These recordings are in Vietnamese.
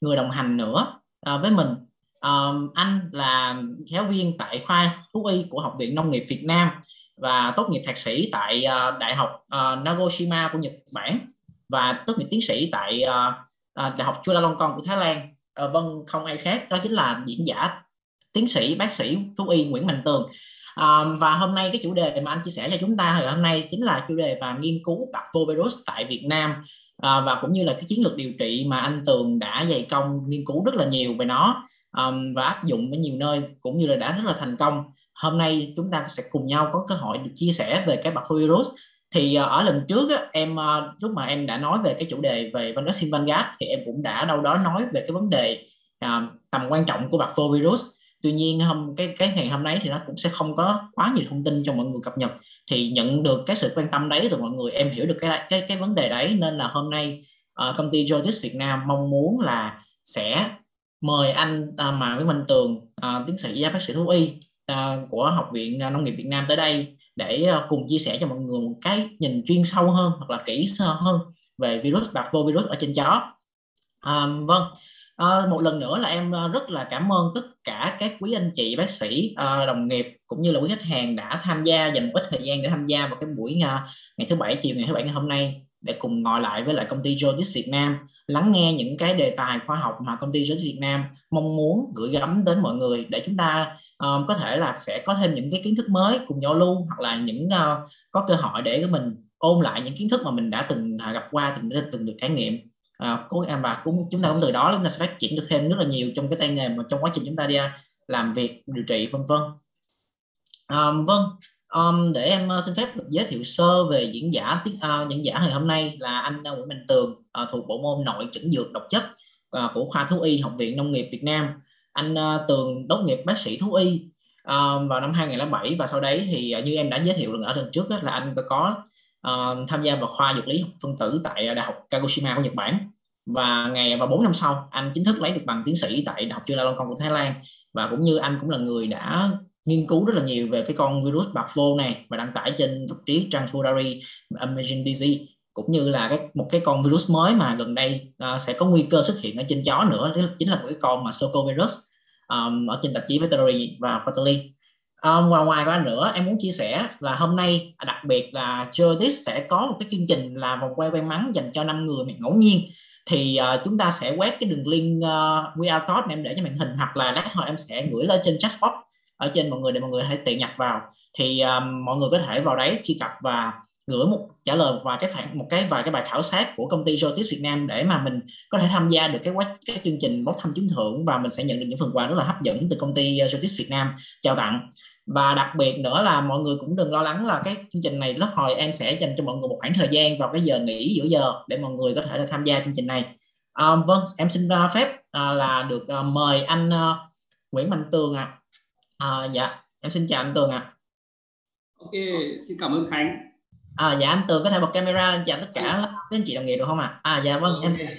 người đồng hành nữa à, với mình. À, anh là giáo viên tại khoa thú y của Học viện Nông nghiệp Việt Nam và tốt nghiệp thạc sĩ tại à, Đại học Nagoshima của Nhật Bản và tốt nghiệp tiến sĩ tại Đại học Chulalongkorn của Thái Lan. vâng, không ai khác đó chính là diễn giả tiến sĩ bác sĩ thú y Nguyễn Mạnh Tường. À, và hôm nay cái chủ đề mà anh chia sẻ cho chúng ta thì hôm nay chính là chủ đề và nghiên cứu đặc vô virus tại Việt Nam à, và cũng như là cái chiến lược điều trị mà anh Tường đã dày công nghiên cứu rất là nhiều về nó um, và áp dụng ở nhiều nơi cũng như là đã rất là thành công. Hôm nay chúng ta sẽ cùng nhau có cơ hội được chia sẻ về cái bạc virus. Thì uh, ở lần trước á, em uh, lúc mà em đã nói về cái chủ đề về vaccine Vanguard thì em cũng đã đâu đó nói về cái vấn đề uh, tầm quan trọng của bạc virus tuy nhiên hôm cái cái ngày hôm nay thì nó cũng sẽ không có quá nhiều thông tin cho mọi người cập nhật thì nhận được cái sự quan tâm đấy từ mọi người em hiểu được cái cái cái vấn đề đấy nên là hôm nay uh, công ty Georgis Việt Nam mong muốn là sẽ mời anh uh, mà với Minh Tường uh, tiến sĩ bác sĩ thú y uh, của Học viện à, Nông nghiệp Việt Nam tới đây để uh, cùng chia sẻ cho mọi người một cái nhìn chuyên sâu hơn hoặc là kỹ hơn về virus bạc vô virus ở trên chó. Um, vâng, À, một lần nữa là em ờ, rất là cảm ơn tất cả các quý anh chị bác sĩ à, đồng nghiệp cũng như là quý khách hàng đã tham gia dành một ít thời gian để tham gia vào cái buổi à, ngày thứ bảy chiều ngày thứ bảy ngày hôm nay để cùng ngồi lại với lại công ty Jodis Việt Nam lắng nghe những cái đề tài khoa học mà công ty Jodis Việt Nam mong muốn gửi gắm đến mọi người để chúng ta um, có thể là sẽ có thêm những cái kiến thức mới cùng giao lưu hoặc là những uh, có cơ hội để mình ôn lại những kiến thức mà mình đã từng gặp qua từng từng được trải nghiệm à, cố và cũng chúng ta cũng từ đó chúng ta sẽ phát triển được thêm rất là nhiều trong cái tay nghề mà trong quá trình chúng ta đi à, làm việc điều trị vân vân. À, vâng um, để em ờ, xin phép được giới thiệu sơ về diễn giả uh, diễn giả ngày hôm nay là anh Nguyễn Minh Tường uh, thuộc bộ môn nội chẩn dược độc chất uh, của khoa thú y Học viện Nông nghiệp Việt Nam. Anh uh, Tường tốt nghiệp bác sĩ thú y uh, vào năm 2007 và sau đấy thì uh, như em đã giới thiệu ở lần trước đó, là anh có, có uh, tham gia vào khoa dược lý phân tử tại đại học Kagoshima của Nhật Bản và ngày và 4 năm sau anh chính thức lấy được bằng tiến sĩ tại đại học Chulalongkorn của Thái Lan. Và cũng như anh cũng là người đã nghiên cứu rất là nhiều về cái con virus bạc vô này và đăng tải trên tạp chí Transfudary Emerging Disease cũng như là cái một cái con virus mới mà gần đây uh, sẽ có nguy cơ xuất hiện ở trên chó nữa. Đó chính là một cái con mà Socovirus um, ở trên tạp chí Veterinary và Quarterly Um, và ngoài ra nữa em muốn chia sẻ là hôm nay à, đặc biệt là Jodis sẽ có một cái chương trình là vòng quay may mắn dành cho năm người ngẫu nhiên thì uh, chúng ta sẽ quét cái đường link uh, QR code mà em để cho màn hình hoặc là lát hồi em sẽ gửi lên trên chatbot ở trên mọi người để mọi người hãy tiện nhập vào. Thì um, mọi người có thể vào đấy truy cập và gửi một trả lời và cái phản một cái vài cái bài khảo sát của công ty Jotis Việt Nam để mà mình có thể tham gia được cái quá cái chương trình bốc thăm trúng thưởng và mình sẽ nhận được những phần quà rất là hấp dẫn từ công ty Jotis Việt Nam. Chào tặng và đặc biệt nữa là mọi người cũng đừng lo lắng là cái chương trình này lớp hồi em sẽ dành cho mọi người một khoảng thời gian vào cái giờ nghỉ giữa giờ để mọi người có thể là tham gia chương trình này à, vâng em xin ra phép à, là được à, mời anh à, Nguyễn Mạnh Tường ạ à. à, dạ em xin chào anh Tường ạ à. ok xin cảm ơn Khánh à dạ anh Tường có thể bật camera lên chào tất cả các anh chị đồng nghiệp được không ạ à? à dạ vâng okay. em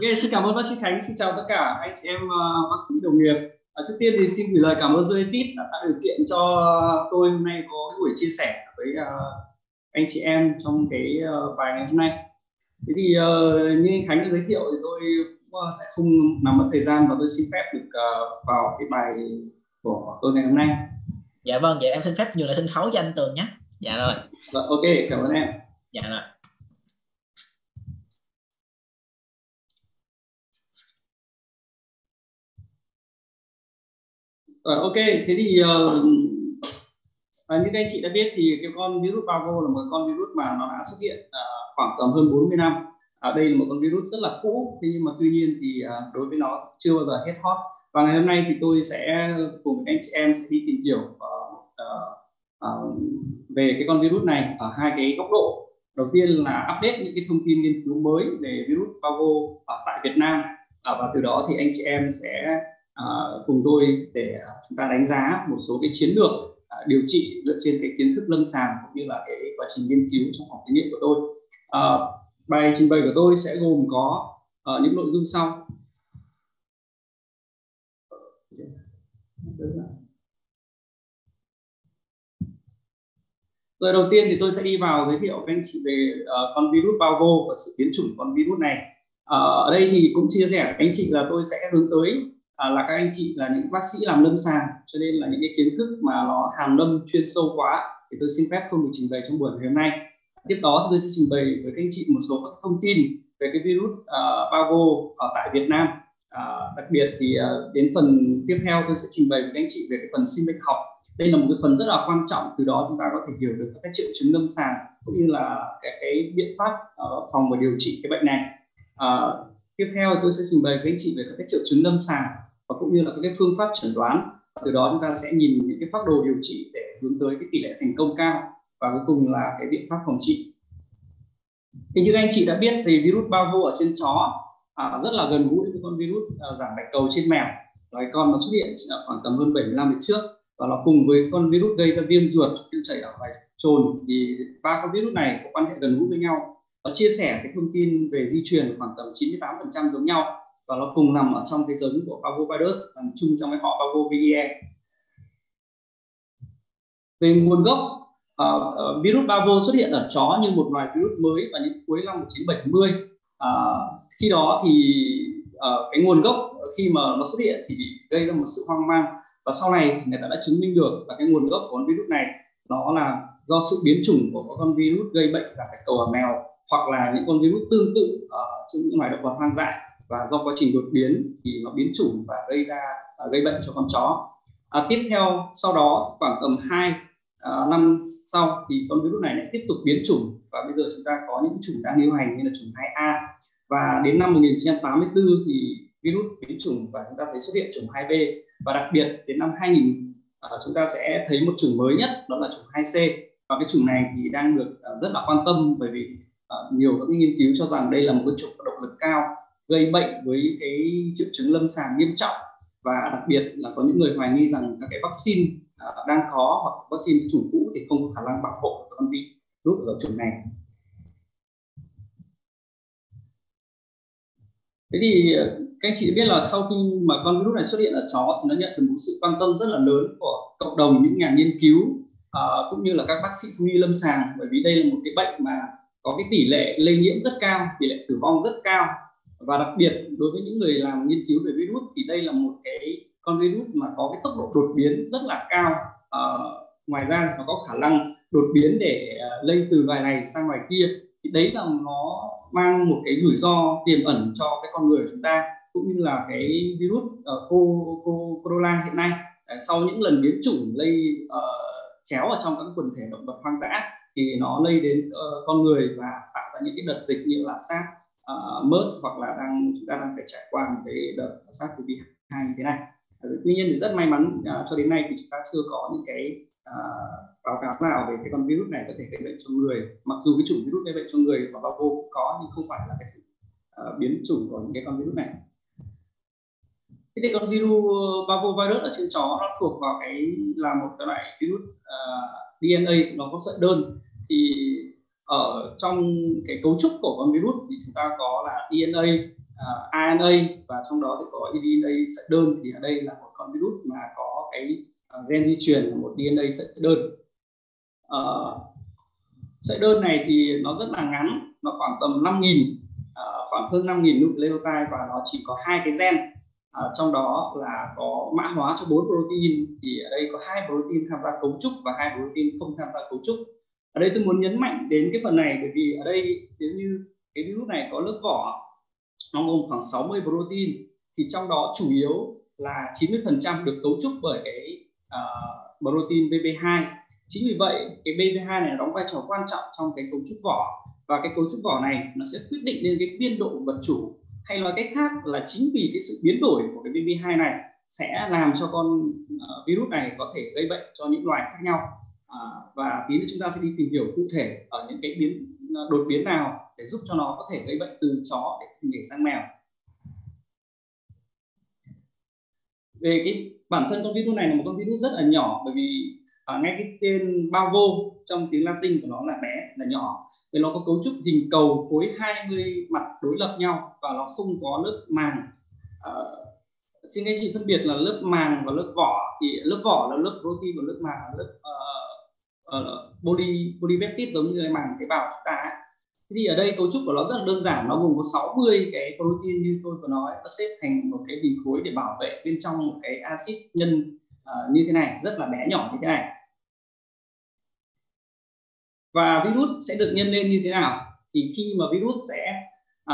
okay, xin cảm ơn bác sĩ Khánh xin chào tất cả anh chị em uh, bác sĩ đồng nghiệp À, trước tiên thì xin gửi lời cảm ơn Zoetit đã tạo điều kiện cho tôi hôm nay có cái buổi chia sẻ với uh, anh chị em trong cái uh, bài ngày hôm nay. Thế thì uh, như anh Khánh đã giới thiệu thì tôi cũng uh, sẽ không nắm mất thời gian và tôi xin phép được uh, vào cái bài của tôi ngày hôm nay. Dạ vâng, vậy em xin phép nhường lại sân khấu cho anh Tường nhé. Dạ rồi. Dạ, ok, cảm ơn em. Dạ rồi. Ờ, ok, thế thì uh, như các anh chị đã biết thì cái con virus Pavo là một con virus mà nó đã xuất hiện uh, khoảng tầm hơn 40 năm. Ở uh, đây là một con virus rất là cũ, thế nhưng mà tuy nhiên thì uh, đối với nó chưa bao giờ hết hot. Và ngày hôm nay thì tôi sẽ cùng với anh chị em sẽ đi tìm hiểu uh, uh, uh, về cái con virus này ở hai cái góc độ. Đầu tiên là update những cái thông tin nghiên cứu mới về virus Pavo ở tại Việt Nam uh, và từ đó thì anh chị em sẽ uh, cùng tôi để à, chúng ta đánh giá một số cái chiến lược uh, điều trị dựa trên cái kiến thức lâm sàng cũng như là cái quá trình nghiên cứu trong phòng thí nghiệm của tôi. Uh, bài trình bày của tôi sẽ gồm có uh, những nội dung sau. Rồi đầu tiên thì tôi sẽ đi vào giới thiệu với anh chị về uh, con virus bao vô và sự biến chủng con virus này. Ở đây thì cũng chia sẻ với anh chị là tôi sẽ hướng tới à, là các anh chị là những bác sĩ làm lâm sàng cho nên là những cái kiến thức mà nó hàm lâm chuyên sâu quá thì tôi xin phép không được trình bày trong buổi ngày hôm nay. Tiếp đó tôi sẽ trình bày với các anh chị một số các thông tin về cái virus uh, Bago ở tại Việt Nam. Uh, đặc biệt thì uh, đến phần tiếp theo tôi sẽ trình bày với các anh chị về cái phần sinh bệnh học. Đây là một cái phần rất là quan trọng từ đó chúng ta có thể hiểu được các triệu chứng lâm sàng cũng như là cái, cái biện pháp uh, phòng và điều trị cái bệnh này. Uh, tiếp theo tôi sẽ trình bày với anh chị về các cái triệu chứng lâm sàng và cũng như là các cái phương pháp chẩn đoán. Từ đó chúng ta sẽ nhìn những cái phác đồ điều trị để hướng tới cái tỷ lệ thành công cao và cuối cùng là cái biện pháp phòng trị. Thì như anh chị đã biết thì virus bao vô ở trên chó à, rất là gần gũi với con virus à, giảm bạch cầu trên mèo. Loài con nó xuất hiện khoảng tầm hơn 70 năm về trước và nó cùng với con virus gây ra viêm ruột tiêu chảy ở vài trồn thì ba con virus này có quan hệ gần gũi với nhau nó chia sẻ cái thông tin về di truyền khoảng tầm 98% giống nhau và nó cùng nằm ở trong cái giống của Parvovirus nằm chung trong cái họ Parvoviride về nguồn gốc uh, virus Parvo xuất hiện ở chó như một loài virus mới vào những cuối năm 1970 uh, ờ, khi đó thì uh, cái nguồn gốc khi mà nó xuất hiện thì gây ra một sự hoang mang và sau này thì người ta đã chứng minh được là cái nguồn gốc của con virus này nó là do sự biến chủng của con virus gây bệnh giả bạch cầu ở mèo hoặc là những con virus tương tự ờ, ở trong những loài động vật hoang dại và do quá trình đột biến thì nó biến chủng và gây ra uh, gây bệnh cho con chó. À, tiếp theo sau đó khoảng tầm 2 uh, à, năm sau thì con virus này lại tiếp tục biến chủng và bây giờ chúng ta có những chủng đang lưu hành như là chủng 2A và đến năm 1984 thì virus biến chủng và chúng ta thấy xuất hiện chủng 2B và đặc biệt đến năm 2000 à, chúng ta sẽ thấy một chủng mới nhất đó là chủng 2C và cái chủng này thì đang được à, rất là quan tâm bởi vì Ờ, nhiều các nghiên cứu cho rằng đây là một cái chủng có động lực cao gây bệnh với cái triệu chứng lâm sàng nghiêm trọng và đặc biệt là có những người hoài nghi rằng các cái vaccine ờ, đang có hoặc vaccine chủng cũ thì không có khả năng bảo hộ con virus ở chủng này. Thế thì ờ, các anh chị biết là sau khi mà con virus này xuất hiện ở chó thì nó nhận được một sự quan tâm rất là lớn của cộng đồng những nhà nghiên cứu uh, cũng như là các bác sĩ thú y lâm sàng bởi vì đây là một cái bệnh mà có cái tỷ lệ lây nhiễm rất cao tỷ lệ tử vong rất cao. Và đặc biệt đối với những người làm nghiên cứu về virus thì đây là một cái con virus mà có cái tốc độ đột biến rất là cao. À, ngoài ra nó có khả năng đột biến để uh, lây từ loài này sang loài kia. Thì đấy là nó mang một cái rủi ro tiềm ẩn cho cái con người của chúng ta cũng như là cái virus ờ, uh, corona hiện nay. Sau những lần biến chủng lây uh, chéo ở trong các quần thể động vật hoang dã thì nó lây đến uh, con người và tạo ra những cái đợt dịch như là SARS, uh, MERS hoặc là đang chúng ta đang phải trải qua một cái đợt SARS-CoV-2 như thế này. Uh, tuy nhiên thì rất may mắn uh, cho đến nay thì chúng ta chưa có những cái uh, báo cáo nào về cái con virus này có thể gây bệnh cho người. Mặc dù cái chủng virus gây bệnh cho người và bao cũng có nhưng không phải là cái sự uh, biến chủng của những cái con virus này thế thì con virus parvovirus ở trên chó nó thuộc vào cái là một cái loại virus uh, DNA nó có sợi đơn thì ở trong cái cấu trúc của con virus thì chúng ta có là DNA, uh, à, RNA và trong đó thì có DNA sợi đơn. Thì ở đây là một con virus mà có cái uh, gen di truyền là một DNA sợi đơn. Uh, sợi đơn này thì nó rất là ngắn, nó khoảng tầm 5.000 uh, à, khoảng hơn 5.000 nucleotide và nó chỉ có hai cái gen. À, trong đó là có mã hóa cho bốn protein. Thì ở đây có hai protein tham gia cấu trúc và hai protein không tham gia cấu trúc ở đây tôi muốn nhấn mạnh đến cái phần này bởi vì ở đây nếu như cái virus này có lớp vỏ nó gồm khoảng 60 protein thì trong đó chủ yếu là 90% được cấu trúc bởi cái uh, protein BB2 chính vì vậy cái BB2 này đóng vai trò quan trọng trong cái cấu trúc vỏ. Và cái cấu trúc vỏ này nó sẽ quyết định lên cái biên độ vật chủ. Hay nói cách khác là chính vì cái sự biến đổi của cái BB2 này sẽ làm cho con uh, virus này có thể gây bệnh cho những loài khác nhau à, và tí nữa chúng ta sẽ đi tìm hiểu cụ thể ở những cái biến ờ, đột biến nào để giúp cho nó có thể gây bệnh từ chó để nhảy sang mèo. Về cái bản thân con virus này là một con virus rất là nhỏ bởi vì à, ngay cái tên bao vô trong tiếng Latin của nó là bé là nhỏ. Vì nó có cấu trúc hình cầu khối 20 mặt đối lập nhau và nó không có lớp màng. À, xin các chị phân biệt là lớp màng và lớp vỏ. Thì lớp vỏ là lớp protein và lớp màng là lớp uh, uh, body body peptide giống như màng tế bào chúng ta Thế thì ở đây cấu trúc của nó rất là đơn giản nó gồm có 60 cái protein như tôi vừa nói nó xếp thành một cái hình khối để bảo vệ bên trong một cái axit nhân uh, như thế này rất là bé nhỏ như thế này. Và virus sẽ được nhân lên như thế nào? Thì khi mà virus sẽ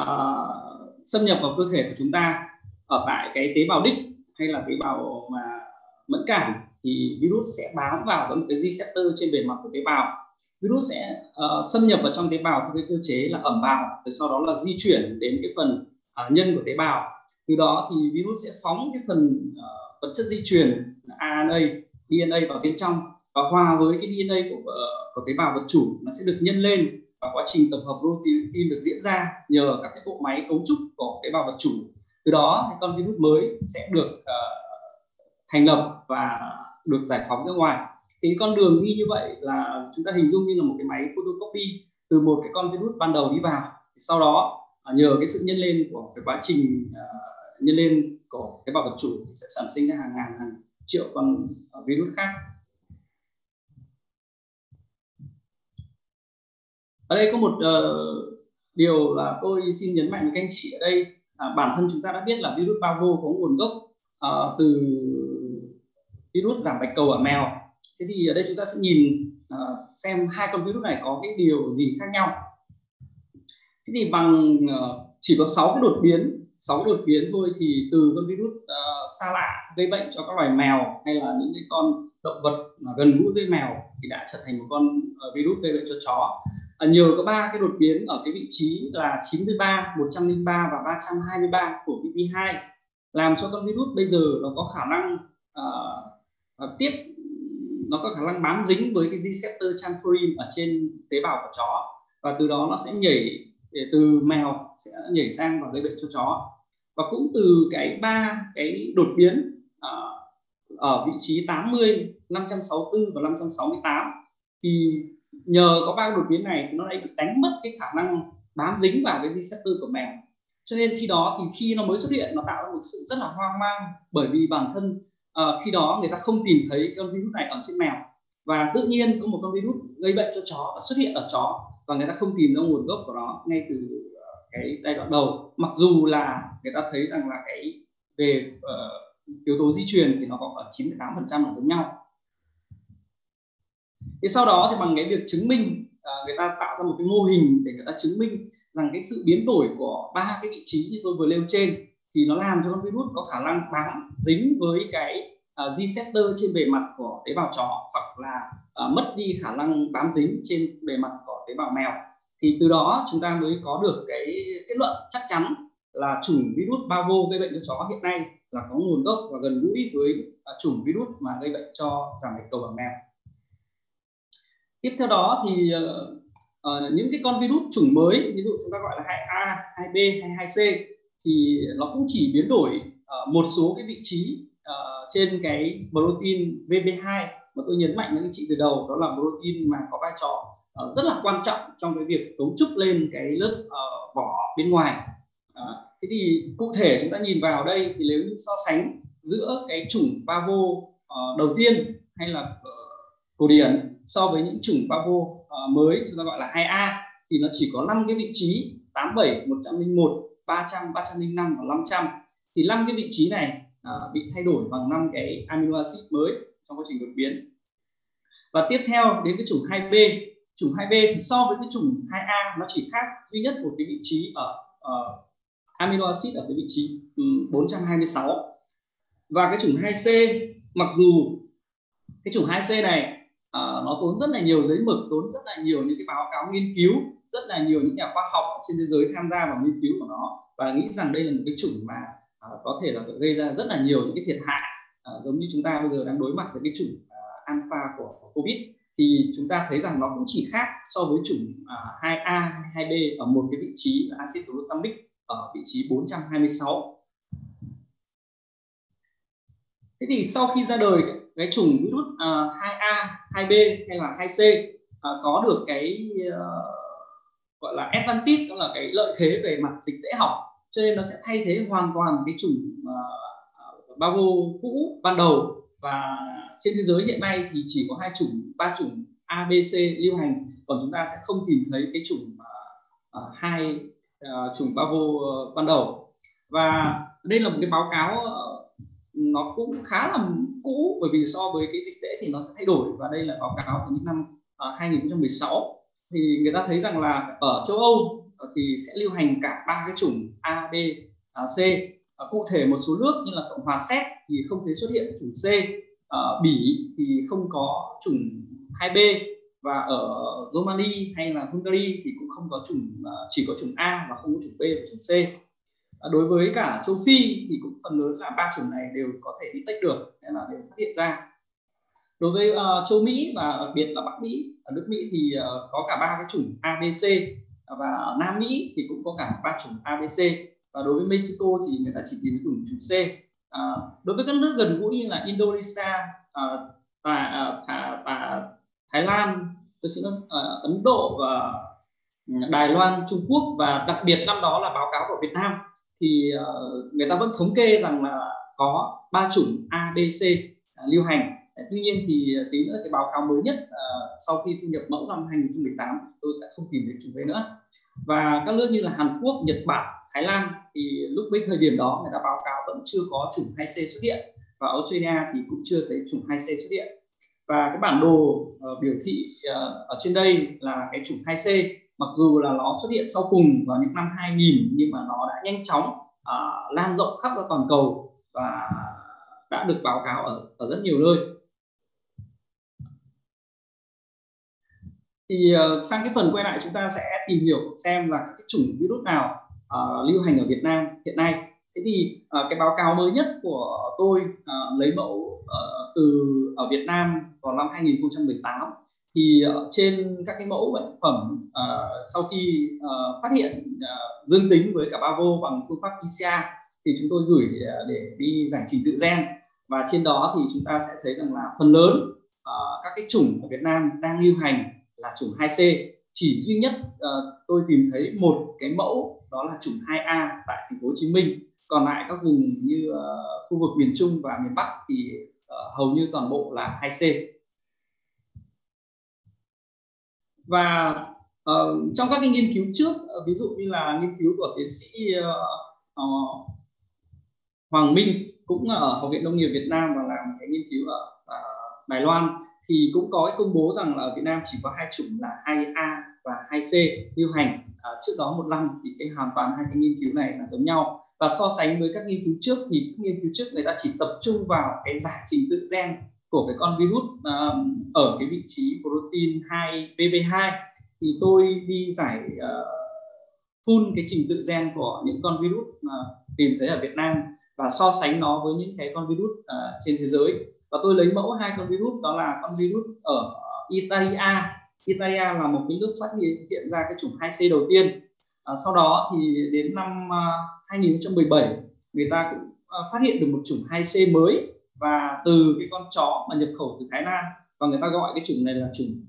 uh, xâm nhập vào cơ thể của chúng ta ở tại cái tế bào đích hay là tế bào mà mẫn cảm thì virus sẽ bám vào với một cái receptor trên bề mặt của tế bào. Virus sẽ uh, xâm nhập vào trong tế bào theo cái cơ chế là ẩm bào rồi sau đó là di chuyển đến cái phần uh, nhân của tế bào. Từ đó thì virus sẽ phóng cái phần uh, vật chất di truyền RNA, DNA vào bên trong và hòa với cái DNA của uh, của tế bào vật chủ. Nó sẽ được nhân lên và quá trình tổng hợp protein được diễn ra nhờ các cái bộ máy cấu trúc của tế bào vật chủ. Từ đó thì con virus mới sẽ được uh, thành lập và được giải phóng ra ngoài. Thì con đường đi như vậy là chúng ta hình dung như là một cái máy photocopy từ một cái con virus ban đầu đi vào. Sau đó à, nhờ cái sự nhân lên của cái quá trình uh, nhân lên của tế bào vật chủ thì sẽ sản sinh ra hàng ngàn hàng triệu con à, virus khác. Ở đây có một uh, điều là tôi xin nhấn mạnh với các anh chị ở đây à, bản thân chúng ta đã biết là virus bao vô có nguồn gốc uh, từ virus giảm bạch cầu ở mèo. Thế thì ở đây chúng ta sẽ nhìn uh, xem hai con virus này có cái điều gì khác nhau. Thế thì bằng uh, chỉ có 6 cái đột biến 6 cái đột biến thôi thì từ con virus uh, xa lạ gây bệnh cho các loài mèo hay là những cái con động vật mà gần gũi với mèo thì đã trở thành một con uh, virus gây bệnh cho chó. À, nhờ có ba cái đột biến ở cái vị trí là 93, 103 và 323 của VP2 làm cho con virus bây giờ nó có khả năng uh, uh, tiếp. Nó có khả năng bám dính với cái receptor chanfurin ở trên tế bào của chó. Và từ đó nó sẽ nhảy ờ, từ mèo sẽ nhảy sang và gây bệnh cho chó. Và cũng từ cái ba cái đột biến uh, ở vị trí 80, 564 và 568 thì nhờ có ba đột biến này thì nó lại bị đánh mất cái khả năng bám dính vào cái receptor của mèo. Cho nên khi đó thì khi nó mới xuất hiện nó tạo ra một sự rất là hoang mang bởi vì bản thân uh, khi đó người ta không tìm thấy con virus này ở trên mèo. Và tự nhiên có một con virus gây bệnh cho chó và xuất hiện ở chó và người ta không tìm ra nguồn gốc của nó ngay từ ờ, cái giai đoạn đầu. Mặc dù là người ta thấy rằng là cái về uh, yếu tố di truyền thì nó có khoảng 98% là giống nhau. Thì sau đó thì bằng cái việc chứng minh uh, người ta tạo ra một cái mô hình để người ta chứng minh rằng cái sự biến đổi của ba cái vị trí như tôi vừa nêu trên thì nó làm cho con virus có khả năng bám dính với cái uh, receptor trên bề mặt của tế bào chó hoặc là uh, mất đi khả năng bám dính trên bề mặt của tế bào mèo. Thì từ đó chúng ta mới có được cái kết luận chắc chắn là chủng virus Bavo gây bệnh cho chó hiện nay là có nguồn gốc và gần gũi với uh, chủng virus mà gây bệnh cho giảm bạch cầu ở mèo. Tiếp theo đó thì uh, những cái con virus chủng mới ví dụ chúng ta gọi là 2A, 2B hay 2C thì nó cũng chỉ biến đổi uh, một số cái vị trí uh, trên cái protein VB2 mà tôi nhấn mạnh với anh chị từ đầu đó là protein mà có vai trò uh, rất là quan trọng trong cái việc cấu trúc lên cái lớp uh, vỏ bên ngoài. Uh, thế thì cụ thể chúng ta nhìn vào đây thì nếu như so sánh giữa cái chủng pavo uh, đầu tiên hay là uh, cổ điển so với những chủng pavo uh, mới chúng ta gọi là 2A thì nó chỉ có 5 cái vị trí 87, 101, 300, 305 và 500 thì năm cái vị trí này à, bị thay đổi bằng năm cái amino acid mới trong quá trình đột biến. Và tiếp theo đến cái chủng 2B chủng 2B thì so với cái chủng 2A nó chỉ khác duy nhất một cái vị trí ở uh, amino acid ở cái vị trí ừ, um, 426 và cái chủng 2C mặc dù cái chủng 2C này à, nó tốn rất là nhiều giấy mực tốn rất là nhiều những cái báo cáo nghiên cứu rất là nhiều những nhà khoa học trên thế giới tham gia vào nghiên cứu của nó và nghĩ rằng đây là một cái chủng mà à, có thể là gây ra rất là nhiều những cái thiệt hại à, giống như chúng ta bây giờ đang đối mặt với cái chủng à, alpha của covid thì chúng ta thấy rằng nó cũng chỉ khác so với chủng à, 2A, 2B ở một cái vị trí là acid glutamic ở vị trí 426. Thế thì sau khi ra đời cái chủng virus uh, 2A, 2B hay là 2C uh, à, có được cái uh, gọi là advantage đó là cái lợi thế về mặt dịch tễ học. Cho nên nó sẽ thay thế hoàn toàn cái chủng ờ, ờ, uh, Bavo cũ ban đầu. Và trên thế giới hiện nay thì chỉ có hai chủng ba chủng A, B, C lưu hành. Còn chúng ta sẽ không tìm thấy cái chủng uh, hai uh, chủng pavo uh, ban đầu. Và đây là một cái báo cáo nó cũng khá là cũ bởi vì so với cái dịch tễ thì nó sẽ thay đổi. Và đây là báo cáo từ những năm ờ, uh, 2016 thì người ta thấy rằng là ở châu Âu ờ, thì sẽ lưu hành cả ba cái chủng A, B, ờ, C. Uh, cụ thể một số nước như là cộng hòa séc thì không thấy xuất hiện chủng C uh, bỉ thì không có chủng 2B và ở Romania hay là Hungary thì cũng không có chủng uh, chỉ có chủng A và không có chủng B và chủng C đối với cả châu Phi thì cũng phần lớn là ba chủng này đều có thể đi tách được nên là đều phát hiện ra. Đối với uh, châu Mỹ và đặc biệt là Bắc Mỹ ở nước Mỹ thì uh, có cả ba cái chủng ABC và ở Nam Mỹ thì cũng có cả ba chủng ABC và đối với Mexico thì người ta chỉ tìm thấy chủng chủng C. À, đối với các nước gần gũi như là Indonesia à, và, à, Thà, và Thái Lan tôi xin à, Ấn Độ và Đài Loan Trung Quốc và đặc biệt năm đó là báo cáo của Việt Nam thì uh, người ta vẫn thống kê rằng là có ba chủng A, B, C uh, lưu hành. Tuy nhiên thì ờ, tí nữa cái báo cáo mới nhất uh, sau khi thu nhập mẫu năm 2018 tôi sẽ không tìm thấy chủng đấy nữa. Và các nước như là Hàn Quốc, Nhật Bản, Thái Lan thì lúc với thời điểm đó người ta báo cáo vẫn chưa có chủng 2C xuất hiện và Australia thì cũng chưa thấy chủng 2C xuất hiện. Và cái bản đồ uh, biểu thị uh, ở trên đây là cái chủng 2C mặc dù là nó xuất hiện sau cùng vào những năm 2000 nhưng mà nó đã nhanh chóng uh, lan rộng khắp ra toàn cầu và đã được báo cáo ở ở rất nhiều nơi. Thì uh, sang cái phần quay lại chúng ta sẽ tìm hiểu xem là cái chủng virus nào uh, lưu hành ở Việt Nam hiện nay. Thế thì uh, cái báo cáo mới nhất của tôi uh, lấy mẫu uh, từ ở Việt Nam vào năm 2018 thì ờ, trên các cái mẫu bệnh phẩm uh, sau khi uh, phát hiện uh, dương tính với cả ba vô bằng phương pháp PCR thì chúng tôi gửi để, để đi giải trình tự gen. Và trên đó thì chúng ta sẽ thấy rằng là phần lớn uh, các cái chủng ở Việt Nam đang lưu hành là chủng 2C chỉ duy nhất uh, tôi tìm thấy một cái mẫu đó là chủng 2A tại thành phố Hồ Chí Minh. Còn lại các vùng như uh, khu vực miền Trung và miền Bắc thì uh, hầu như toàn bộ là 2C và uh, trong các cái nghiên cứu trước uh, ví dụ như là nghiên cứu của tiến sĩ uh, uh, Hoàng Minh cũng ở Học viện Nông nghiệp Việt Nam và làm cái nghiên cứu ở uh, Đài Loan thì cũng có cái công bố rằng là ở Việt Nam chỉ có hai chủng là 2A và 2C lưu hành. À, trước đó một năm thì cái hoàn toàn hai cái nghiên cứu này là giống nhau. Và so sánh với các nghiên cứu trước thì các nghiên cứu trước người ta chỉ tập trung vào cái giải trình tự gen của cái con virus uh, ở cái vị trí protein 2 BB2 thì tôi đi giải à, uh, full cái trình tự gen của những con virus mà tìm thấy ở Việt Nam và so sánh nó với những cái con virus uh, trên thế giới. Và tôi lấy mẫu hai con virus đó là con virus ở Italia. Italia là một cái nước phát hiện hiện ra cái chủng 2C đầu tiên. À, sau đó thì đến năm uh, 2017 người ta cũng uh, phát hiện được một chủng 2C mới và từ cái con chó mà nhập khẩu từ Thái Lan và người ta gọi cái chủng này là chủng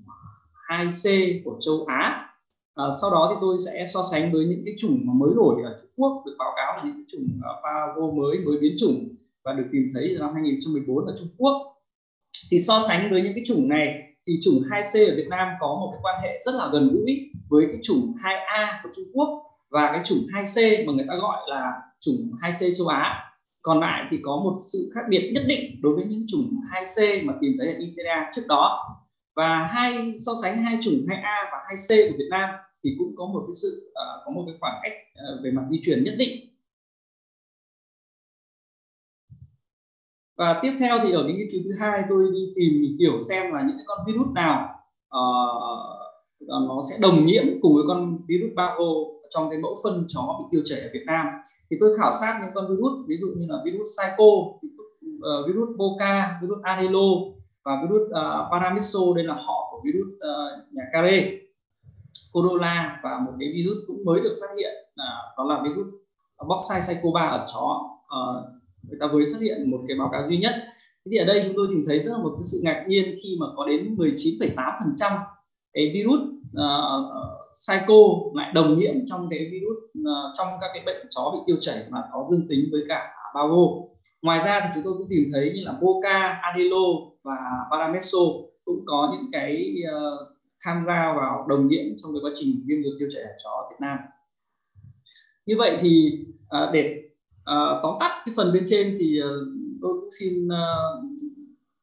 2C của châu Á. À, sau đó thì tôi sẽ so sánh với những cái chủng mà mới nổi ở Trung Quốc được báo cáo là những cái chủng uh, Pavo mới mới biến chủng và được tìm thấy năm 2014 ở Trung Quốc. Thì so sánh với những cái chủng này thì chủng 2C ở Việt Nam có một cái quan hệ rất là gần gũi với cái chủng 2A của Trung Quốc và cái chủng 2C mà người ta gọi là chủng 2C châu Á còn lại thì có một sự khác biệt nhất định đối với những chủng 2C mà tìm thấy ở Italia trước đó. Và hai so sánh hai chủng 2A và 2C của Việt Nam thì cũng có một cái sự uh, có một cái khoảng cách uh, về mặt di truyền nhất định. Và tiếp theo thì ở cái nghiên cứu thứ hai tôi đi tìm hiểu xem là những cái con virus nào uh, nó sẽ đồng nhiễm cùng với con virus bao trong cái mẫu phân chó bị tiêu chảy ở Việt Nam. Thì tôi khảo sát những con virus ví dụ như là virus Psycho, virus, uh, virus Boca, virus Adelo và virus ờ, uh, Paramiso đây là họ của virus uh, nhà Care Corolla và một cái virus cũng mới được phát hiện uh, đó là virus Boxai Psycho 3 ở chó. Uh, người ta mới xuất hiện một cái báo cáo duy nhất. Thế thì ở đây chúng tôi tìm thấy rất là một cái sự ngạc nhiên khi mà có đến 19,8% cái virus uh, psycho lại đồng nhiễm trong cái virus ờ, trong các cái bệnh chó bị tiêu chảy mà có dương tính với cả bago ngoài ra thì chúng tôi cũng tìm thấy như là boca adelo và parameso cũng có những cái uh, tham gia vào đồng nhiễm trong cái quá trình viêm ruột tiêu chảy ở chó ở Việt Nam. Như vậy thì uh, để uh, tóm tắt cái phần bên trên thì uh, tôi cũng xin uh,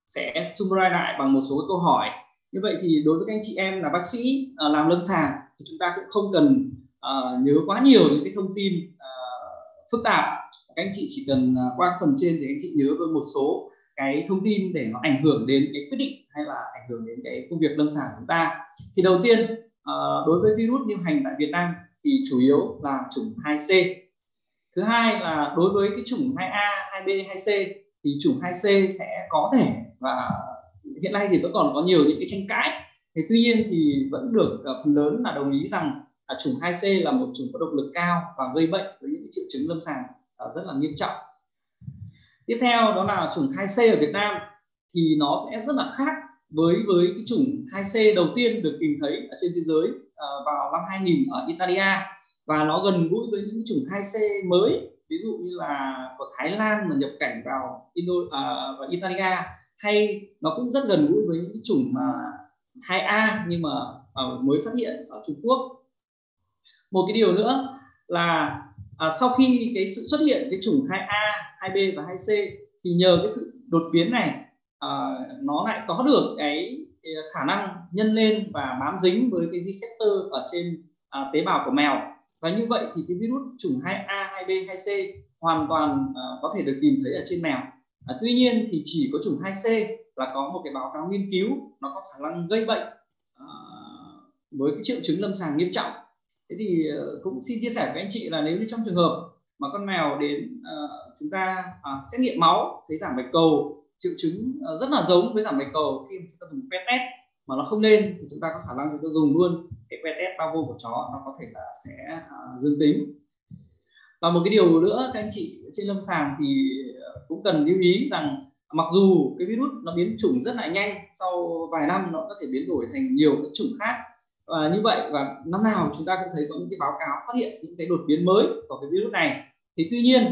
sẽ summarize lại bằng một số câu hỏi như vậy thì đối với các anh chị em là bác sĩ uh, làm lâm sàng thì chúng ta cũng không cần uh, nhớ quá nhiều những cái thông tin uh, phức tạp. Các anh chị chỉ cần qua phần trên thì anh chị nhớ với một số cái thông tin để nó ảnh hưởng đến cái quyết định hay là ảnh hưởng đến cái công việc lâm sàng của chúng ta. Thì đầu tiên đối với virus lưu hành tại Việt Nam thì chủ yếu là chủng 2C thứ hai là đối với cái chủng 2A 2B 2C thì chủng 2C sẽ có thể và hiện nay thì vẫn còn có nhiều những cái tranh cãi. Thế tuy nhiên thì vẫn được uh, phần lớn là đồng ý rằng là chủng 2C là một chủng có độc lực cao và gây bệnh với những triệu chứng lâm sàng uh, rất là nghiêm trọng. Tiếp theo đó là chủng 2C ở Việt Nam thì nó sẽ rất là khác với với cái chủng 2C đầu tiên được tìm thấy ở trên thế giới uh, vào năm 2000 ở Italia. Và nó gần gũi với những chủng 2C mới ví dụ như là của Thái Lan mà nhập cảnh vào Indo uh, và Italia hay nó cũng rất gần gũi với những chủng mà 2A nhưng mà à, mới phát hiện ở Trung Quốc. Một cái điều nữa là à, sau khi cái sự xuất hiện cái chủng 2A 2B và 2C thì nhờ cái sự đột biến này à, nó lại có được cái, khả năng nhân lên và bám dính với cái receptor ở trên à, tế bào của mèo. Và như vậy thì cái virus chủng 2A, 2B, 2C hoàn toàn à, có thể được tìm thấy ở trên mèo à, tuy nhiên thì chỉ có chủng 2C là có một cái báo cáo nghiên cứu nó có khả năng gây bệnh à, với cái triệu chứng lâm sàng nghiêm trọng. Thế thì ờ, cũng xin chia sẻ với anh chị là nếu như trong trường hợp mà con mèo đến uh, chúng ta uh, xét nghiệm máu thấy giảm bạch cầu triệu chứng uh, rất là giống với giảm bạch cầu khi chúng ta dùng que test mà nó không lên thì chúng ta có khả năng chúng ta dùng luôn cái que test bao vô của chó nó có thể là sẽ uh, dương tính và một cái điều nữa các anh chị trên lâm sàng thì ờ, cũng cần lưu ý rằng mặc dù cái virus nó biến chủng rất là nhanh sau vài năm nó có thể biến đổi thành nhiều cái chủng khác và như vậy và năm nào chúng ta cũng thấy có những cái báo cáo phát hiện những cái đột biến mới của cái virus này. Thì tuy nhiên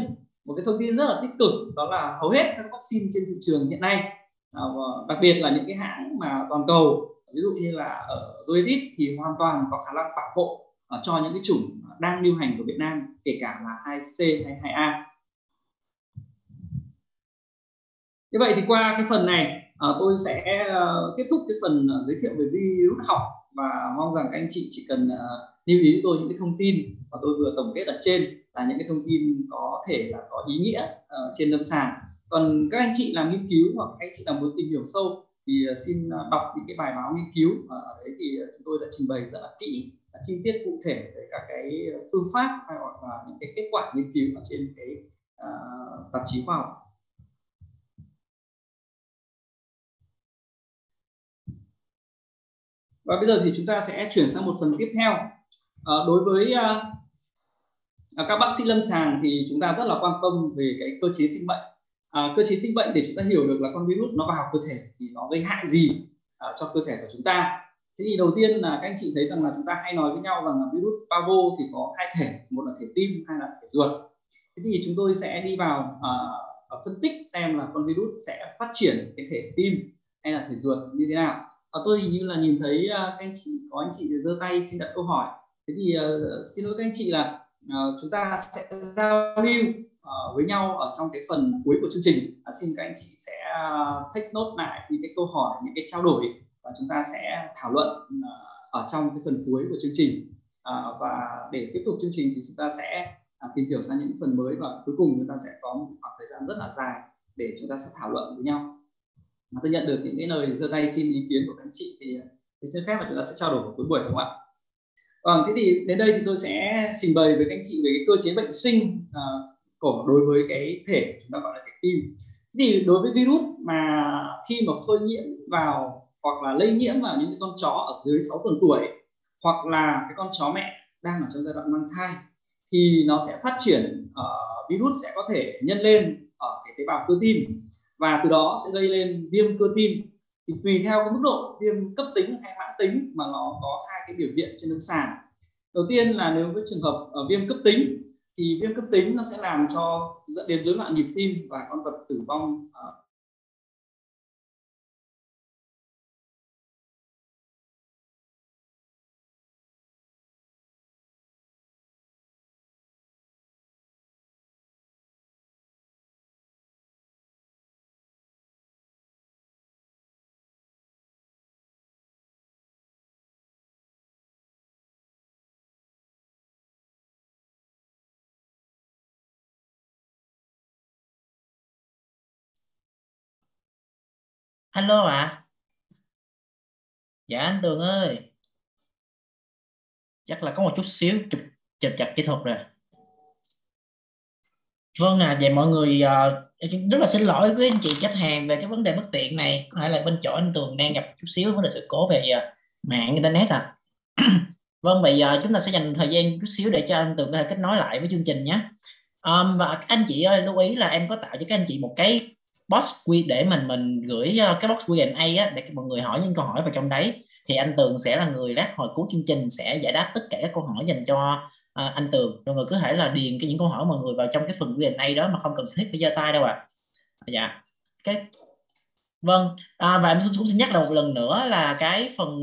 một cái thông tin rất là tích cực đó là hầu hết các vaccine trên thị trường hiện nay à, đặc biệt là những cái hãng mà toàn cầu ví dụ như là ở Zoetis thì hoàn toàn có khả năng bảo hộ uh, cho những cái chủng đang lưu hành của Việt Nam kể cả là 2C hay 2A như vậy thì qua cái phần này uh, tôi sẽ uh, kết thúc cái phần uh, giới thiệu về virus học và mong rằng các anh chị chỉ cần uh, lưu ý tôi những cái thông tin mà tôi vừa tổng kết ở trên là những cái thông tin có thể là có ý nghĩa uh, trên lâm sàng. Còn các anh chị làm nghiên cứu hoặc các anh chị làm muốn tìm hiểu sâu thì xin đọc những cái bài báo nghiên cứu ở đấy thì chúng tôi đã trình bày rất là kỹ chi tiết cụ thể về các cái phương pháp hay hoặc là những cái kết quả nghiên cứu ở trên cái uh, tạp chí khoa học. Và bây giờ thì chúng ta sẽ chuyển sang một phần tiếp theo. À, đối với à, à, các bác sĩ lâm sàng thì chúng ta rất là quan tâm về cái cơ chế sinh bệnh. À, cơ chế sinh bệnh để chúng ta hiểu được là con virus nó vào cơ thể thì nó gây hại gì à, cho cơ thể của chúng ta thế thì đầu tiên là các anh chị thấy rằng là chúng ta hay nói với nhau rằng là virus pavo thì có hai thể một là thể tim hai là thể ruột. Thế thì chúng tôi sẽ đi vào uh, phân tích xem là con virus sẽ phát triển cái thể tim hay là thể ruột như thế nào. À, tôi hình như là nhìn thấy uh, các anh chị có anh chị giơ tay xin đặt câu hỏi. Thế thì uh, xin lỗi các anh chị là uh, chúng ta sẽ giao lưu uh, với nhau ở trong cái phần cuối của chương trình. Uh, xin các anh chị sẽ uh, take nốt lại những cái câu hỏi những cái trao đổi và chúng ta sẽ thảo luận ờ, ở trong cái phần cuối của chương trình. Ờ, và để tiếp tục chương trình thì chúng ta sẽ à, tìm hiểu ra những phần mới và cuối cùng chúng ta sẽ có một khoảng thời gian rất là dài để chúng ta sẽ thảo luận với nhau. Mà tôi nhận được những cái lời giơ tay xin ý kiến của các anh chị thì, à, thì xin phép là chúng ta sẽ trao đổi vào cuối buổi đúng không ạ? Vâng, thế thì đến đây thì tôi sẽ trình bày với các anh chị về cái cơ chế bệnh sinh uh, của đối với cái thể chúng ta gọi là thể tim. Thế thì đối với virus mà khi mà phơi nhiễm vào hoặc là lây nhiễm vào những cái con chó ở dưới 6 tuần tuổi hoặc là cái con chó mẹ đang ở trong giai đoạn mang thai thì nó sẽ phát triển uh, virus sẽ có thể nhân lên ở cái tế bào cơ tim và từ đó sẽ gây lên viêm cơ tim. Thì tùy theo cái mức độ viêm cấp tính hay mãn tính mà nó có hai cái biểu hiện trên lâm sàng. Đầu tiên là nếu với trường hợp ở viêm cấp tính thì viêm cấp tính nó sẽ làm cho dẫn đến rối loạn nhịp tim và con vật tử vong uh, hello ạ. À. dạ anh Tường ơi. Chắc là có một chút xíu trục trục trặc kỹ thuật rồi. Vâng à vậy mọi người uh, rất là xin lỗi với anh chị khách hàng về cái vấn đề bất tiện này. Có thể là bên chỗ anh Tường đang gặp chút xíu vấn đề sự cố về uh, mạng internet à vâng bây giờ chúng ta sẽ dành thời gian chút xíu để cho anh Tường có thể kết nối lại với chương trình nhé. Um, và anh chị ơi lưu ý là em có tạo cho các anh chị một cái box quy để mình mình gửi ờ, cái box Q&A á, để mọi người hỏi những câu hỏi vào trong đấy thì anh Tường sẽ là người lát hồi cuối chương trình sẽ giải đáp tất cả các câu hỏi dành cho uh, anh Tường. Mọi người cứ thể là điền cái những câu hỏi mọi người vào trong cái phần Q&A đó mà không cần thiết phải giơ tay đâu ạ. À. dạ. Cái vâng à, và em cũng xin nhắc lại một lần nữa là cái phần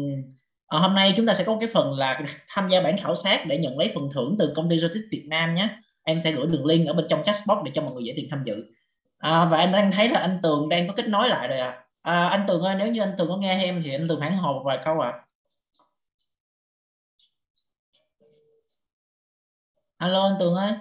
à, hôm nay chúng ta sẽ có cái phần là tham gia bản khảo sát để nhận lấy phần thưởng từ công ty Jotis Việt Nam nhé. Em sẽ gửi đường link ở bên trong chat box để cho mọi người dễ tìm tham dự à, và em đang thấy là anh Tường đang có kết nối lại rồi à. à anh Tường ơi nếu như anh Tường có nghe em thì anh Tường phản hồi một vài câu ạ à. alo anh Tường ơi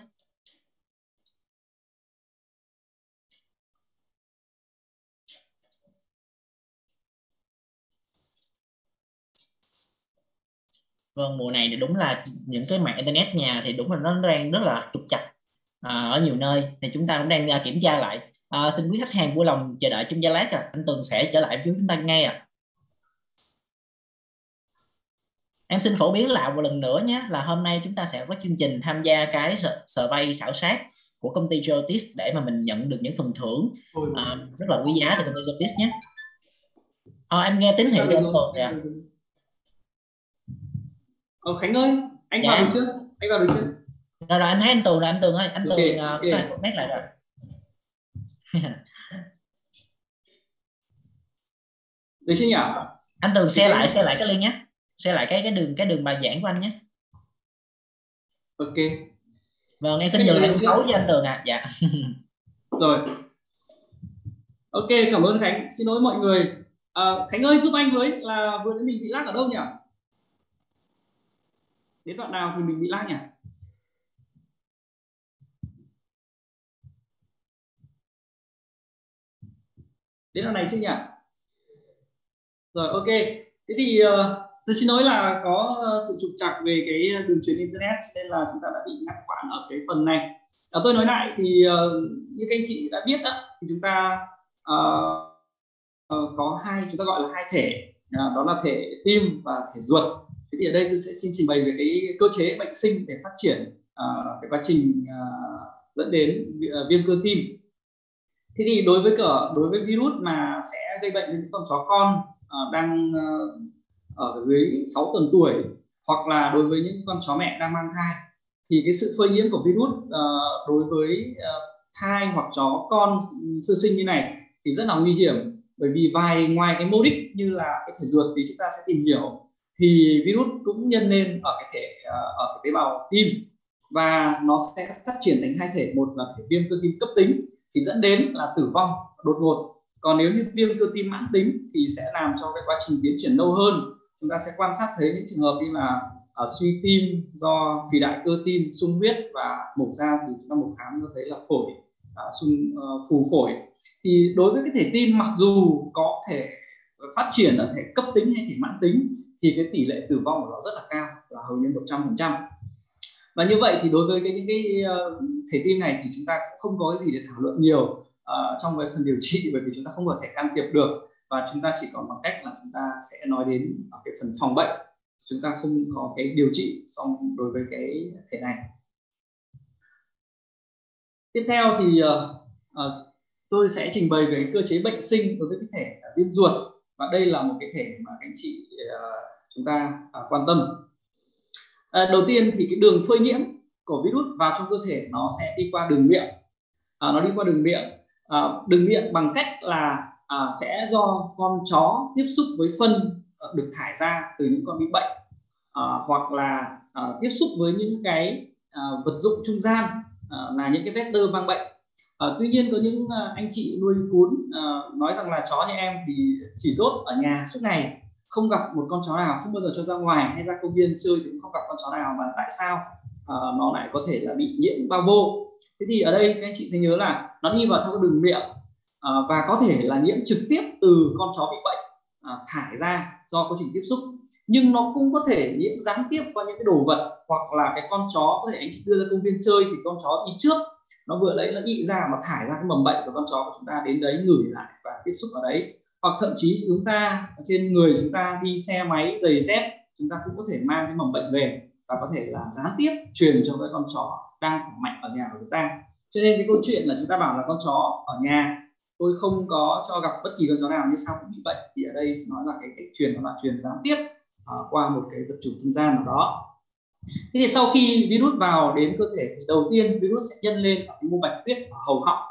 vâng mùa này thì đúng là những cái mạng internet nhà thì đúng là nó đang rất là trục chặt à, ở nhiều nơi thì chúng ta cũng đang à, kiểm tra lại à, xin quý khách hàng vui lòng chờ đợi trong giây lát à. anh Tường sẽ trở lại với chúng ta ngay à em xin phổ biến lại một lần nữa nhé là hôm nay chúng ta sẽ có chương trình tham gia cái survey khảo sát của công ty Jotis để mà mình nhận được những phần thưởng à, rất là quý giá từ công ty Jotis nhé. À, em nghe tín hiệu từ anh Tường rồi Ờ, Khánh ơi anh dạ. vào được chưa? Anh vào được chưa? Rồi rồi anh thấy anh Tường rồi anh Tường ơi anh okay, Tường uh, okay. nét lại rồi được chưa nhỉ? Anh Tường share lại share lại cái link nhé. Share lại cái cái đường cái đường bài giảng của anh nhé. Ok. Vâng em xin nhường lại xấu với anh Tường ạ. À. dạ. Rồi. Ok cảm ơn Khánh. Xin lỗi mọi người. À, Khánh ơi giúp anh với là vừa nãy mình bị lag ở đâu nhỉ? Đến đoạn nào thì mình bị lag nhỉ đến đoạn này chứ nhỉ? Rồi ok. Thế thì uh, tôi xin lỗi là có ờ, sự trục trặc về cái đường truyền internet nên là chúng ta đã bị ngắt quãng ở cái phần này. À, tôi nói lại thì uh, như các anh chị đã biết đó, thì chúng ta uh, uh, có hai chúng ta gọi là hai thể. Uh, đó là thể tim và thể ruột. Thế thì ở đây tôi sẽ xin trình bày về cái cơ chế bệnh sinh để phát triển uh, cái quá trình uh, dẫn đến viêm cơ tim thế thì đối với cả đối với virus mà sẽ gây bệnh đến những con chó con uh, đang uh, ở dưới 6 tuần tuổi hoặc là đối với những con chó mẹ đang mang thai thì cái sự phơi nhiễm của virus uh, đối với uh, thai hoặc chó con ừ, sơ sinh như này thì rất là nguy hiểm. Bởi vì vài ngoài cái mô đích như là cái thể ruột thì chúng ta sẽ tìm hiểu thì virus cũng nhân lên ở cái thể uh, ở cái tế bào tim và nó sẽ phát triển thành hai thể một là thể viêm cơ tim cấp tính thì dẫn đến là tử vong đột ngột. Còn nếu như viêm cơ tim mãn tính thì sẽ làm cho cái quá trình tiến triển lâu hơn. Chúng ta sẽ quan sát thấy những trường hợp như là uh, suy tim do phì đại cơ tim sung huyết và mổ ra thì chúng ta mổ khám cho thấy là phổi uh, sung uh, phù phổi. Thì đối với cái thể tim mặc dù có thể phát triển ở thể cấp tính hay thể mãn tính thì cái tỷ lệ tử vong của nó rất là cao là hầu như 100% và như vậy thì đối với cái những cái uh, thể tim này thì chúng ta cũng không có cái gì để thảo luận nhiều uh, trong cái phần điều trị bởi vì chúng ta không có thể can thiệp được. Và chúng ta chỉ còn bằng cách là chúng ta sẽ nói đến ở cái phần phòng bệnh. Chúng ta không có cái điều trị xong đối với cái thể này. Tiếp theo thì uh, uh, tôi sẽ trình bày về cái cơ chế bệnh sinh đối với cái thể viêm ruột. Và đây là một cái thể mà anh chị uh, chúng ta uh, quan tâm à, đầu tiên thì cái đường phơi nhiễm của virus vào trong cơ thể nó sẽ đi qua đường miệng. À, nó đi qua đường miệng. À, đường miệng bằng cách là à, sẽ do con chó tiếp xúc với phân được thải ra từ những con bị bệnh à, hoặc là à, tiếp xúc với những cái à, vật dụng trung gian à, là những cái vector mang bệnh. À, tuy nhiên có những à, anh chị nuôi cún à, nói rằng là chó như em thì chỉ rốt ở nhà suốt ngày không gặp một con chó nào không bao giờ cho ra ngoài hay ra công viên chơi thì cũng không gặp con chó nào và tại sao uh, nó lại có thể là bị nhiễm bao vô? Thế thì ở đây các anh chị thấy nhớ là nó đi vào theo đường miệng ờ, và có thể là nhiễm trực tiếp từ con chó bị bệnh ờ, thải ra do quá trình tiếp xúc. Nhưng nó cũng có thể nhiễm gián tiếp qua những cái đồ vật hoặc là cái con chó có thể anh chị đưa ra công viên chơi thì con chó đi trước nó vừa lấy nó nhị ra mà thải ra cái mầm bệnh của con chó của chúng ta đến đấy ngửi lại và tiếp xúc ở đấy hoặc thậm chí chúng ta trên người chúng ta đi xe máy giày dép chúng ta cũng có thể mang cái mầm bệnh về và có thể là gián tiếp truyền cho cái con chó đang khỏe mạnh ở nhà của chúng ta. Cho nên cái câu chuyện là chúng ta bảo là con chó ở nhà tôi không có cho gặp bất kỳ con chó nào như sao cũng bị bệnh thì ở đây nói là cái cách truyền nó là truyền gián tiếp uh, qua một cái vật chủ trung gian nào đó. Thế thì sau khi virus vào đến cơ thể thì đầu tiên virus sẽ nhân lên ở cái mô bạch huyết ở hầu họng.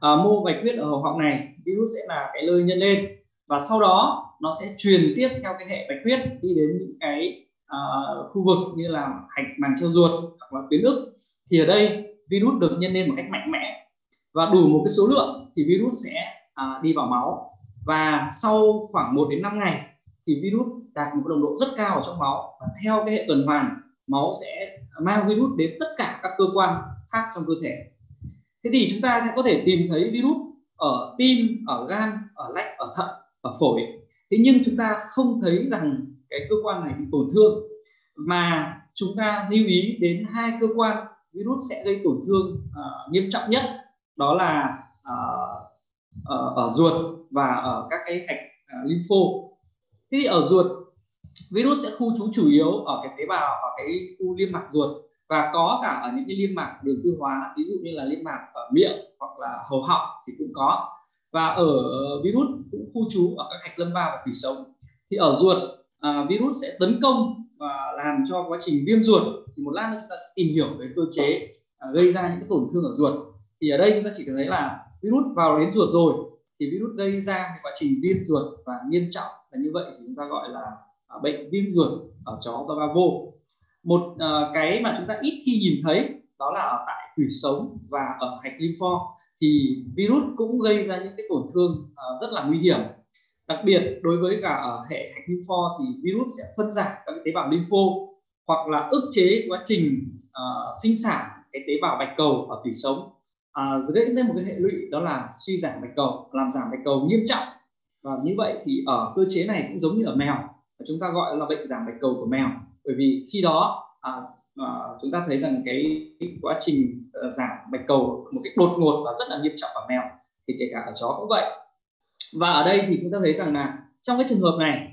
À, mô bạch huyết ở hầu họng này virus sẽ là cái lơi nhân lên. Và sau đó nó sẽ truyền tiếp theo cái hệ bạch huyết đi đến những cái uh, khu vực như là hạch màng treo ruột hoặc là tuyến ức. Thì ở đây virus được nhân lên một cách mạnh mẽ. Và đủ một cái số lượng thì virus sẽ uh, đi vào máu. Và sau khoảng 1 đến 5 ngày thì virus đạt một nồng độ rất cao ở trong máu. Và theo cái hệ tuần hoàn máu sẽ mang virus đến tất cả các cơ quan khác trong cơ thể. Thế thì chúng ta có thể tìm thấy virus ở tim ở gan ở lách ở thận ở phổi. Thế nhưng chúng ta không thấy rằng cái cơ quan này bị tổn thương mà chúng ta lưu ý đến hai cơ quan virus sẽ gây tổn thương uh, nghiêm trọng nhất đó là uh, ở, ở ruột và ở các cái hạch uh, à, lympho. Thế thì ở ruột virus sẽ khu trú chủ yếu ở cái tế bào ở cái khu liên mạc ruột và có cả ở những cái liêm mạc đường tiêu hóa ví dụ như là liêm mạc ở miệng hoặc là hầu họng thì cũng có. Và ở ờ, virus cũng khu trú ở các hạch lâm bao và tủy sống. Thì ở ruột à, virus sẽ tấn công và làm cho quá trình viêm ruột. Thì một lát nữa chúng ta sẽ tìm hiểu về cơ chế à, gây ra những cái tổn thương ở ruột. Thì ở đây chúng ta chỉ thấy là virus vào đến ruột rồi thì virus gây ra cái quá trình viêm ruột và nghiêm trọng là như vậy thì chúng ta gọi là à, bệnh viêm ruột ở chó do ba vô một uh, cái mà chúng ta ít khi nhìn thấy đó là ở tại tủy sống và ở hạch lympho. Thì virus cũng gây ra những cái tổn thương uh, rất là nguy hiểm. Đặc biệt đối với cả ở hệ hạch lympho thì virus sẽ phân giải các tế bào lympho hoặc là ức chế quá trình uh, sinh sản cái tế bào bạch cầu ở tủy sống. À, dẫn đến một cái hệ lụy đó là suy giảm bạch cầu làm giảm bạch cầu nghiêm trọng. Và như vậy thì ở cơ chế này cũng giống như ở mèo chúng ta gọi là bệnh giảm bạch cầu của mèo bởi vì khi đó à, à, chúng ta thấy rằng cái, cái quá trình uh, giảm bạch cầu một cách đột ngột và rất là nghiêm trọng ở mèo thì kể cả ở chó cũng vậy. Và ở đây thì chúng ta thấy rằng là trong cái trường hợp này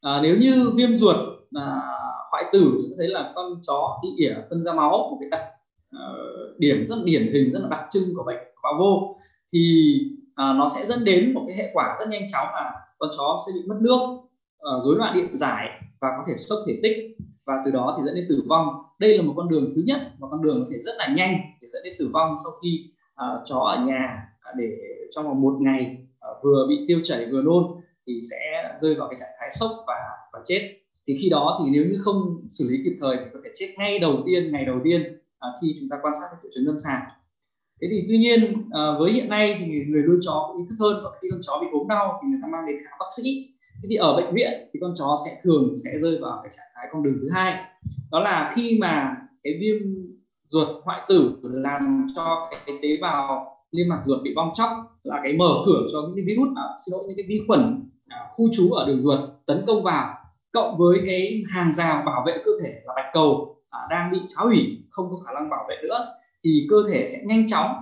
à, nếu như viêm ruột à, hoại tử chúng ta thấy là con chó đi ỉa phân ra máu một cái đặc uh, điểm rất điển hình rất là đặc trưng của bệnh bao vô thì à, nó sẽ dẫn đến một cái hệ quả rất nhanh chóng là con chó sẽ bị mất nước uh, loạn điện giải và có thể sốc thể tích. Và từ đó thì dẫn đến tử vong. Đây là một con đường thứ nhất một con đường có thể rất là nhanh để dẫn đến tử vong sau khi uh, chó ở nhà à, để trong vòng một ngày uh, vừa bị tiêu chảy vừa nôn thì sẽ rơi vào cái trạng thái sốc và và chết. Thì khi đó thì nếu như không xử lý kịp thời thì có thể chết ngay đầu tiên ngày đầu tiên uh, khi chúng ta quan sát các triệu chứng lâm sàng. Thế thì tuy nhiên uh, với hiện nay thì người nuôi chó cũng ý thức hơn và khi con chó bị ốm đau thì người ta mang đến khám bác sĩ thế thì ở bệnh viện thì con chó sẽ thường sẽ rơi vào cái trạng thái con đường thứ hai. Đó là khi mà cái viêm ruột hoại tử làm cho cái tế bào liên mạc ruột bị bong chóc là cái mở cửa cho những cái virus à, xin lỗi những cái vi khuẩn à, khu trú ở đường ruột tấn công vào cộng với cái hàng rào bảo vệ cơ thể là bạch cầu à, đang bị phá hủy không có khả năng bảo vệ nữa thì cơ thể sẽ nhanh chóng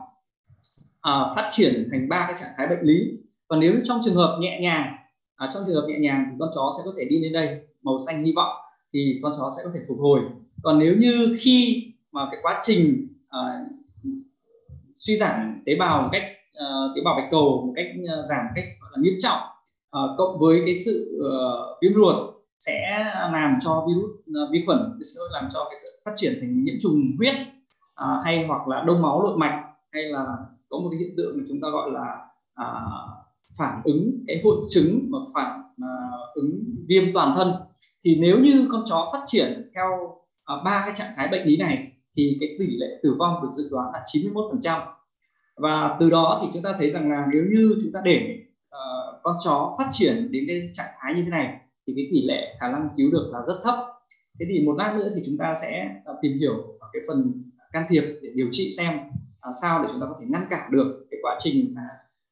à, phát triển thành ba cái trạng thái bệnh lý. Còn nếu trong trường hợp nhẹ nhàng à, trong trường hợp nhẹ nhàng thì con chó sẽ có thể đi lên đây màu xanh hy vọng thì con chó sẽ có thể phục hồi. Còn nếu như khi mà cái quá trình uh, suy giảm tế bào một cách uh, tế bào bạch cầu một cách uh, giảm một cách là nghiêm trọng uh, cộng với cái sự uh, viêm ruột sẽ làm cho virus uh, vi khuẩn sẽ làm cho cái phát triển thành nhiễm trùng huyết uh, hay hoặc là đông máu nội mạch hay là có một cái hiện tượng mà chúng ta gọi là uh, phản ứng cái hội chứng mà phản uh, ứng viêm toàn thân. Thì nếu như con chó phát triển theo à, ba uh, cái trạng thái bệnh lý này thì cái tỷ lệ tử vong được dự đoán là 91% và từ đó thì chúng ta thấy rằng là nếu như chúng ta để uh, con chó phát triển đến cái trạng thái như thế này thì cái tỷ lệ khả năng cứu được là rất thấp. Thế thì một lát nữa thì chúng ta sẽ uh, tìm hiểu ở cái phần can thiệp để điều trị xem uh, sao để chúng ta có thể ngăn cản được cái quá trình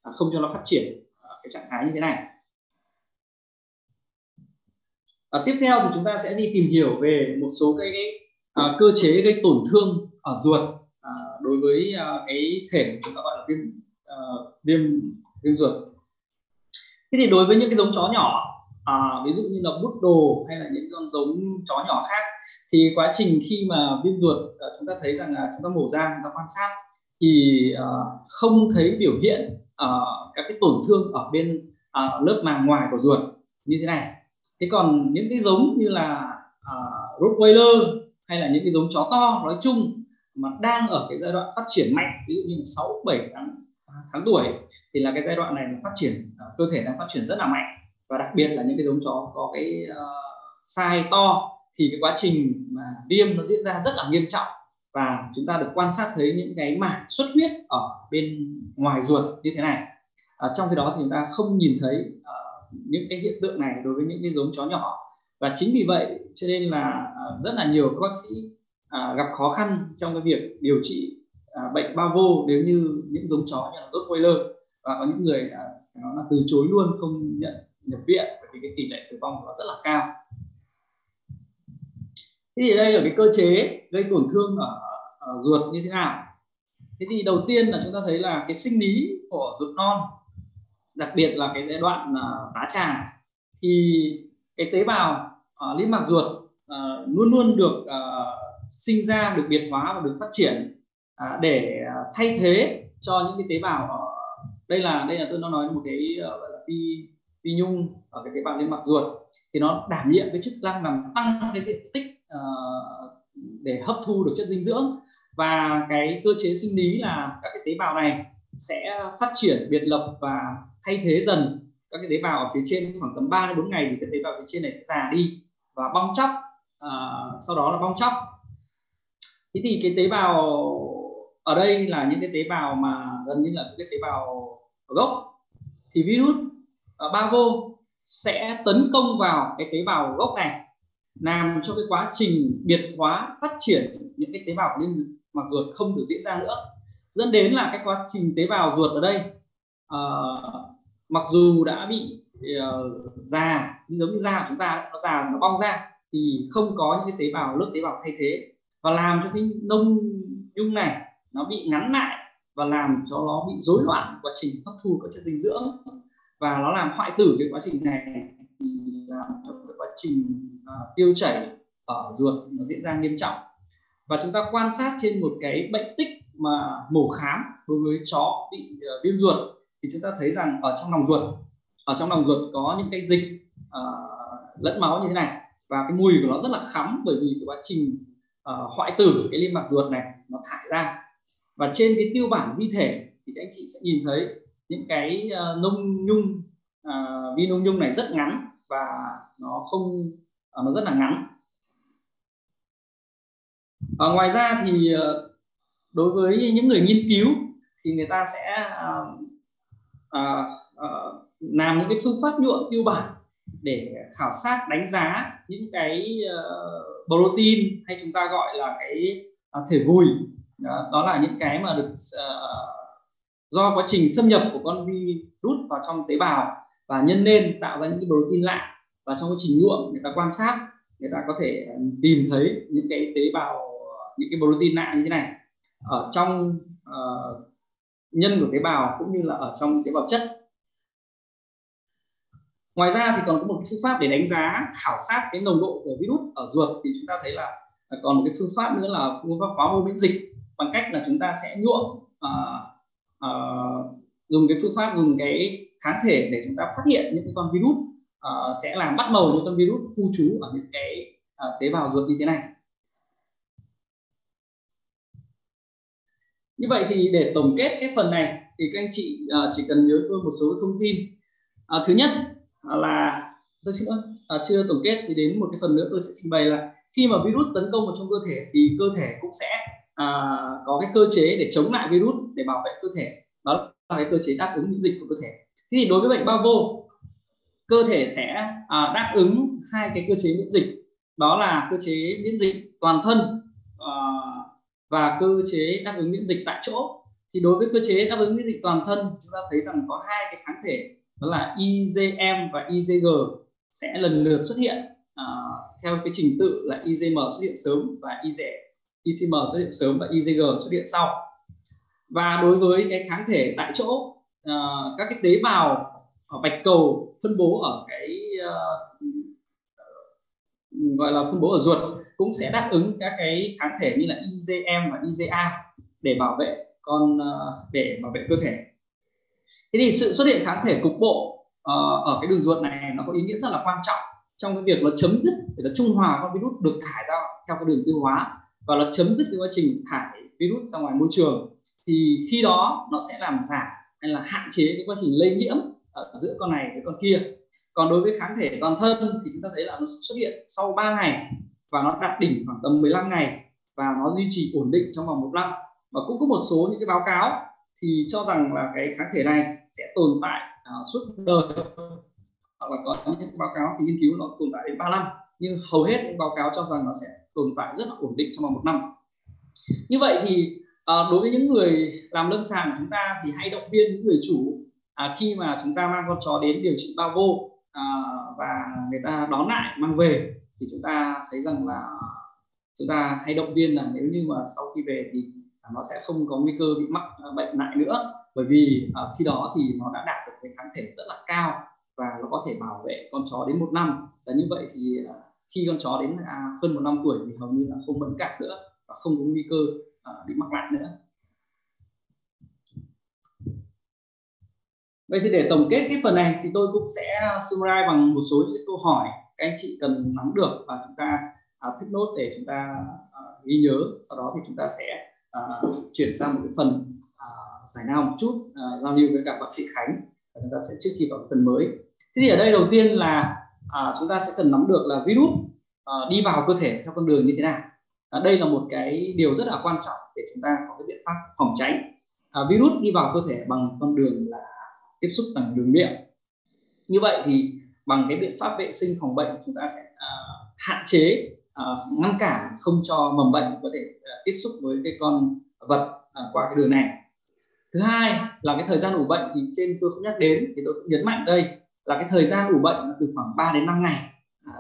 uh, không cho nó phát triển cái trạng thái như thế này. À, tiếp theo thì chúng ta sẽ đi tìm hiểu về một số cái, cái à, cơ chế gây tổn thương ở ruột à, đối với à, cái thể chúng ta gọi là viêm à, viêm viêm ruột. Thế thì đối với những cái giống chó nhỏ à, ví dụ như là bút đồ hay là những con giống chó nhỏ khác thì quá trình khi mà viêm ruột à, chúng ta thấy rằng là chúng ta mổ ra chúng ta quan sát thì à, không thấy biểu hiện Ờ, các cái tổn thương ở bên uh, lớp màng ngoài của ruột như thế này. Thế còn những cái giống như là uh, Rottweiler hay là những cái giống chó to nói chung mà đang ở cái giai đoạn phát triển mạnh ví dụ như 6 7 tháng à, tháng tuổi thì là cái giai đoạn này phát triển uh, cơ thể đang phát triển rất là mạnh. Và đặc biệt là những cái giống chó có cái uh, size to thì cái quá trình mà viêm nó diễn ra rất là nghiêm trọng và chúng ta được quan sát thấy những cái mảng xuất huyết ở bên ngoài ruột như thế này. À, trong khi đó thì chúng ta không nhìn thấy uh, những cái hiện tượng này đối với những cái giống chó nhỏ. Và chính vì vậy cho nên là uh, rất là nhiều các bác sĩ uh, gặp khó khăn trong cái việc điều trị uh, bệnh bao vô nếu như những giống chó như là Rottweiler và có những người uh, nó là từ chối luôn không nhận nhập viện bởi vì cái tỷ lệ tử vong của nó rất là cao thế thì đây là cái cơ chế gây tổn thương ở, ở ruột như thế nào? Thế thì đầu tiên là chúng ta thấy là cái sinh lý của ruột non đặc biệt là cái giai đoạn à, uh, tá tràng thì cái tế bào à, uh, liên mạc ruột uh, luôn luôn được uh, sinh ra được biệt hóa và được phát triển uh, để uh, thay thế cho những cái tế bào ở đây là đây là tôi nó nói một cái uh, gọi là vi vi nhung ở cái tế bào liên mạc ruột thì nó đảm nhiệm cái chức năng làm tăng cái diện tích uh, để hấp thu được chất dinh dưỡng. Và cái cơ chế sinh lý là các cái tế bào này sẽ phát triển biệt lập và thay thế dần các cái tế bào ở phía trên. Khoảng tầm 3 đến 4 ngày thì các tế bào phía trên này sẽ già đi và bong chóc à, sau đó là bong chóc. Thế thì cái tế bào ở đây là những cái tế bào mà gần như là cái tế bào gốc. Thì virus uh, ba vô sẽ tấn công vào cái tế bào gốc này làm cho cái quá trình biệt hóa phát triển những cái tế bào liên mạc ruột không được diễn ra nữa. Dẫn đến là cái quá trình tế bào ruột ở đây uh, mặc dù đã bị uh, già giống như da của chúng ta nó già nó bong ra thì không có những cái tế bào lớp tế bào thay thế. Và làm cho cái nông nhung này nó bị ngắn lại và làm cho nó bị rối loạn quá trình hấp thu các chất dinh dưỡng. Và nó làm hoại tử cái quá trình này thì làm cho cái quá trình À, tiêu chảy ở ruột nó diễn ra nghiêm trọng. Và chúng ta quan sát trên một cái bệnh tích mà mổ khám đối với chó bị uh, viêm ruột thì chúng ta thấy rằng ở trong lòng ruột ở trong lòng ruột có những cái dịch uh, lẫn máu như thế này. Và cái mùi của nó rất là khắm bởi vì quá trình uh, hoại tử cái liên mạc ruột này nó thải ra. Và trên cái tiêu bản vi thể thì các anh chị sẽ nhìn thấy những cái uh, nông nhung uh, vi nông nhung này rất ngắn và nó không À, nó rất là ngắn. Uh, ngoài ra thì ờ, đối với những người nghiên cứu thì người ta sẽ à, à, à làm những cái phương pháp nhuộm tiêu bản để khảo sát đánh giá những cái uh, protein hay chúng ta gọi là cái uh, thể vùi. Đó, đó là những cái mà được uh, do quá trình xâm nhập của con virus vào trong tế bào và nhân lên tạo ra những cái protein lạ và trong quá trình nhuộm người ta quan sát người ta có thể ờ, tìm thấy những cái tế bào những cái protein lạ như thế này. Ở trong uh, nhân của tế bào cũng như là ở trong tế bào chất. Ngoài ra thì còn có một cái phương pháp để đánh giá khảo sát cái nồng độ của virus ở ruột. Thì chúng ta thấy là ờ, còn một cái phương pháp nữa là phương pháp hóa mô miễn dịch bằng cách là chúng ta sẽ nhuộm uh, uh, dùng cái phương pháp dùng cái kháng thể để chúng ta phát hiện những cái con virus uh, sẽ làm bắt màu những con virus khu trú ở những cái uh, tế bào ruột như thế này. Như vậy thì để tổng kết cái phần này thì các anh chị uh, chỉ cần nhớ tôi một số thông tin. Uh, thứ nhất uh, là tôi xin lỗi uh, chưa tổng kết thì đến một cái phần nữa tôi sẽ trình bày là khi mà virus tấn công vào trong cơ thể thì cơ thể cũng sẽ uh, có cái cơ chế để chống lại virus để bảo vệ cơ thể. Đó là cái cơ chế đáp ứng miễn dịch của cơ thể. Thế thì đối với bệnh bao vô cơ thể sẽ à, đáp ứng hai cái cơ chế miễn dịch. Đó là cơ chế miễn dịch toàn thân à, và cơ chế đáp ứng miễn dịch tại chỗ. Thì đối với cơ chế đáp ứng miễn dịch toàn thân chúng ta thấy rằng có hai cái kháng thể đó là IgM và IgG sẽ lần lượt xuất hiện à, theo cái trình tự là IgM xuất hiện sớm và IG, ICM xuất hiện sớm và IgG xuất hiện sau. Và đối với cái kháng thể tại chỗ à, các cái tế bào à, bạch cầu phân bố ở cái uh, gọi là phân bố ở ruột cũng sẽ đáp ứng các cái kháng thể như là IgM và IgA để bảo vệ con uh, để bảo vệ cơ thể. Thế thì sự xuất hiện kháng thể cục bộ uh, ở cái đường ruột này nó có ý nghĩa rất là quan trọng trong cái việc nó chấm dứt để nó trung hòa con virus được thải ra theo cái đường tiêu hóa và nó chấm dứt cái quá trình thải virus ra ngoài môi trường. Thì khi đó nó sẽ làm giảm hay là hạn chế cái quá trình lây nhiễm ở giữa con này với con kia. Còn đối với kháng thể toàn thân thì chúng ta thấy là nó xuất hiện sau 3 ngày và nó đạt đỉnh khoảng tầm 15 ngày và nó duy trì ổn định trong vòng một năm. Và cũng có một số những cái báo cáo thì cho rằng là cái kháng thể này sẽ tồn tại uh, suốt đời. Hoặc là có những báo cáo thì nghiên cứu nó tồn tại đến 3 năm. Nhưng hầu hết những báo cáo cho rằng nó sẽ tồn tại rất là ổn định trong vòng một năm. Như vậy thì uh, đối với những người làm lâm sàng của chúng ta thì hãy động viên những người chủ à, khi mà chúng ta mang con chó đến điều trị bao vô à, và người ta đón lại mang về thì chúng ta thấy rằng là chúng ta hay động viên là nếu như mà sau khi về thì nó sẽ không có nguy cơ bị mắc à, bệnh lại nữa. Bởi vì à, khi đó thì nó đã đạt được cái kháng thể rất là cao và nó có thể bảo vệ con chó đến một năm. Và như vậy thì à, khi con chó đến à, hơn một năm tuổi thì hầu như là không bệnh cảm nữa và không có nguy cơ à, bị mắc lại nữa. Vậy thì để tổng kết cái phần này thì tôi cũng sẽ summarize bằng một số những câu hỏi các anh chị cần nắm được và chúng ta à, thích nốt để chúng ta à, ghi nhớ. Sau đó thì chúng ta sẽ à, chuyển sang một cái phần giải lao một chút uh, giao lưu với cả bác sĩ Khánh và chúng ta sẽ trước khi vào phần mới. Thế thì ở đây đầu tiên là chúng ta sẽ cần nắm được là virus đi vào cơ thể theo con đường như thế nào. Đây là một cái điều rất là quan trọng để chúng ta có cái biện pháp phòng tránh. Virus đi vào cơ thể bằng con đường là tiếp xúc bằng đường miệng. Như vậy thì bằng cái biện pháp vệ sinh phòng bệnh chúng ta sẽ uh, hạn chế uh, ngăn cản không cho mầm bệnh có thể uh, tiếp xúc với cái con vật uh, qua cái đường này. Thứ hai là cái thời gian ủ bệnh thì trên tôi không nhắc đến thì tôi cũng nhấn mạnh đây là cái thời gian ủ bệnh là từ khoảng 3 đến 5 ngày. À,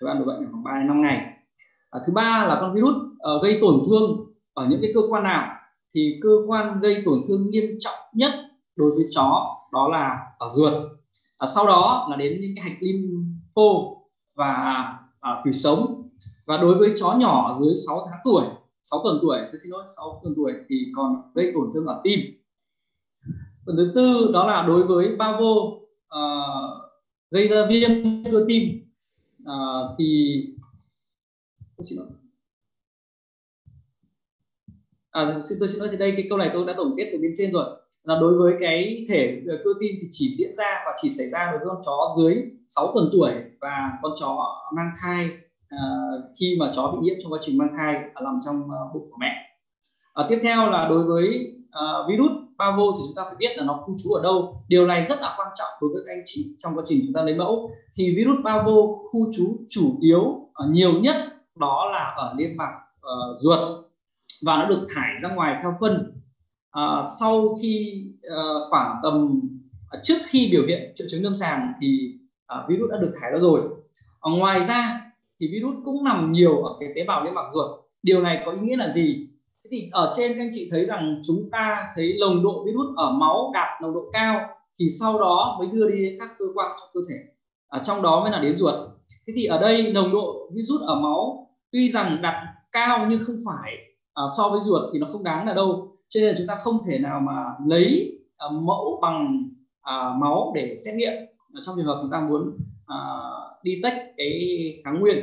thời gian ủ bệnh là khoảng 3 đến 5 ngày. À, thứ ba là con virus uh, gây tổn thương ở những cái cơ quan nào thì cơ quan gây tổn thương nghiêm trọng nhất đối với chó đó là ở ruột. À, sau đó là đến những cái hạch lympho và à, tủy sống. Và đối với chó nhỏ dưới 6 tháng tuổi 6 tuần tuổi tôi xin lỗi 6 tuần tuổi thì còn gây tổn thương ở tim. Phần thứ tư đó là đối với bao uh, à, gây ra viêm cơ tim. Uh, thì tôi xin lỗi. À, xin tôi xin lỗi thì đây cái câu này tôi đã tổng kết từ bên trên rồi là đối với cái thể ờ, cơ tim thì chỉ diễn ra và chỉ xảy ra đối với con chó dưới 6 tuần tuổi và con chó mang thai uh, khi mà chó bị nhiễm trong quá trình mang thai nằm trong uh, bụng của mẹ. Uh, tiếp theo là đối với uh, virus Pavo thì chúng ta phải biết là nó cư trú ở đâu. Điều này rất là quan trọng đối với các anh chị trong quá trình chúng ta lấy mẫu. Thì virus Pavo khu trú chủ yếu uh, nhiều nhất đó là ở niêm mạc uh, ruột và nó được thải ra ngoài theo phân À, sau khi uh, khoảng tầm à, trước khi biểu hiện triệu chứng lâm sàng thì uh, virus đã được thải ra rồi. Uh, ngoài ra thì virus cũng nằm nhiều ở cái tế bào niêm mạc ruột. Điều này có ý nghĩa là gì? Thế thì ở trên các anh chị thấy rằng chúng ta thấy nồng độ virus ở máu đạt nồng độ cao thì sau đó mới đưa đi các cơ quan trong cơ thể ở trong đó mới là đến ruột. Thế thì ở đây nồng độ virus ở máu tuy rằng đặt cao nhưng không phải uh, so với ruột thì nó không đáng là đâu cho nên là chúng ta không thể nào mà lấy uh, mẫu bằng uh, máu để xét nghiệm. Trong trường hợp chúng ta muốn uh, đi tách cái kháng nguyên.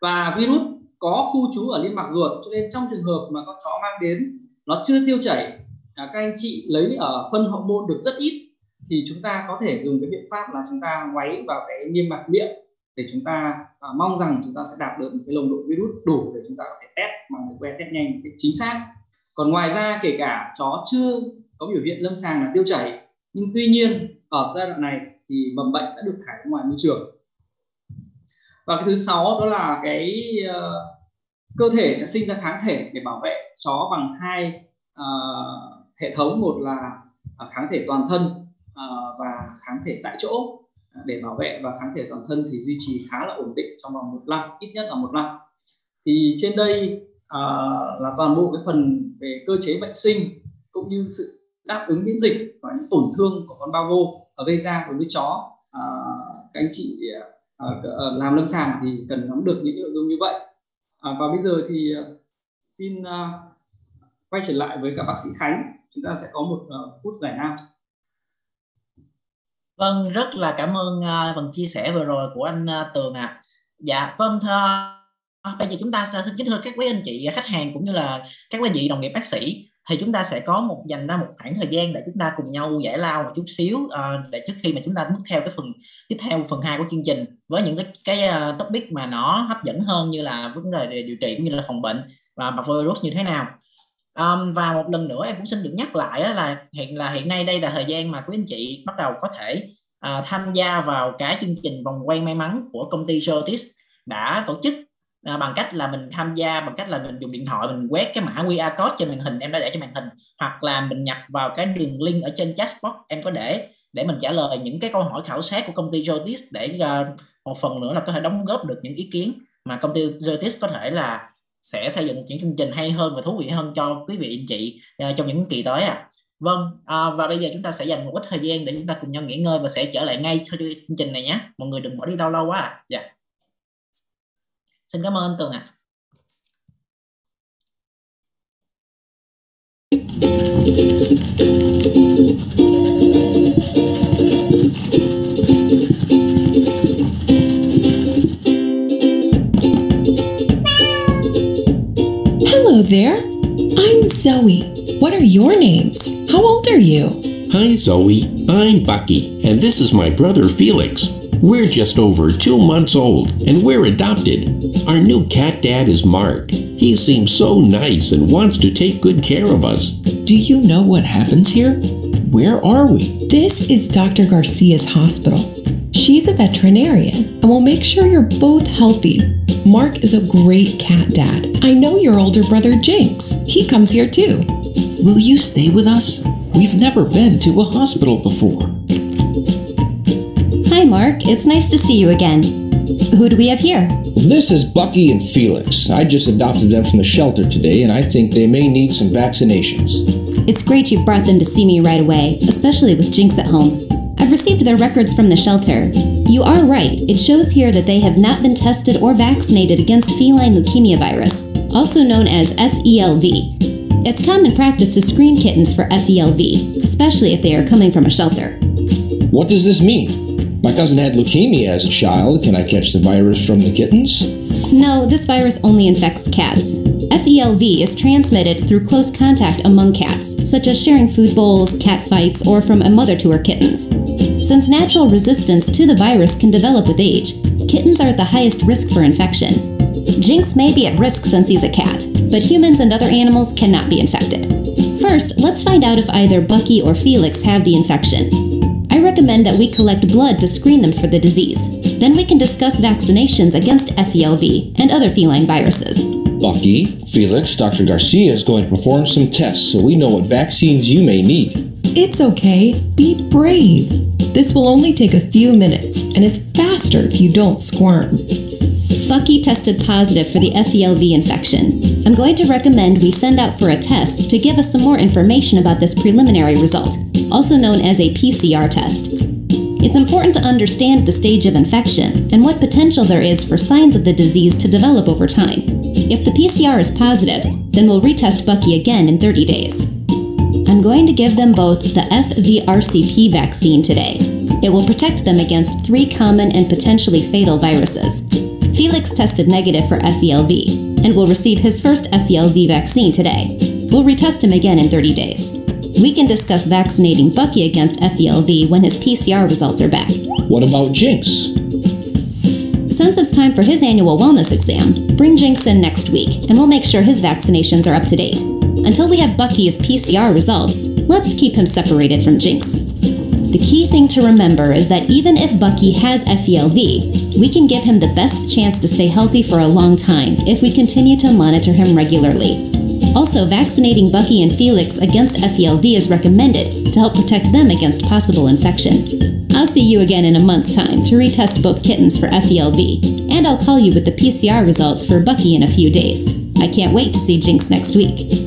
Và virus có khu trú ở niêm mạc ruột cho nên trong trường hợp mà con chó mang đến nó chưa tiêu chảy uh, các anh chị lấy ở phân hậu môn được rất ít thì chúng ta có thể dùng cái biện pháp là chúng ta ngoáy vào cái niêm mạc miệng để chúng ta à, mong rằng chúng ta sẽ đạt được một cái nồng độ virus đủ để chúng ta có thể test bằng que test nhanh chính xác còn ngoài ra kể cả chó chưa có biểu hiện lâm sàng là tiêu chảy nhưng tuy nhiên ở giai đoạn này thì mầm bệnh đã được thải ra ngoài môi trường. Và cái thứ sáu đó là cái uh, cơ thể sẽ sinh ra kháng thể để bảo vệ chó bằng hai uh, hệ thống. Một là ờ, kháng thể toàn thân uh, và kháng thể tại chỗ để bảo vệ. Và kháng thể toàn thân thì duy trì khá là ổn định trong vòng một năm ít nhất là một năm. Thì trên đây uh, là toàn bộ cái phần về cơ chế bệnh sinh cũng như sự đáp ứng miễn dịch và những tổn thương của con bao vô gây ra đối với chó à, các anh chị à, à, à, làm lâm sàng thì cần nắm được những nội dung như vậy à, và bây giờ thì à, xin à, quay trở lại với các bác sĩ Khánh chúng ta sẽ có một uh, phút giải nam Vâng, rất là cảm ơn uh, phần chia sẻ vừa rồi của anh uh, Tường ạ. À. Dạ, vâng thưa bây giờ chúng ta sẽ kính thưa các quý anh chị khách hàng cũng như là các quý vị đồng nghiệp bác sĩ thì chúng ta sẽ có một dành ra một khoảng thời gian để chúng ta cùng nhau giải lao một chút xíu uh, để trước khi mà chúng ta bước theo cái phần tiếp theo phần 2 của chương trình với những cái cái uh, topic mà nó hấp dẫn hơn như là vấn đề điều trị cũng như là phòng bệnh và bạc virus như thế nào. Um, và một lần nữa em cũng xin được nhắc lại là hiện là hiện nay đây là thời gian mà quý anh chị bắt đầu có thể uh, tham gia vào cái chương trình vòng quay may mắn của công ty Jotis đã tổ chức à, bằng cách là mình tham gia bằng cách là mình dùng điện thoại mình quét cái mã QR code trên màn hình em đã để trên màn hình. Hoặc là mình nhập vào cái đường link ở trên chatbot em có để để mình trả lời những cái câu hỏi khảo sát của công ty Jotis để uh, một phần nữa là có thể đóng góp được những ý kiến mà công ty Jotis có thể là sẽ xây dựng những chương trình hay hơn và thú vị hơn cho quý vị anh chị uh, trong những kỳ tới à vâng à, và bây giờ chúng ta sẽ dành một ít thời gian để chúng ta cùng nhau nghỉ ngơi và sẽ trở lại ngay cho chương trình này nhé. Mọi người đừng bỏ đi đâu lâu quá à. dạ. Xin cảm ơn tường ạ Hello there. I'm Zoe. What are your names? How old are you? Hi, Zoe. I'm Bucky, and this is my brother Felix. We're just over two months old and we're adopted. Our new cat dad is Mark. He seems so nice and wants to take good care of us. Do you know what happens here? Where are we? This is Dr. Garcia's hospital. She's a veterinarian and will make sure you're both healthy. Mark is a great cat dad. I know your older brother Jinx. He comes here too. Will you stay with us? We've never been to a hospital before. Hi, Mark. It's nice to see you again. Who do we have here? This is Bucky and Felix. I just adopted them from the shelter today, and I think they may need some vaccinations. It's great you brought them to see me right away, especially with Jinx at home. I've received their records from the shelter. You are right. It shows here that they have not been tested or vaccinated against feline leukemia virus, also known as FELV. It's common practice to screen kittens for FELV, especially if they are coming from a shelter. What does this mean? My cousin had leukemia as a child. Can I catch the virus from the kittens? No, this virus only infects cats. FELV is transmitted through close contact among cats, such as sharing food bowls, cat fights, or from a mother to her kittens. Since natural resistance to the virus can develop with age, kittens are at the highest risk for infection. Jinx may be at risk since he's a cat, but humans and other animals cannot be infected. First, let's find out if either Bucky or Felix have the infection recommend that we collect blood to screen them for the disease. Then we can discuss vaccinations against FELV and other feline viruses. Bucky, Felix, Dr. Garcia is going to perform some tests so we know what vaccines you may need. It's okay. Be brave. This will only take a few minutes, and it's faster if you don't squirm. Bucky tested positive for the FELV infection. I'm going to recommend we send out for a test to give us some more information about this preliminary result, also known as a PCR test. It's important to understand the stage of infection and what potential there is for signs of the disease to develop over time. If the PCR is positive, then we'll retest Bucky again in 30 days. I'm going to give them both the FVRCP vaccine today. It will protect them against three common and potentially fatal viruses Felix tested negative for FELV and will receive his first FELV vaccine today. We'll retest him again in 30 days. We can discuss vaccinating Bucky against FELV when his PCR results are back. What about Jinx? Since it's time for his annual wellness exam, bring Jinx in next week and we'll make sure his vaccinations are up to date. Until we have Bucky's PCR results, let's keep him separated from Jinx. The key thing to remember is that even if Bucky has FELV, we can give him the best chance to stay healthy for a long time if we continue to monitor him regularly. Also, vaccinating Bucky and Felix against FELV is recommended to help protect them against possible infection. I'll see you again in a month's time to retest both kittens for FELV, and I'll call you with the PCR results for Bucky in a few days. I can't wait to see Jinx next week.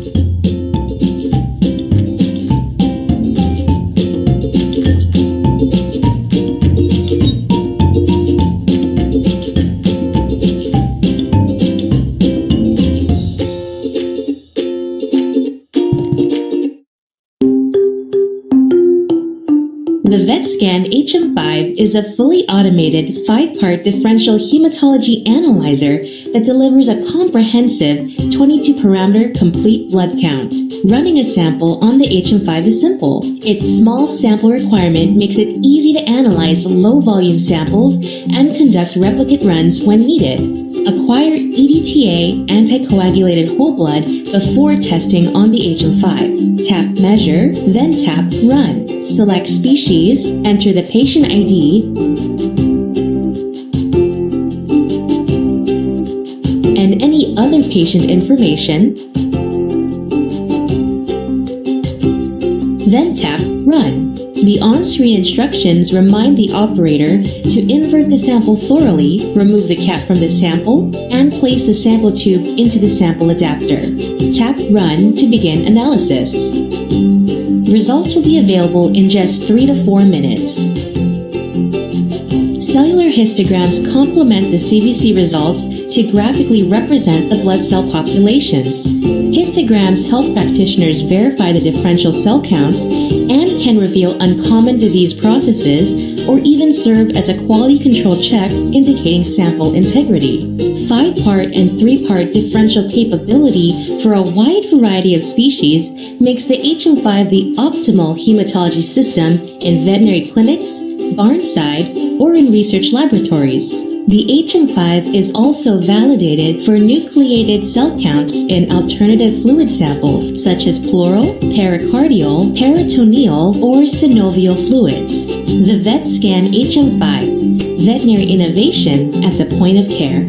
Is a fully automated five-part differential hematology analyzer that delivers a comprehensive 22-parameter complete blood count. Running a sample on the HM5 is simple. Its small sample requirement makes it easy to analyze low-volume samples and conduct replicate runs when needed. Acquire EDTA anticoagulated whole blood before testing on the HM5. Tap Measure, then tap Run. Select Species, enter the patient ID, and any other patient information, then tap Run. The on-screen instructions remind the operator to invert the sample thoroughly, remove the cap from the sample, and place the sample tube into the sample adapter. Tap Run to begin analysis. Results will be available in just 3 to 4 minutes. Cellular histograms complement the CBC results to graphically represent the blood cell populations. Histograms help practitioners verify the differential cell counts and can reveal uncommon disease processes or even serve as a quality control check indicating sample integrity. Five part and three part differential capability for a wide variety of species makes the HM5 the optimal hematology system in veterinary clinics, barnside, or in research laboratories. The HM5 is also validated for nucleated cell counts in alternative fluid samples such as pleural, pericardial, peritoneal, or synovial fluids. The VetScan HM5, veterinary innovation at the point of care.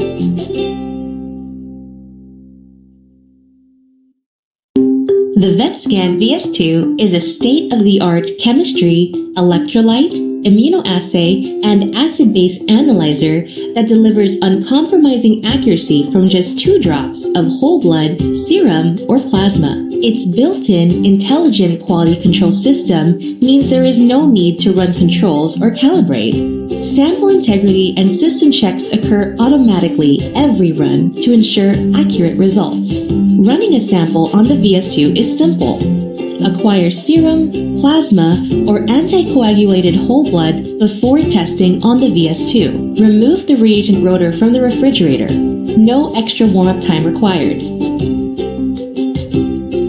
The VetScan VS2 is a state-of-the-art chemistry, electrolyte, immunoassay, and acid-base analyzer that delivers uncompromising accuracy from just two drops of whole blood, serum, or plasma. Its built-in intelligent quality control system means there is no need to run controls or calibrate. Sample integrity and system checks occur automatically every run to ensure accurate results. Running a sample on the VS2 is simple. Acquire serum, plasma, or anticoagulated whole blood before testing on the VS2. Remove the reagent rotor from the refrigerator. No extra warm-up time required.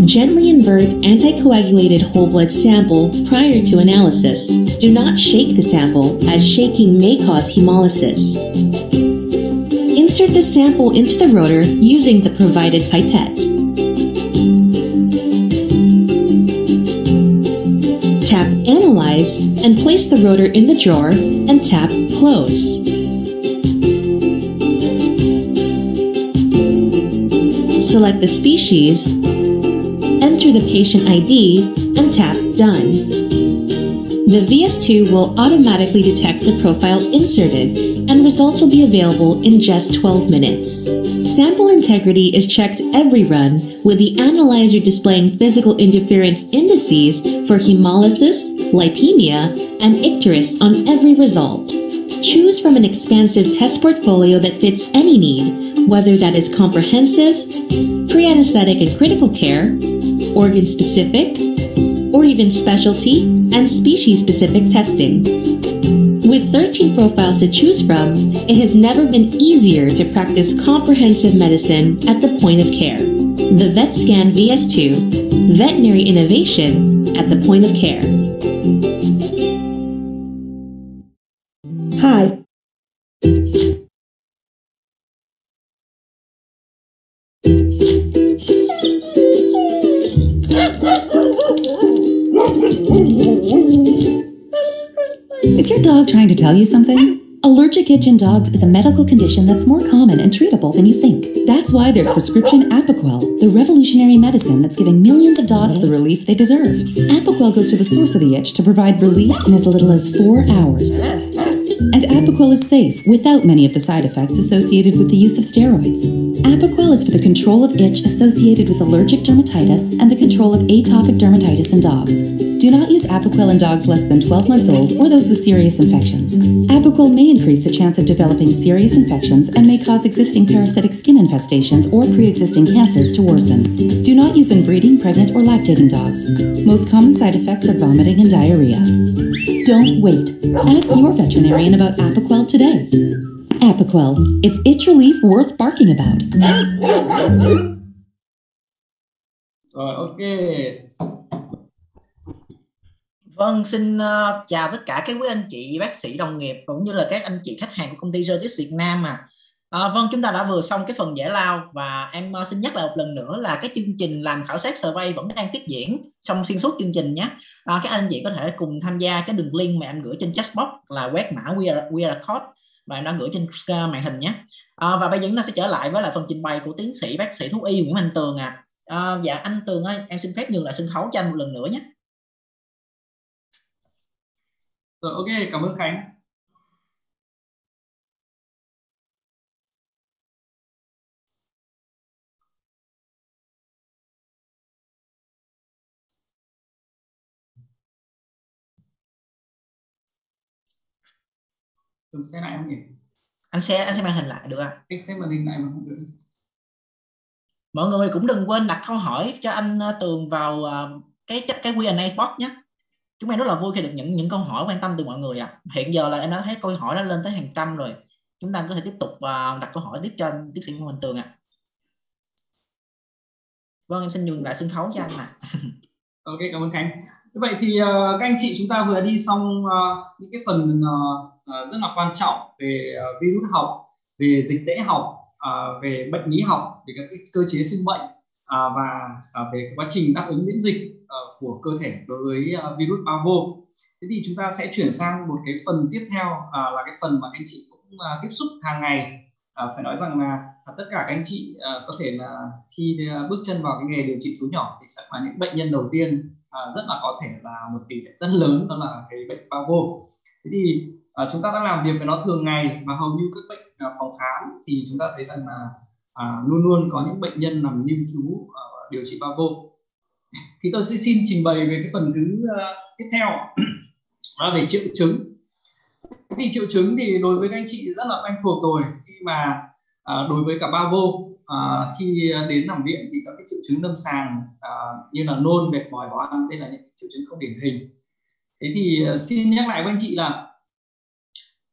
Gently invert anticoagulated whole blood sample prior to analysis. Do not shake the sample, as shaking may cause hemolysis. Insert the sample into the rotor using the provided pipette. And place the rotor in the drawer and tap Close. Select the species, enter the patient ID, and tap Done. The VS2 will automatically detect the profile inserted, and results will be available in just 12 minutes. Sample integrity is checked every run, with the analyzer displaying physical interference indices for hemolysis, lipemia, and icterus on every result. Choose from an expansive test portfolio that fits any need, whether that is comprehensive, pre anesthetic and critical care, organ specific, or even specialty and species specific testing. With 13 profiles to choose from, it has never been easier to practice comprehensive medicine at the point of care. The VetScan VS2, veterinary innovation at the point of care. Hi. Is your dog trying to tell you something? Allergic itch in dogs is a medical condition that's more common and treatable than you think. That's why there's prescription Apoquel, the revolutionary medicine that's giving millions of dogs the relief they deserve. Apoquel goes to the source of the itch to provide relief in as little as four hours. And Apoquel is safe without many of the side effects associated with the use of steroids. Apoquel is for the control of itch associated with allergic dermatitis and the control of atopic dermatitis in dogs. Do not use Apoquel in dogs less than 12 months old or those with serious infections. Apoquel may increase the chance of developing serious infections and may cause existing parasitic skin infestations or pre-existing cancers to worsen. Do not use in breeding, pregnant, or lactating dogs. Most common side effects are vomiting and diarrhea. Don't wait. Ask your veterinarian about Apoquel today. Apoquel, it's itch relief worth barking about. Rồi ok. Vâng, xin uh, chào tất cả các quý anh chị bác sĩ đồng nghiệp cũng như là các anh chị khách hàng của công ty Regis Việt Nam à. À, vâng, chúng ta đã vừa xong cái phần giải lao và em uh, xin nhắc lại một lần nữa là cái chương trình làm khảo sát survey vẫn đang tiếp diễn trong xuyên suốt chương trình nhé. À, các anh chị có thể cùng tham gia cái đường link mà em gửi trên chatbox là quét mã QR, QR code và em đã gửi trên màn hình nhé. À, và bây giờ chúng ta sẽ trở lại với lại phần trình bày của tiến sĩ bác sĩ thú y Nguyễn Anh Tường à. à dạ anh Tường ơi, em xin phép nhường lại sân khấu cho anh một lần nữa nhé. Rồi ok, cảm ơn Khánh. Tôi xem lại không nhỉ? Anh xem anh xem màn hình lại được à? Anh xem màn hình lại mà không được. Mọi người cũng đừng quên đặt câu hỏi cho anh ờ, Tường vào ờ, cái cái Q&A box nhé chúng em rất là vui khi được nhận những câu hỏi quan tâm từ mọi người ạ à. hiện giờ là em đã thấy câu hỏi đã lên tới hàng trăm rồi chúng ta có thể tiếp tục à, đặt câu hỏi tiếp cho tiến sĩ Nguyễn Tường ạ à. vâng em xin nhường lại sân khấu cho anh ạ à. ok, cảm ơn Khánh như vậy thì à, các anh chị chúng ta vừa đi xong à, những cái phần rất là quan trọng về virus học, về dịch tễ học về bệnh lý học, về các cái cơ chế sinh bệnh và về quá trình đáp ứng miễn dịch uh, của cơ thể đối với uh, virus vô thế thì chúng ta sẽ chuyển sang một cái phần tiếp theo uh, là cái phần mà anh chị cũng uh, tiếp xúc hàng ngày. Uh, phải nói rằng là uh, tất cả các anh chị uh, có thể là khi uh, bước chân vào cái nghề điều trị thú nhỏ thì sẽ là những bệnh nhân đầu tiên uh, rất là có thể là một tỷ lệ rất lớn đó là cái bệnh bao vô thế thì uh, chúng ta đang làm việc với nó thường ngày và hầu như các bệnh uh, phòng khám thì chúng ta thấy rằng là uh, luôn luôn có những bệnh nhân nằm niêm chú uh, điều trị bao vô thì tôi sẽ xin trình bày về cái phần thứ uh, tiếp theo. Đó là về triệu chứng. Thì triệu chứng thì đối với các anh chị rất là quen thuộc rồi. Khi mà uh, đối với cả ba vô uh, khi đến nằm viện thì các cái triệu chứng lâm sàng uh, như là nôn mệt mỏi bỏ ăn đây là những triệu chứng không điển hình. Thế thì uh, xin nhắc lại với anh chị là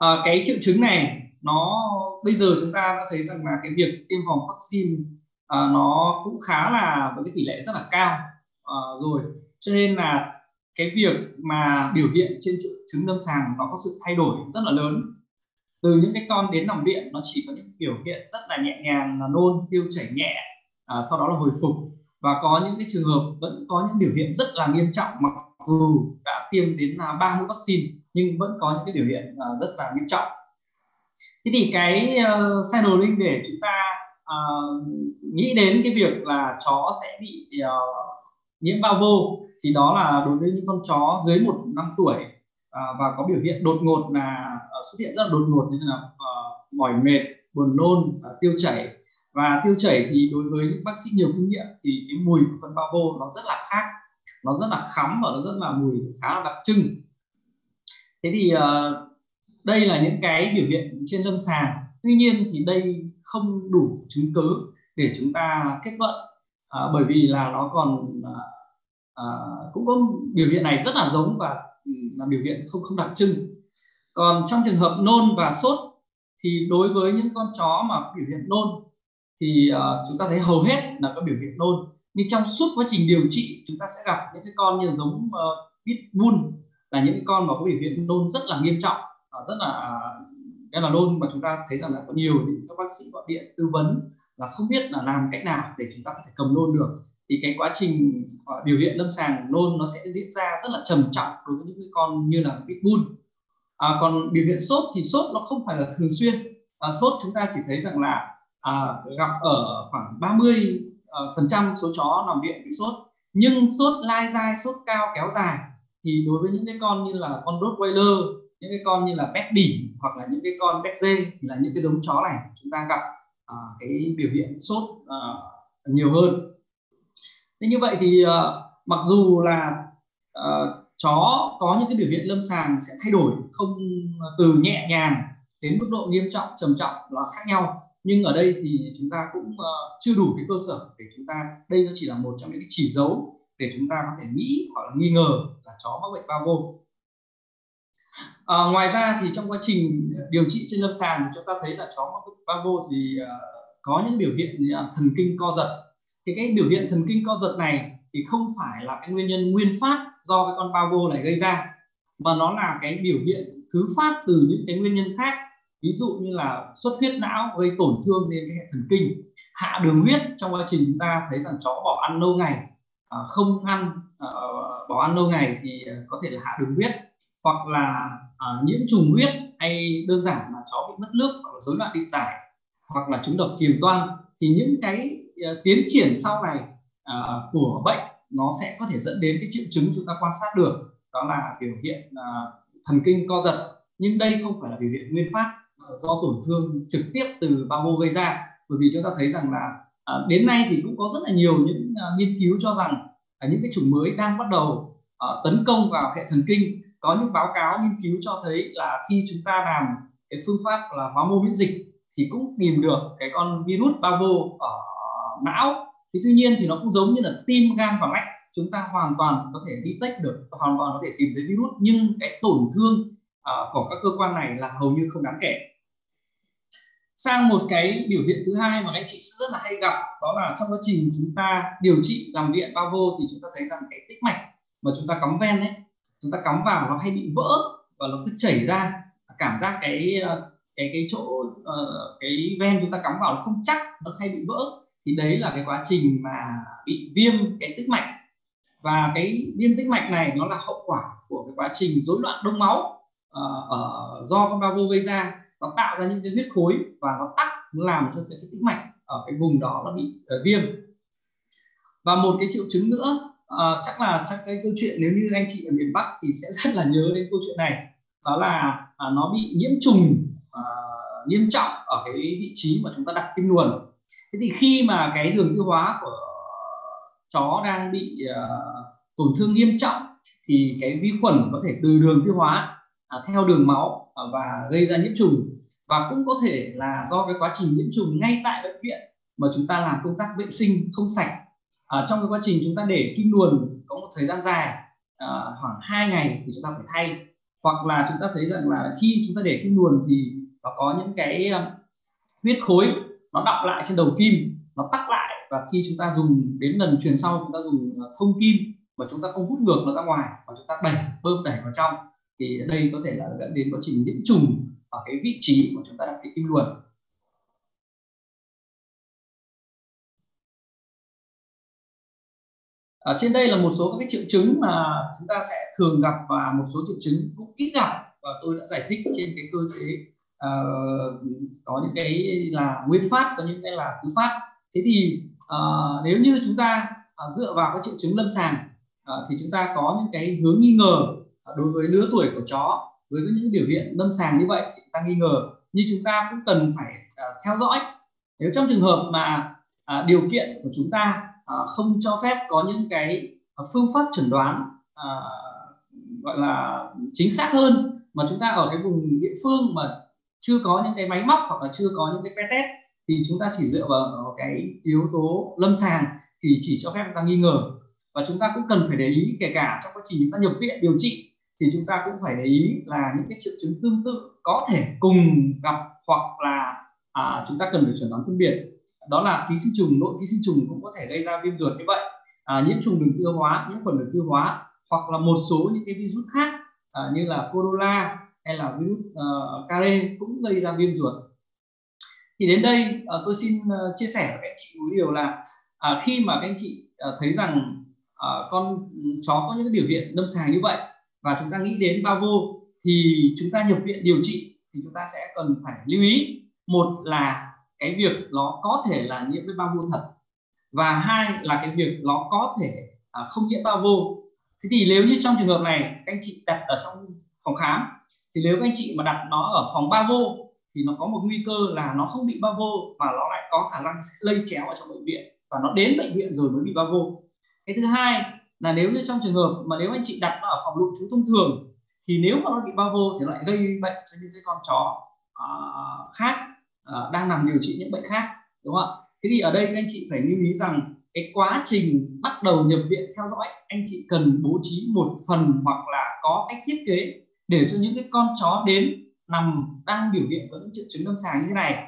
uh, cái triệu chứng này nó bây giờ chúng ta đã thấy rằng là cái việc tiêm phòng vaccine uh, nó cũng khá là với cái tỷ lệ rất là cao uh, rồi. Cho nên là cái việc mà biểu hiện trên triệu chứng lâm sàng nó có sự thay đổi rất là lớn. Từ những cái con đến nằm viện nó chỉ có những biểu hiện rất là nhẹ nhàng là nôn tiêu chảy nhẹ à, sau đó là hồi phục. Và có những cái trường hợp vẫn có những biểu hiện rất là nghiêm trọng mặc dù đã tiêm đến là 30 vaccine nhưng vẫn có những cái biểu hiện uh, rất là nghiêm trọng. Thế thì cái ờ, uh, signaling để chúng ta uh, nghĩ đến cái việc là chó sẽ bị uh, nhiễm bao vô thì đó là đối với những con chó dưới một năm tuổi à, và có biểu hiện đột ngột là à, xuất hiện rất là đột ngột như là à, mỏi mệt buồn nôn à, tiêu chảy. Và tiêu chảy thì đối với những bác sĩ nhiều kinh nghiệm thì cái mùi của phân bao vô nó rất là khác nó rất là khắm và nó rất là mùi khá là đặc trưng. Thế thì à, đây là những cái biểu hiện trên lâm sàng. Tuy nhiên thì đây không đủ chứng cứ để chúng ta kết luận à, bởi vì là nó còn à, à, cũng có biểu hiện này rất là giống và ừ, là biểu hiện không không đặc trưng. Còn trong trường hợp nôn và sốt thì đối với những con chó mà biểu hiện nôn thì uh, chúng ta thấy hầu hết là có biểu hiện nôn. Nhưng trong suốt quá trình điều trị chúng ta sẽ gặp những cái con như giống uh, pitbull là những cái con mà có biểu hiện nôn rất là nghiêm trọng uh, rất là uh, là nôn mà chúng ta thấy rằng là có nhiều những các bác sĩ gọi điện tư vấn là không biết là làm cách nào để chúng ta có thể cầm nôn được. Thì cái quá trình uh, biểu hiện lâm sàng nôn nó sẽ diễn ra rất là trầm trọng đối với những cái con như là pitbull. À, còn biểu hiện sốt thì sốt nó không phải là thường xuyên. À, sốt chúng ta chỉ thấy rằng là à, gặp ở khoảng 30 uh, ờ, phần trăm số chó nằm viện bị sốt. Nhưng sốt lai dai sốt cao kéo dài thì đối với những cái con như là con Rottweiler những cái con như là pet bỉ hoặc là những cái con pet dê thì là những cái giống chó này chúng ta gặp uh, cái biểu hiện sốt uh, nhiều hơn. Thế như vậy thì uh, mặc dù là uh, chó có những cái biểu hiện lâm sàng sẽ thay đổi không từ nhẹ nhàng đến mức độ nghiêm trọng trầm trọng là khác nhau. Nhưng ở đây thì chúng ta cũng uh, chưa đủ cái cơ sở để chúng ta đây nó chỉ là một trong những cái chỉ dấu để chúng ta có thể nghĩ hoặc là nghi ngờ là chó mắc bệnh bao gồm À, ngoài ra thì trong quá trình điều trị trên lâm sàng chúng ta thấy là chó mắc vô Pavo thì uh, có những biểu hiện như là thần kinh co giật. Thì cái biểu hiện thần kinh co giật này thì không phải là cái nguyên nhân nguyên phát do cái con Pavo này gây ra mà nó là cái biểu hiện thứ phát từ những cái nguyên nhân khác. Ví dụ như là xuất huyết não gây tổn thương lên cái hệ thần kinh hạ đường huyết trong quá trình chúng ta thấy rằng chó bỏ ăn lâu ngày. Ờ, không ăn bỏ ăn lâu ngày thì có thể là hạ đường huyết hoặc là à, nhiễm trùng huyết hay đơn giản là chó bị mất nước hoặc là rối loạn điện giải hoặc là trúng độc kiềm toan thì những cái uh, tiến triển sau này uh, của bệnh nó sẽ có thể dẫn đến cái triệu chứng chúng ta quan sát được đó là biểu hiện uh, thần kinh co giật. Nhưng đây không phải là biểu hiện nguyên phát do tổn thương trực tiếp từ bao mô gây ra. Bởi vì chúng ta thấy rằng là à, đến nay thì cũng có rất là nhiều những à, nghiên cứu cho rằng à, những cái chủng mới đang bắt đầu à, tấn công vào hệ thần kinh có những báo cáo nghiên cứu cho thấy là khi chúng ta làm cái phương pháp là hóa mô miễn dịch thì cũng tìm được cái con virus bavo ở não. Thì tuy nhiên thì nó cũng giống như là tim gan và mạch. Chúng ta hoàn toàn có thể đi tách được hoàn toàn có thể tìm thấy virus. Nhưng cái tổn thương uh, của các cơ quan này là hầu như không đáng kể. Sang một cái biểu hiện thứ hai mà anh chị sẽ rất là hay gặp đó là trong quá trình chúng ta điều trị làm điện bao vô thì chúng ta thấy rằng cái tích mạch mà chúng ta cắm ven đấy chúng ta cắm vào nó hay bị vỡ và nó cứ chảy ra. Cảm giác cái ờ, cái cái chỗ ờ, cái ven chúng ta cắm vào nó không chắc nó hay bị vỡ. Thì đấy là cái quá trình mà bị viêm cái tích mạch. Và cái viêm tích mạch này nó là hậu quả của cái quá trình rối loạn đông máu uh, ở do con bao vô gây ra. Nó tạo ra những cái huyết khối và nó tắc làm cho cái, cái tĩnh mạch ở cái vùng đó nó bị uh, viêm. Và một cái triệu chứng nữa à, chắc là chắc cái câu chuyện nếu như anh chị ở miền Bắc thì sẽ rất là nhớ đến câu chuyện này. Đó là à, nó bị nhiễm trùng à, nghiêm trọng ở cái vị trí mà chúng ta đặt kim luồn thế thì khi mà cái đường tiêu hóa của chó đang bị à, tổn thương nghiêm trọng thì cái vi khuẩn có thể từ đường tiêu hóa à, theo đường máu à, và gây ra nhiễm trùng. Và cũng có thể là do cái quá trình nhiễm trùng ngay tại bệnh viện mà chúng ta làm công tác vệ sinh không sạch à, trong cái quá trình chúng ta để kim luồn có một thời gian dài à, khoảng 2 ngày thì chúng ta phải thay. Hoặc là chúng ta thấy rằng là khi chúng ta để kim luồn thì nó có những cái ờ, huyết khối nó đọng lại trên đầu kim nó tắc lại. Và khi chúng ta dùng đến lần truyền sau chúng ta dùng thông kim mà chúng ta không hút ngược nó ra ngoài mà chúng ta đẩy bơm đẩy vào trong thì đây có thể là dẫn đến quá trình nhiễm trùng ở cái vị trí mà chúng ta đặt cái kim luồn. À, trên đây là một số các cái triệu chứng mà chúng ta sẽ thường gặp và một số triệu chứng cũng ít gặp và tôi đã giải thích trên cái cơ chế uh, có những cái là nguyên phát có những cái là thứ phát. Thế thì uh, nếu như chúng ta uh, dựa vào các triệu chứng lâm sàng uh, thì chúng ta có những cái hướng nghi ngờ đối với lứa tuổi của chó với những biểu hiện lâm sàng như vậy thì ta nghi ngờ. Nhưng chúng ta cũng cần phải uh, theo dõi. Nếu trong trường hợp mà uh, điều kiện của chúng ta Ờ, không cho phép có những cái ờ, phương pháp chẩn đoán ờ, gọi là chính xác hơn mà chúng ta ở cái vùng địa phương mà chưa có những cái máy móc hoặc là chưa có những cái que test thì chúng ta chỉ dựa vào cái yếu tố lâm sàng thì chỉ cho phép chúng ta nghi ngờ. Và chúng ta cũng cần phải để ý kể cả trong quá trình chúng ta nhập viện điều trị thì chúng ta cũng phải để ý là những cái triệu chứng tương tự có thể cùng gặp hoặc là à, chúng ta cần phải chuẩn đoán phân biệt đó là ký sinh trùng nội ký sinh trùng cũng có thể gây ra viêm ruột như vậy. À, nhiễm trùng đường tiêu hóa nhiễm khuẩn đường tiêu hóa hoặc là một số những cái virus khác à, như là corona hay là virus ờ, uh, Care cũng gây ra viêm ruột. Thì đến đây uh, tôi xin uh, chia sẻ với các anh chị một điều là uh, khi mà các anh chị uh, thấy rằng uh, con chó có những cái biểu hiện lâm sàng như vậy và chúng ta nghĩ đến bao vô thì chúng ta nhập viện điều trị thì chúng ta sẽ cần phải lưu ý. Một là cái việc nó có thể là nhiễm với bao vô thật và hai là cái việc nó có thể à, không nhiễm bao vô thế thì nếu như trong trường hợp này các anh chị đặt ở trong phòng khám thì nếu các anh chị mà đặt nó ở phòng ba vô thì nó có một nguy cơ là nó không bị bao vô và nó lại có khả năng sẽ lây chéo ở trong bệnh viện và nó đến bệnh viện rồi mới bị bao vô cái thứ hai là nếu như trong trường hợp mà nếu anh chị đặt nó ở phòng nội trú thông thường thì nếu mà nó bị bao vô thì lại gây bệnh cho những cái con chó uh, khác uh, đang nằm điều trị những bệnh khác đúng không ạ? Thế thì ở đây các anh chị phải lưu ý rằng cái quá trình bắt đầu nhập viện theo dõi anh chị cần bố trí một phần hoặc là có cách thiết kế để cho những cái con chó đến nằm đang biểu hiện có những triệu chứng lâm sàng như thế này.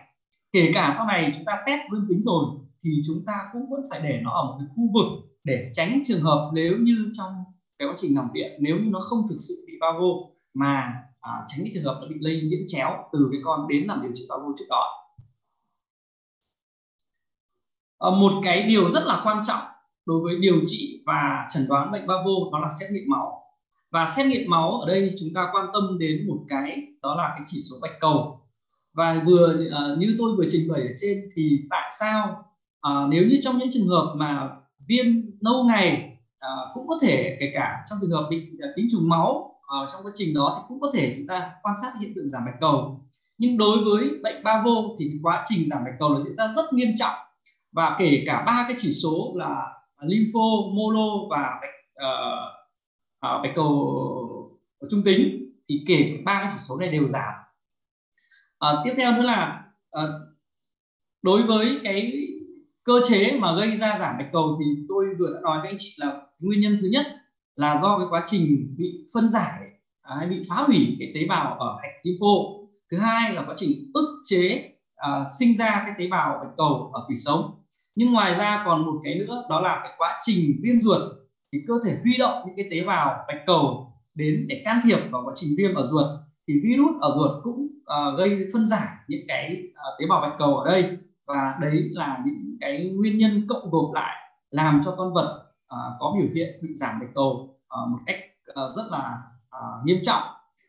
Kể cả sau này chúng ta test dương tính rồi thì chúng ta cũng vẫn phải để nó ở một cái khu vực để tránh trường hợp nếu như trong cái quá trình nằm viện nếu như nó không thực sự bị bao vô mà à, tránh cái trường hợp nó bị lây nhiễm chéo từ cái con đến làm điều trị bao vô trước đó. À, một cái điều rất là quan trọng đối với điều trị và chẩn đoán bệnh bao vô đó là xét nghiệm máu. Và xét nghiệm máu ở đây chúng ta quan tâm đến một cái đó là cái chỉ số bạch cầu. Và vừa uh, như tôi vừa trình bày ở trên thì tại sao uh, nếu như trong những trường hợp mà viêm lâu ngày uh, cũng có thể kể cả trong trường hợp bị uh, kính trùng máu uh, trong quá trình đó thì cũng có thể chúng ta quan sát hiện tượng giảm bạch cầu. Nhưng đối với bệnh ba vô thì quá trình giảm bạch cầu là diễn ra rất nghiêm trọng. Và kể cả ba cái chỉ số là lympho, molo và bạch, uh, ờ, bạch à, cầu trung tính thì kể ba cái chỉ số này đều giảm. À, tiếp theo nữa là à, đối với cái cơ chế mà gây ra giảm bạch cầu thì tôi vừa đã nói với anh chị là nguyên nhân thứ nhất là do cái quá trình bị phân giải à, hay bị phá hủy cái tế bào ở hạch lympho. Thứ hai là quá trình ức chế à, sinh ra cái tế bào bạch cầu ở tủy sống. Nhưng ngoài ra còn một cái nữa đó là cái quá trình viêm ruột thì cơ thể huy động những cái tế bào bạch cầu đến để can thiệp vào quá trình viêm ở ruột. Thì virus ở ruột cũng uh, gây phân giải những cái uh, tế bào bạch cầu ở đây. Và đấy là những cái nguyên nhân cộng gộp lại làm cho con vật À, có biểu hiện bị giảm bạch cầu uh, một cách uh, rất là uh, nghiêm trọng.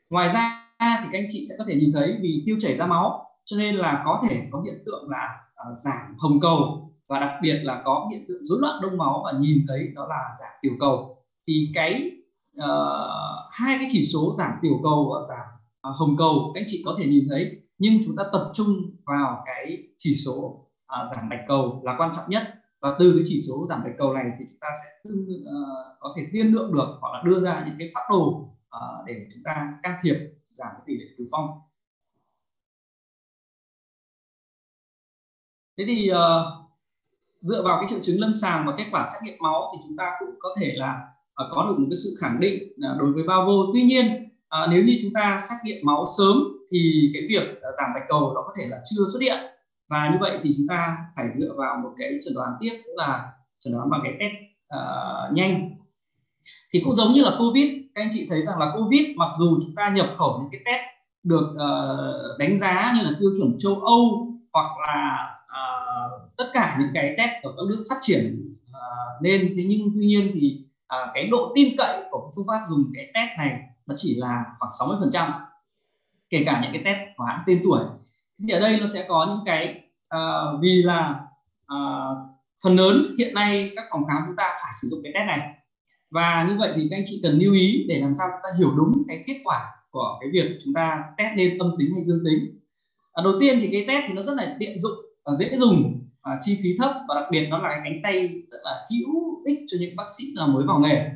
Ngoài ra thì các anh chị sẽ có thể nhìn thấy vì tiêu chảy ra máu cho nên là có thể có hiện tượng là uh, giảm hồng cầu và đặc biệt là có hiện tượng rối loạn đông máu và nhìn thấy đó là giảm tiểu cầu. Thì cái uh, hai cái chỉ số giảm tiểu cầu và giảm uh, hồng cầu các anh chị có thể nhìn thấy nhưng chúng ta tập trung vào cái chỉ số uh, giảm bạch cầu là quan trọng nhất và từ cái chỉ số giảm bạch cầu này thì chúng ta sẽ tư, uh, ờ, có thể tiên lượng được hoặc là đưa ra những cái phác đồ uh, để chúng ta can thiệp giảm tỷ lệ tử vong. Thế thì uh, dựa vào cái triệu chứng lâm sàng và kết quả xét nghiệm máu thì chúng ta cũng có thể là uh, có được một cái sự khẳng định uh, đối với bao vô tuy nhiên uh, nếu như chúng ta xét nghiệm máu sớm thì cái việc uh, giảm bạch cầu nó có thể là chưa xuất hiện và như vậy thì chúng ta phải dựa vào một cái chẩn đoán tiếp tức là chẩn đoán bằng cái test uh, nhanh. Thì cũng giống như là covid các anh chị thấy rằng là covid mặc dù chúng ta nhập khẩu những cái test được uh, đánh giá như là tiêu chuẩn châu Âu hoặc là uh, tất cả những cái test ở các nước phát triển uh, thế nhưng tuy nhiên thì uh, cái độ tin cậy của phương pháp dùng cái test này nó chỉ là khoảng 60 phần trăm kể cả những cái test của hãng tên tuổi thì ở đây nó sẽ có những cái uh, vì là uh, phần lớn hiện nay các phòng khám chúng ta phải sử dụng cái test này. Và như vậy thì các anh chị cần lưu ý để làm sao chúng ta hiểu đúng cái kết quả của cái việc chúng ta test lên âm tính hay dương tính. À, đầu tiên thì cái test thì nó rất là tiện dụng và dễ dùng và chi phí thấp và đặc biệt nó là cái cánh tay rất là hữu ích cho những bác sĩ là mới vào nghề.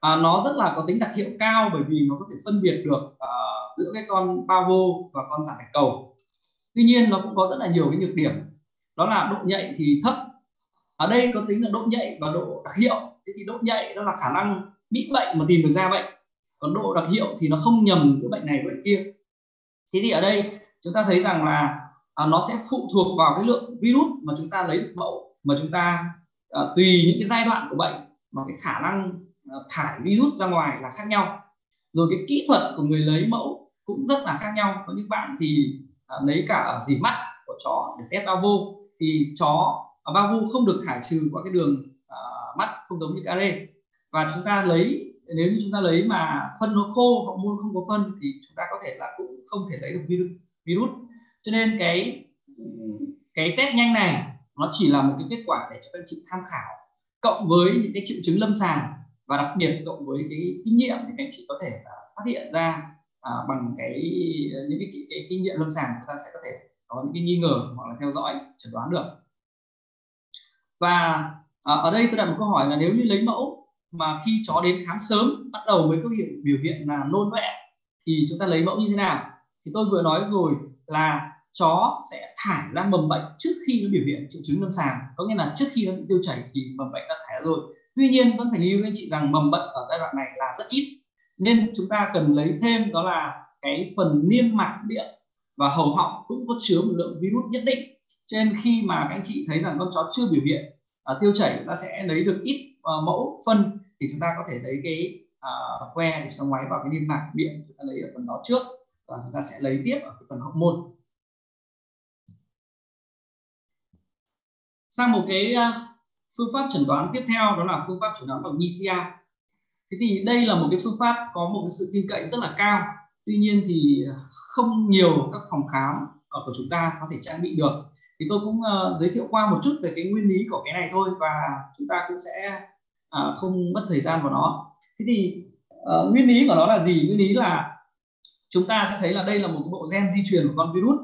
À, nó rất là có tính đặc hiệu cao bởi vì nó có thể phân biệt được uh, giữa cái con bao vô và con giảm bạch cầu tuy nhiên nó cũng có rất là nhiều cái nhược điểm. Đó là độ nhạy thì thấp. Ở đây có tính là độ nhạy và độ đặc hiệu. Thế thì độ nhạy đó là khả năng bị bệnh mà tìm được ra bệnh. Còn độ đặc hiệu thì nó không nhầm giữa bệnh này với bệnh kia. Thế thì ở đây chúng ta thấy rằng là à, nó sẽ phụ thuộc vào cái lượng virus mà chúng ta lấy được mẫu mà chúng ta à, tùy những cái giai đoạn của bệnh mà cái khả năng à, thải virus ra ngoài là khác nhau. Rồi cái kỹ thuật của người lấy mẫu cũng rất là khác nhau. Có những bạn thì à, lấy cả ở dì mắt của chó để test bao vô. Thì chó ờ, bao vu không được thải trừ qua cái đường à, mắt không giống như care và chúng ta lấy nếu như chúng ta lấy mà phân nó khô hậu môn không có phân thì chúng ta có thể là cũng không thể lấy được virus virus. Cho nên cái cái test nhanh này nó chỉ là một cái kết quả để cho các anh chị tham khảo cộng với những cái triệu chứng lâm sàng. Và đặc biệt cộng với cái kinh nghiệm thì các anh chị có thể phát hiện ra à, bằng cái những cái, cái, cái kinh nghiệm lâm sàng chúng ta sẽ có thể có những cái nghi ngờ hoặc là theo dõi chẩn đoán được. Và à, ở đây tôi đặt một câu hỏi là nếu như lấy mẫu mà khi chó đến khám sớm bắt đầu với các biểu, biểu hiện là nôn ọe thì chúng ta lấy mẫu như thế nào? Thì tôi vừa nói rồi là chó sẽ thải ra mầm bệnh trước khi nó biểu hiện triệu chứng lâm sàng. Có nghĩa là trước khi nó bị tiêu chảy thì mầm bệnh đã thải ra rồi. Tuy nhiên vẫn phải lưu với anh chị rằng mầm bệnh ở giai đoạn này là rất ít nên chúng ta cần lấy thêm đó là cái phần niêm mạc miệng và hầu họng cũng có chứa một lượng virus nhất định. Cho nên khi mà các anh chị thấy rằng con chó chưa biểu hiện à, tiêu chảy chúng ta sẽ lấy được ít à, mẫu phân thì chúng ta có thể lấy cái à, que để chúng ta ngoáy vào cái niêm mạc miệng chúng ta lấy ở phần đó trước. Và chúng ta sẽ lấy tiếp ở cái phần hậu môn. Sang một cái à, phương pháp chẩn đoán tiếp theo đó là phương pháp chẩn đoán bằng PCR thế thì đây là một cái phương pháp có một cái sự tin cậy rất là cao. Tuy nhiên thì không nhiều các phòng khám ở của chúng ta có thể trang bị được. Thì tôi cũng uh, giới thiệu qua một chút về cái nguyên lý của cái này thôi và chúng ta cũng sẽ uh, không mất thời gian vào nó. Thế thì uh, nguyên lý của nó là gì? Nguyên lý là chúng ta sẽ thấy là đây là một bộ gen di truyền của con virus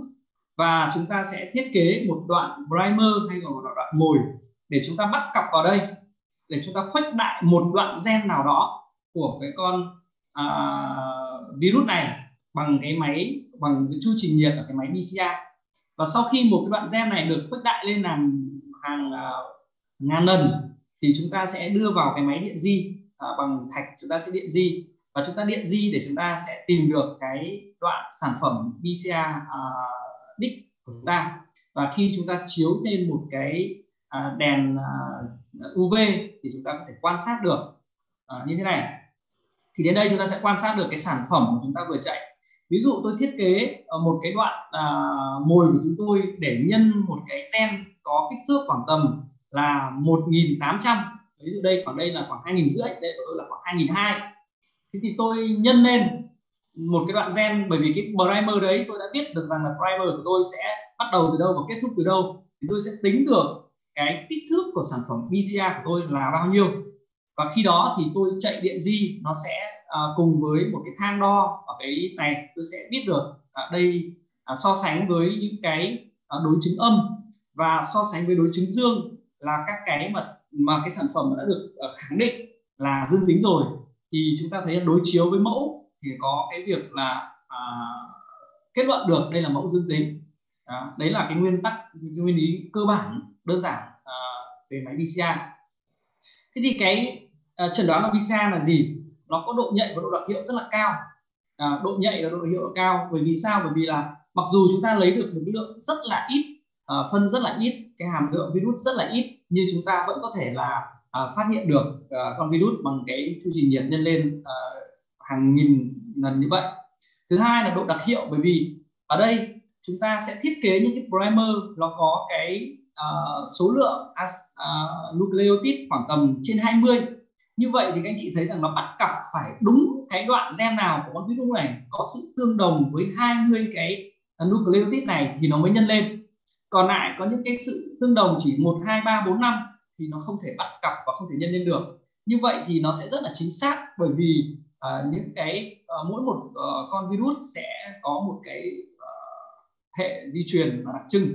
và chúng ta sẽ thiết kế một đoạn primer hay là một đoạn mồi để chúng ta bắt cặp vào đây để chúng ta khuếch đại một đoạn gen nào đó của cái con à, virus này bằng cái máy bằng cái chu trình nhiệt ở cái máy PCR và sau khi một cái đoạn gen này được khuếch đại lên làm hàng à, ngàn lần thì chúng ta sẽ đưa vào cái máy điện di à, bằng thạch chúng ta sẽ điện di và chúng ta điện di để chúng ta sẽ tìm được cái đoạn sản phẩm PCR à, đích của chúng ta. Và khi chúng ta chiếu lên một cái à, đèn à, UV thì chúng ta có thể quan sát được à, như thế này thì đến đây chúng ta sẽ quan sát được cái sản phẩm mà chúng ta vừa chạy. Ví dụ tôi thiết kế ờ, một cái đoạn à, mồi của chúng tôi để nhân một cái gen có kích thước khoảng tầm là 1.800 ví dụ đây khoảng đây là khoảng 2.000 rưỡi đây của tôi là khoảng 2.200 thế thì tôi nhân lên một cái đoạn gen bởi vì cái primer đấy tôi đã biết được rằng là primer của tôi sẽ bắt đầu từ đâu và kết thúc từ đâu. Thì tôi sẽ tính được cái kích thước của sản phẩm BCA của tôi là bao nhiêu và khi đó thì tôi chạy điện di nó sẽ à, cùng với một cái thang đo ở cái này tôi sẽ biết được à, đây à, so sánh với những cái à, đối chứng âm và so sánh với đối chứng dương là các cái mà mà cái sản phẩm đã được à, khẳng định là dương tính rồi. Thì chúng ta thấy đối chiếu với mẫu thì có cái việc là à, kết luận được đây là mẫu dương tính. À, đấy là cái nguyên tắc cái nguyên lý cơ bản đơn giản à, về máy PCR thế thì cái à, chẩn đoán là visa là gì? Nó có độ nhạy và độ đặc hiệu rất là cao. À, độ nhạy và độ đặc hiệu là cao bởi vì sao? Bởi vì là mặc dù chúng ta lấy được một cái lượng rất là ít à, phân rất là ít cái hàm lượng virus rất là ít nhưng chúng ta vẫn có thể là à, phát hiện được à, con virus bằng cái chu trình nhiệt nhân lên à, hàng nghìn lần như vậy. Thứ hai là độ đặc hiệu bởi vì ở đây chúng ta sẽ thiết kế những cái primer nó có cái uh, số lượng uh, nucleotide khoảng tầm trên 20 như vậy thì các anh chị thấy rằng nó bắt cặp phải đúng cái đoạn gen nào của con virus này có sự tương đồng với 20 cái à, nucleotide này thì nó mới nhân lên. Còn lại có những cái sự tương đồng chỉ một hai ba bốn năm thì nó không thể bắt cặp và không thể nhân lên được. Như vậy thì nó sẽ rất là chính xác bởi vì uh, những cái uh, mỗi một uh, con virus sẽ có một cái uh, hệ di truyền đặc trưng.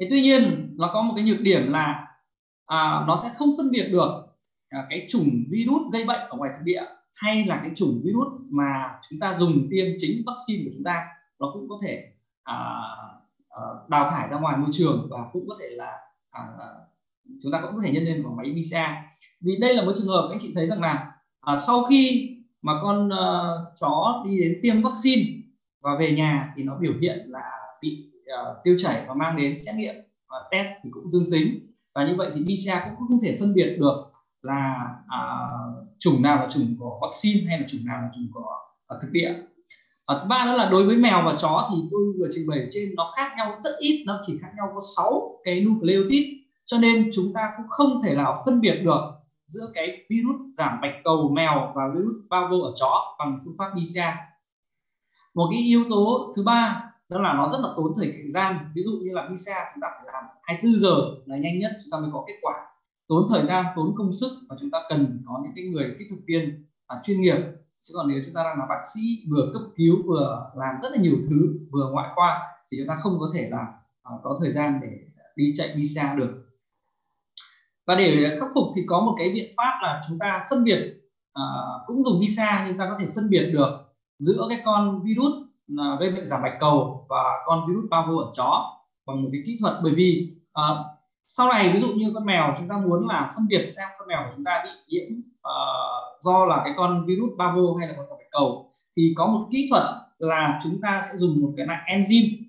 Thế tuy nhiên nó có một cái nhược điểm là uh, nó sẽ không phân biệt được Ờ, cái chủng virus gây bệnh ở ngoài thực địa hay là cái chủng virus mà chúng ta dùng tiêm chính vaccine của chúng ta nó cũng có thể à, à, đào thải ra ngoài môi trường và cũng có thể là à, chúng ta cũng có thể nhân lên vào máy PCR vì đây là một trường hợp các anh chị thấy rằng là à, sau khi mà con uh, chó đi đến tiêm vaccine và về nhà thì nó biểu hiện là bị uh, tiêu chảy và mang đến xét nghiệm và test thì cũng dương tính. Và như vậy thì PCR cũng không thể phân biệt được là à, chủng nào là chủng của vaccine hay là chủng nào là chủng của à, thực địa. À, thứ ba đó là đối với mèo và chó thì tôi vừa trình bày trên nó khác nhau rất ít nó chỉ khác nhau có 6 cái nucleotide. Cho nên chúng ta cũng không thể nào phân biệt được giữa cái virus giảm bạch cầu mèo và virus parvo ở chó bằng phương pháp PCR. một cái yếu tố thứ ba đó là nó rất là tốn thời gian. Ví dụ như là PCR chúng ta phải làm 24 giờ là nhanh nhất chúng ta mới có kết quả tốn thời gian tốn công sức và chúng ta cần có những cái người kỹ thuật viên à, chuyên nghiệp. Chứ còn nếu chúng ta đang là bác sĩ vừa cấp cứu vừa làm rất là nhiều thứ vừa ngoại khoa thì chúng ta không có thể là à, có thời gian để đi chạy visa được. Và để khắc phục thì có một cái biện pháp là chúng ta phân biệt à, cũng dùng visa nhưng ta có thể phân biệt được giữa cái con virus à, gây bệnh giảm bạch cầu và con virus parvo ở chó bằng một cái kỹ thuật. Bởi vì à, sau này ví dụ như con mèo chúng ta muốn là phân biệt xem con mèo của chúng ta bị nhiễm uh, do là cái con virus babo hay là con bạch cầu thì có một kỹ thuật là chúng ta sẽ dùng một cái loại enzyme.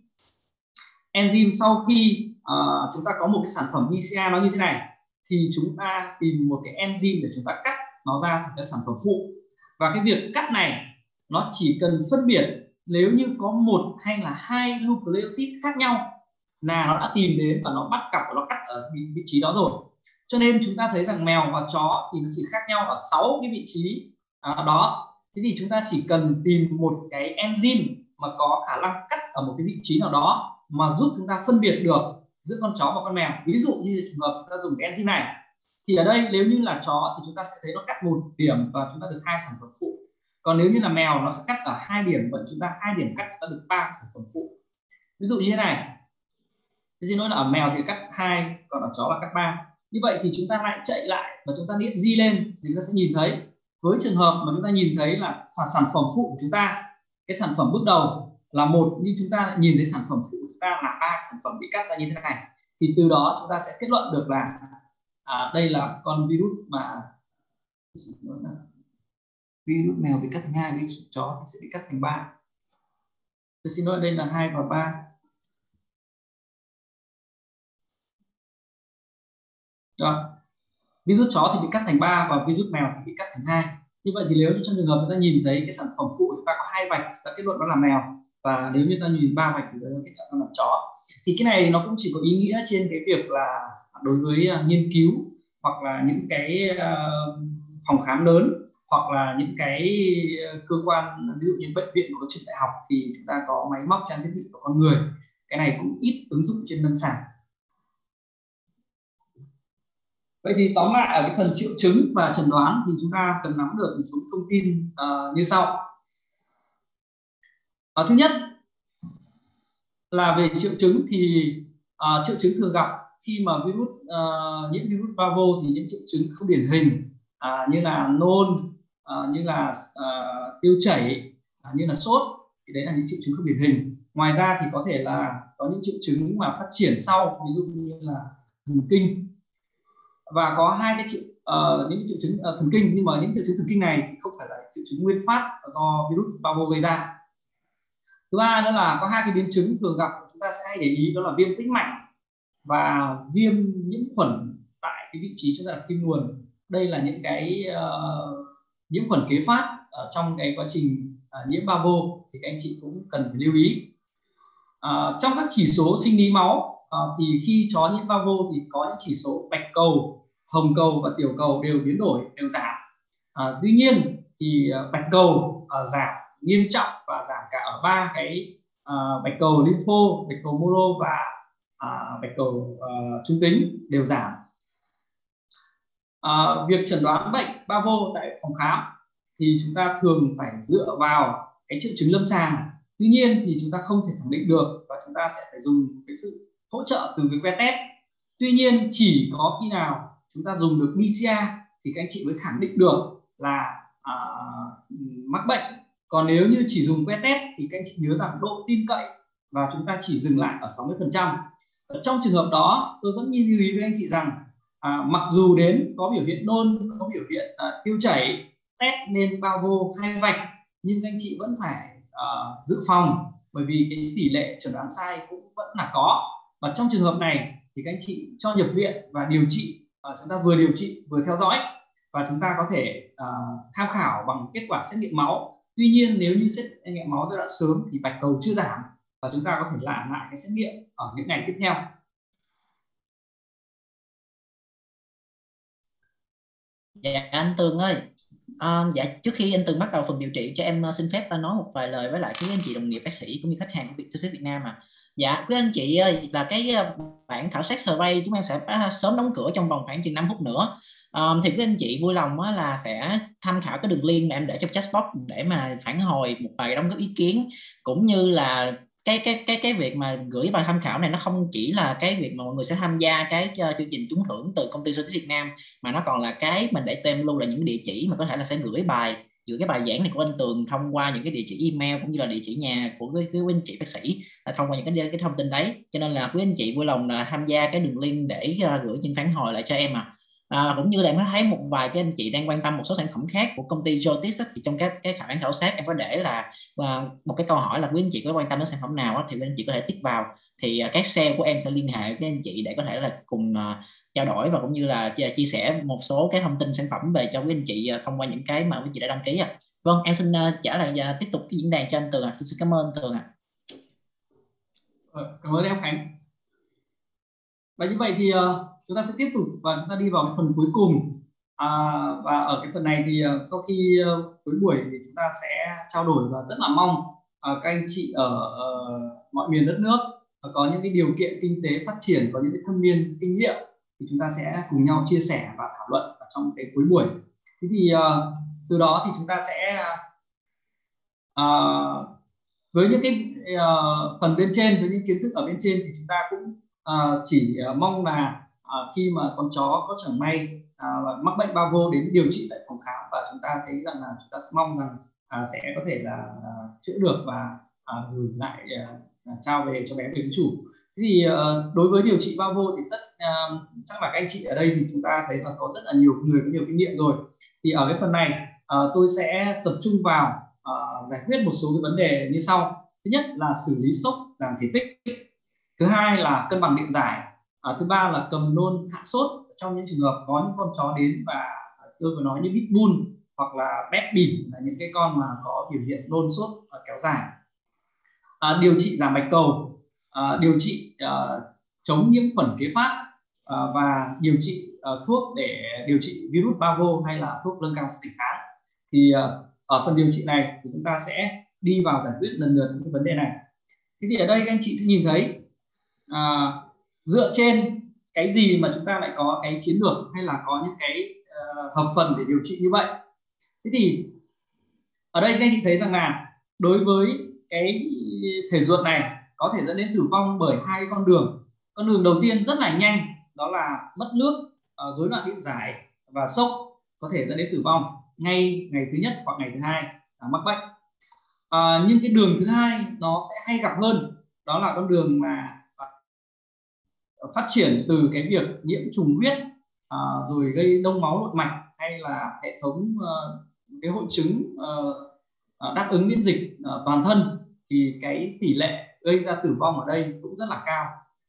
Enzyme sau khi uh, chúng ta có một cái sản phẩm BCA nó như thế này thì chúng ta tìm một cái enzyme để chúng ta cắt nó ra thành cái sản phẩm phụ. Và cái việc cắt này nó chỉ cần phân biệt nếu như có một hay là hai nucleotide khác nhau là nó đã tìm đến và nó bắt cặp và nó cắt ở vị, vị trí đó rồi. Cho nên chúng ta thấy rằng mèo và chó thì nó chỉ khác nhau ở 6 cái vị trí à, đó. Thế thì chúng ta chỉ cần tìm một cái enzyme mà có khả năng cắt ở một cái vị trí nào đó mà giúp chúng ta phân biệt được giữa con chó và con mèo. Ví dụ như trường hợp chúng ta dùng cái enzyme này thì ở đây nếu như là chó thì chúng ta sẽ thấy nó cắt một điểm và chúng ta được hai sản phẩm phụ. Còn nếu như là mèo nó sẽ cắt ở hai điểm và chúng ta hai điểm cắt chúng ta được ba sản phẩm phụ. Ví dụ như thế này thế xin lỗi là ở mèo thì cắt hai còn ở chó là cắt ba. Như vậy thì chúng ta lại chạy lại và chúng ta điện di lên. Thì chúng ta sẽ nhìn thấy với trường hợp mà chúng ta nhìn thấy là sản phẩm phụ của chúng ta cái sản phẩm bước đầu là một nhưng chúng ta lại nhìn thấy sản phẩm phụ của chúng ta là ba sản phẩm bị cắt ra như thế này. Thì từ đó chúng ta sẽ kết luận được là à, đây là con virus mà virus mèo bị cắt thành hai virus chó thì sẽ bị cắt thành ba. Tôi xin lỗi đây là hai và ba. Rồi virus chó thì bị cắt thành ba và virus mèo thì bị cắt thành hai. Như vậy thì nếu như trong trường hợp chúng ta nhìn thấy cái sản phẩm phụ chúng ta có hai vạch chúng ta kết luận đó là mèo. Và nếu như ta nhìn ba vạch thì chúng ta kết luận đó là chó. Thì cái này nó cũng chỉ có ý nghĩa trên cái việc là đối với uh, nghiên cứu hoặc là những cái uh, phòng khám lớn hoặc là những cái à, cơ quan ví dụ như bệnh viện của trường đại học thì chúng ta có máy móc trang thiết bị của con người. Cái này cũng ít ứng dụng trên lâm sàng. Vậy thì tóm lại ở cái phần triệu chứng và chẩn đoán thì chúng ta cần nắm được một số thông tin uh, như sau. Uh, thứ nhất là về triệu chứng thì uh, triệu chứng thường gặp khi mà virus uh, nhiễm virus parvo thì những triệu chứng không điển hình uh, như là nôn uh, như là uh, tiêu chảy uh, như là sốt thì đấy là những triệu chứng không điển hình. Ngoài ra thì có thể là có những triệu chứng mà phát triển sau ví dụ như là thần kinh và có hai cái triệu uh, những triệu chứng uh, thần kinh nhưng mà những triệu chứng thần kinh này thì không phải là triệu chứng nguyên phát do virus parvo gây ra. Thứ ba nữa là có hai cái biến chứng thường gặp chúng ta sẽ hay để ý đó là viêm tĩnh mạch và viêm nhiễm khuẩn tại cái vị trí chúng ta đặt kim nguồn đây là những cái uh, nhiễm khuẩn kế phát ở trong cái quá trình uh, nhiễm parvo thì các anh chị cũng cần phải lưu ý. Uh, trong các chỉ số sinh lý máu uh, thì khi chó nhiễm parvo thì có những chỉ số bạch cầu hồng cầu và tiểu cầu đều biến đổi đều giảm. À, tuy nhiên thì à, bạch cầu à, giảm nghiêm trọng và giảm cả ở ba cái à, bạch cầu lympho bạch cầu muro và à, bạch cầu à, trung tính đều giảm. À, việc chẩn đoán bệnh ba vô tại phòng khám thì chúng ta thường phải dựa vào cái triệu chứng lâm sàng. Tuy nhiên thì chúng ta không thể khẳng định được và chúng ta sẽ phải dùng cái sự hỗ trợ từ cái que test. Tuy nhiên chỉ có khi nào chúng ta dùng được BCA thì các anh chị mới khẳng định được là à, mắc bệnh còn nếu như chỉ dùng que test thì các anh chị nhớ rằng độ tin cậy và chúng ta chỉ dừng lại ở 60% trăm. trong trường hợp đó tôi vẫn lưu ý với anh chị rằng à, mặc dù đến có biểu hiện nôn có biểu hiện à, tiêu chảy test nên bao vô hai vạch nhưng anh chị vẫn phải à, dự phòng bởi vì cái tỷ lệ chẩn đoán sai cũng vẫn là có và trong trường hợp này thì các anh chị cho nhập viện và điều trị uh, chúng ta vừa điều trị vừa theo dõi và chúng ta có thể uh, tham khảo bằng kết quả xét nghiệm máu. Tuy nhiên nếu như xét nghiệm máu giai đoạn sớm thì bạch cầu chưa giảm và chúng ta có thể làm lại cái xét nghiệm ở những ngày tiếp theo. Dạ anh Tường ơi. À, dạ trước khi anh Tường bắt đầu phần điều trị cho em xin phép nói một vài lời với lại quý anh chị đồng nghiệp bác sĩ cũng như khách hàng của Vietjet Việt Nam à dạ quý anh chị ơi là cái ờ, bản khảo sát survey chúng em sẽ ờ, sớm đóng cửa trong vòng khoảng chừng 5 phút nữa. Um, thì quý anh chị vui lòng á, là sẽ tham khảo cái đường link mà em để trong chat box để mà phản hồi một vài đóng góp ý kiến cũng như là cái cái cái cái việc mà gửi bài tham khảo này nó không chỉ là cái việc mà mọi người sẽ tham gia cái uh, chương trình trúng thưởng từ công ty Sotis Việt Nam mà nó còn là cái mình để tem lưu là những địa chỉ mà có thể là sẽ gửi bài giữa cái bài giảng này của anh Tường thông qua những cái địa chỉ email cũng như là địa chỉ nhà của cái quý anh chị bác sĩ là thông qua những cái cái thông tin đấy. Cho nên là quý anh chị vui lòng là tham gia cái đường link để uh, gửi những phản hồi lại cho em à À, cũng như là em có thấy một vài cái anh chị đang quan tâm một số sản phẩm khác của công ty Jotis thì trong các cái khảo án khảo sát em có để là và một cái câu hỏi là quý anh chị có quan tâm đến sản phẩm nào đó, thì quý anh chị có thể tích vào thì à, các sale của em sẽ liên hệ với anh chị để có thể là cùng à, trao đổi và cũng như là chia sẻ một số cái thông tin sản phẩm về cho quý anh chị à, thông qua những cái mà quý anh chị đã đăng ký à. Vâng, em xin trả lại tiếp tục cái diễn đàn cho anh Tường ạ. À. Xin cảm ơn Tường ạ. À. Cảm ơn em Khánh. Và như vậy thì ờ, chúng ta sẽ tiếp tục và chúng ta đi vào phần cuối cùng à, và ở cái phần này thì ờ, sau khi cuối buổi thì chúng ta sẽ trao đổi và rất là mong các anh chị ở mọi miền đất nước có những cái điều kiện kinh tế phát triển có những cái thâm niên kinh nghiệm thì chúng ta sẽ cùng nhau chia sẻ và thảo luận ở trong cái cuối buổi. Thế thì uh, từ đó thì chúng ta sẽ uh, với những cái uh, phần bên trên với những kiến thức ở bên trên thì chúng ta cũng uh, chỉ uh, mong là uh, khi mà con chó có chẳng may uh, mắc bệnh bao vô đến điều trị tại phòng khám và chúng ta thấy rằng là chúng ta sẽ mong rằng uh, sẽ có thể là uh, chữa được và uh, gửi lại uh, trao về cho bé về chủ. Thế thì ờ, đối với điều trị bao vô thì tất ờ, chắc là các anh chị ở đây thì chúng ta thấy là có rất là nhiều người có nhiều kinh nghiệm rồi. Thì ở cái phần này ờ, tôi sẽ tập trung vào giải quyết một số cái vấn đề như sau. Thứ nhất là xử lý sốc giảm thể tích. Thứ hai là cân bằng điện giải. À, thứ ba là cầm nôn hạ sốt. Trong những trường hợp có những con chó đến và tôi vừa nói như pitbull hoặc là bét bỉm là những cái con mà có biểu hiện nôn sốt kéo dài à, điều trị giảm bạch cầu à, điều trị à, chống nhiễm khuẩn kế phát à, và điều trị à, thuốc để điều trị virus bao hay là thuốc nâng cao sức đề kháng. Thì à, ở phần điều trị này thì chúng ta sẽ đi vào giải quyết lần lượt những vấn đề này. Thế thì ở đây các anh chị sẽ nhìn thấy à, dựa trên cái gì mà chúng ta lại có cái chiến lược hay là có những cái uh, hợp phần để điều trị như vậy? Thế thì ở đây các anh chị thấy rằng là đối với cái thể ruột này có thể dẫn đến tử vong bởi hai con đường. Con đường đầu tiên rất là nhanh đó là mất nước ờ, rối loạn điện giải và sốc có thể dẫn đến tử vong ngay ngày thứ nhất hoặc ngày thứ hai à, mắc bệnh. À, nhưng cái đường thứ hai nó sẽ hay gặp hơn đó là con đường mà phát triển từ cái việc nhiễm trùng huyết à, rồi gây đông máu nội mạch hay là hệ thống uh, cái hội chứng uh, đáp ứng miễn dịch uh, toàn thân thì cái tỷ lệ gây ra tử vong ở đây cũng rất là cao.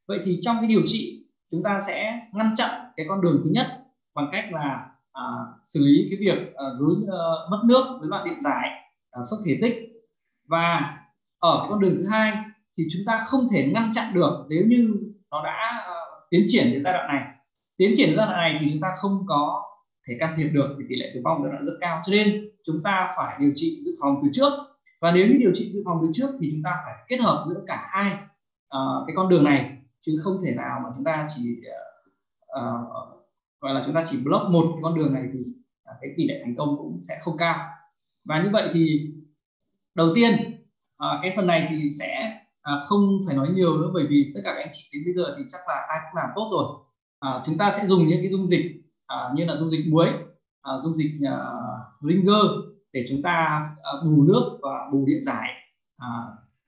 Vậy thì trong cái điều trị chúng ta sẽ ngăn chặn cái con đường thứ nhất bằng cách là à, xử lý cái việc à, dối à, ờ, mất nước với loạn điện giải à, sốc thể tích. Và ở cái con đường thứ hai thì chúng ta không thể ngăn chặn được nếu như nó đã à, tiến triển đến giai đoạn này. Tiến triển đến giai đoạn này thì chúng ta không có thể can thiệp được vì tỷ lệ tử vong giai đoạn rất cao. Cho nên chúng ta phải điều trị dự phòng từ trước và nếu như điều trị dự phòng từ trước thì chúng ta phải kết hợp giữa cả hai uh, cái con đường này chứ không thể nào mà chúng ta chỉ uh, gọi là chúng ta chỉ block một cái con đường này thì uh, cái tỷ lệ thành công cũng sẽ không cao. Và như vậy thì đầu tiên uh, cái phần này thì sẽ uh, không phải nói nhiều nữa bởi vì tất cả các anh chị đến bây giờ thì chắc là ai cũng làm tốt rồi. Uh, chúng ta sẽ dùng những cái dung dịch uh, như là dung dịch muối uh, dung dịch uh, ringer để chúng ta ờ, bù nước và bù điện giải à,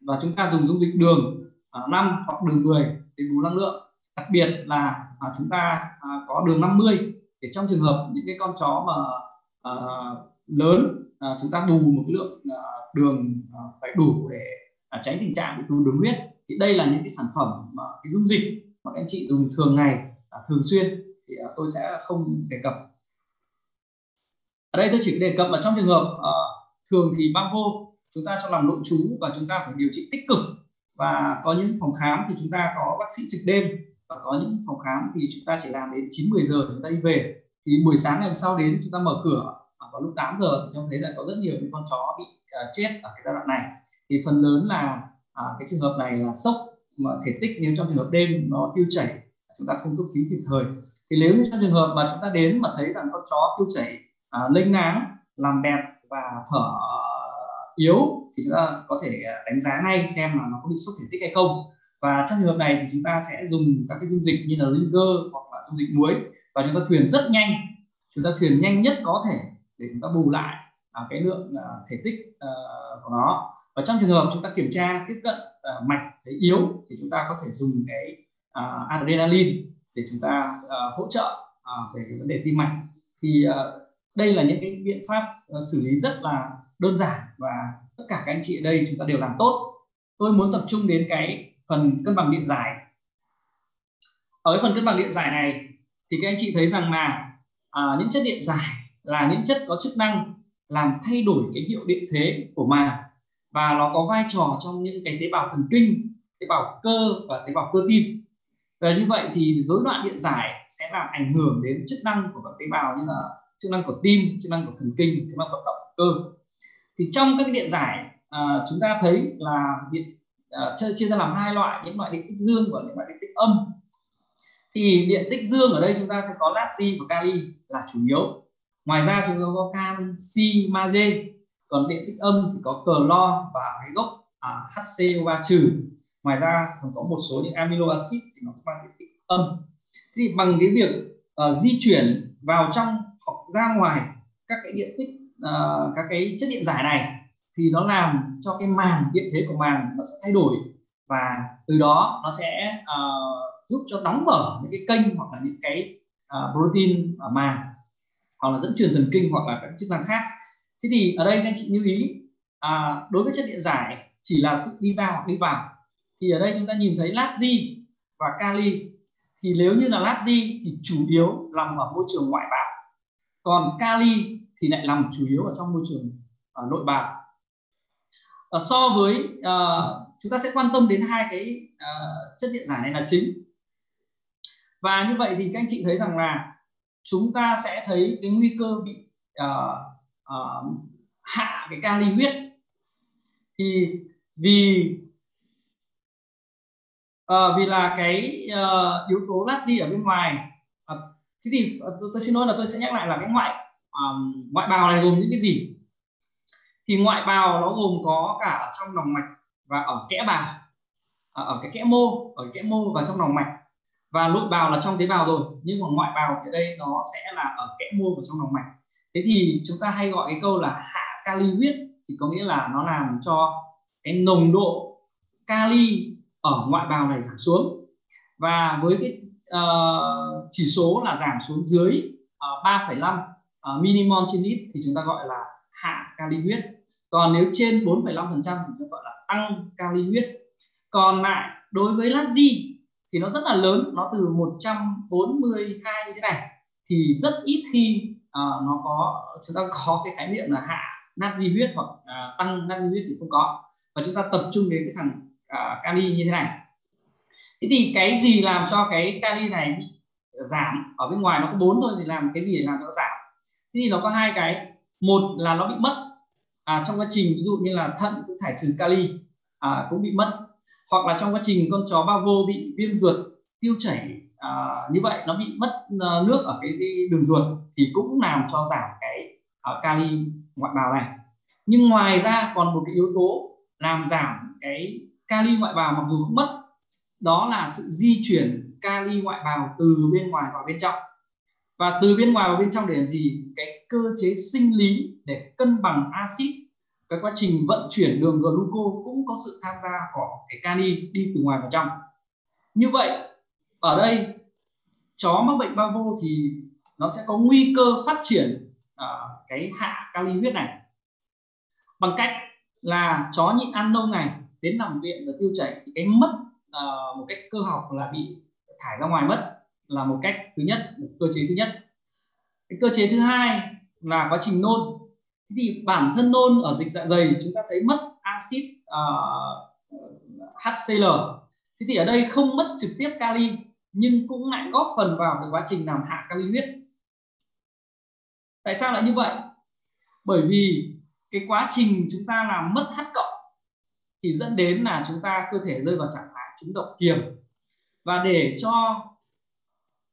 và chúng ta dùng dung dịch đường à, 5 hoặc đường 10 để bù năng lượng. Đặc biệt là à, chúng ta à, có đường 50 để trong trường hợp những cái con chó mà à, lớn à, chúng ta bù một lượng à, đường à, phải đủ để à, tránh tình trạng bị tụt đường huyết thì đây là những cái sản phẩm mà cái dung dịch mà anh chị dùng thường ngày à, thường xuyên thì à, tôi sẽ không đề cập ở đây tôi chỉ đề cập là trong trường hợp uh, thường thì băng vô chúng ta cho làm nội trú và chúng ta phải điều trị tích cực và có những phòng khám thì chúng ta có bác sĩ trực đêm và có những phòng khám thì chúng ta chỉ làm đến 9 10 giờ chúng ta đi về. Thì buổi sáng ngày hôm sau đến chúng ta mở cửa à, vào lúc 8 giờ thì trông thấy là có rất nhiều những con chó bị uh, chết ở cái giai đoạn này. Thì phần lớn là uh, cái trường hợp này là sốc mà thể tích nếu trong trường hợp đêm nó tiêu chảy chúng ta không cấp cứu kịp thời. Thì nếu như trong trường hợp mà chúng ta đến mà thấy rằng con chó tiêu chảy uh, lênh láng làm đẹp và thở yếu thì chúng ta có thể à, đánh giá ngay xem là nó có bị sốc thể tích hay không. Và trong trường hợp này thì chúng ta sẽ dùng các cái dung dịch như là linger hoặc là dung dịch muối và chúng ta truyền rất nhanh. Chúng ta truyền nhanh nhất có thể để chúng ta bù lại à, cái lượng à, thể tích à, của nó. Và trong trường hợp chúng ta kiểm tra tiếp cận à, mạch thấy yếu thì chúng ta có thể dùng cái à, adrenaline để chúng ta à, hỗ trợ à, về cái vấn đề tim mạch. Thì à, đây là những cái biện pháp ờ, xử lý rất là đơn giản và tất cả các anh chị ở đây chúng ta đều làm tốt. Tôi muốn tập trung đến cái phần cân bằng điện giải. Ở cái phần cân bằng điện giải này thì các anh chị thấy rằng là à, những chất điện giải là những chất có chức năng làm thay đổi cái hiệu điện thế của màng và nó có vai trò trong những cái tế bào thần kinh tế bào cơ và tế bào cơ tim. Và như vậy thì rối loạn điện giải sẽ làm ảnh hưởng đến chức năng của các tế bào như là chức năng của tim chức năng của thần kinh chức năng vận động cơ. Thì trong các cái điện giải à, chúng ta thấy là điện à, chia ra làm hai loại những loại điện tích dương và những loại điện tích âm. Thì điện tích dương ở đây chúng ta sẽ có natri và kali là chủ yếu. Ngoài ra chúng ta có canxi magie. Còn điện tích âm thì có clo và cái gốc à, HCO3 trừ. Ngoài ra còn có một số những amino acid thì nó mang điện tích âm. Thì bằng cái việc uh, di chuyển vào trong ra ngoài các cái điện tích uh, các cái chất điện giải này thì nó làm cho cái màng điện thế của màng nó sẽ thay đổi và từ đó nó sẽ uh, giúp cho đóng mở những cái kênh hoặc là những cái uh, protein ở màng hoặc là dẫn truyền thần kinh hoặc là các chức năng khác. Thế thì ở đây anh chị lưu ý à, đối với chất điện giải chỉ là sự đi ra hoặc đi vào. Thì ở đây chúng ta nhìn thấy natri và kali. Thì nếu như là natri thì chủ yếu nằm ở môi trường ngoại bào còn kali thì lại nằm chủ yếu ở trong môi trường uh, nội bào. Uh, so với uh, chúng ta sẽ quan tâm đến hai cái uh, chất điện giải này là chính. Và như vậy thì các anh chị thấy rằng là chúng ta sẽ thấy cái nguy cơ bị uh, uh, hạ cái kali huyết. Thì vì uh, vì là cái uh, yếu tố natri ở bên ngoài thế thì ờ, tôi, tôi xin lỗi là tôi sẽ nhắc lại là cái ngoại um, ngoại bào này gồm những cái gì? Thì ngoại bào nó gồm có cả ở trong lòng mạch và ở kẽ bào. Ờ, ở cái kẽ mô ở kẽ mô và trong lòng mạch. Và nội bào là trong tế bào rồi nhưng còn ngoại bào thì đây nó sẽ là ở kẽ mô và trong lòng mạch. Thế thì chúng ta hay gọi cái câu là hạ kali huyết thì có nghĩa là nó làm cho cái nồng độ kali ở ngoại bào này giảm xuống. Và với cái uh, chỉ số là giảm xuống dưới uh, 3,5 uh, minimum trên lít thì chúng ta gọi là hạ kali huyết còn nếu trên 4,5 phần trăm thì chúng ta gọi là tăng kali huyết còn lại đối với natri thì nó rất là lớn nó từ 142 như thế này thì rất ít khi uh, nó có chúng ta có cái khái niệm là hạ natri huyết hoặc uh, tăng natri huyết thì không có. Và chúng ta tập trung đến cái thằng uh, kali như thế này thế thì cái gì làm cho cái kali này bị giảm? Ở bên ngoài nó có bốn thôi thì làm cái gì để làm cho nó giảm? Thế thì nó có hai cái. Một là nó bị mất à, trong quá trình ví dụ như là thận cũng thải trừ kali à, cũng bị mất. Hoặc là trong quá trình con chó ba vô bị viêm ruột tiêu chảy à, như vậy nó bị mất à, nước ở cái, cái đường ruột thì cũng làm cho giảm cái uh, kali ngoại bào này. Nhưng ngoài ra còn một cái yếu tố làm giảm cái kali ngoại bào mặc dù không mất đó là sự di chuyển kali ngoại bào từ bên ngoài vào bên trong. Và từ bên ngoài vào bên trong để làm gì? Cái cơ chế sinh lý để cân bằng axit. Cái quá trình vận chuyển đường gluco cũng có sự tham gia của cái kali đi từ ngoài vào trong. Như vậy ở đây chó mắc bệnh bao vô thì nó sẽ có nguy cơ phát triển uh, cái hạ kali huyết này. Bằng cách là chó nhịn ăn lâu ngày đến nằm viện và tiêu chảy thì cái mất uh, một cách cơ học là bị thải ra ngoài mất là một cách thứ nhất một cơ chế thứ nhất. Cái cơ chế thứ hai là quá trình nôn. Thế thì bản thân nôn ở dịch dạ dày chúng ta thấy mất axit ờ, uh, HCl thế thì ở đây không mất trực tiếp kali nhưng cũng lại góp phần vào cái quá trình làm hạ kali huyết. Tại sao lại như vậy? Bởi vì cái quá trình chúng ta làm mất H cộng thì dẫn đến là chúng ta cơ thể rơi vào trạng trúng độc kiềm. Và để cho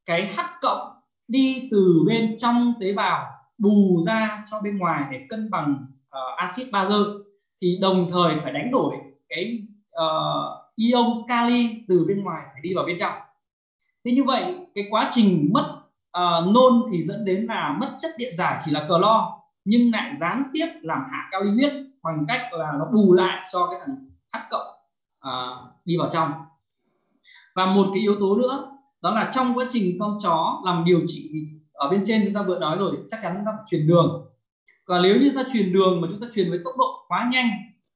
cái H cộng đi từ bên trong tế bào bù ra cho bên ngoài để cân bằng uh, axit bazơ thì đồng thời phải đánh đổi cái uh, ion kali từ bên ngoài phải đi vào bên trong. Thế như vậy cái quá trình mất uh, nôn thì dẫn đến là mất chất điện giải chỉ là clo nhưng lại gián tiếp làm hạ kali huyết bằng cách là nó bù lại cho cái thằng H cộng. À, đi vào trong. Và một cái yếu tố nữa, đó là trong quá trình con chó làm điều trị thì ở bên trên chúng ta vừa nói rồi chắc chắn chúng ta phải truyền đường. Còn nếu như ta truyền đường mà chúng ta truyền với tốc độ quá nhanh,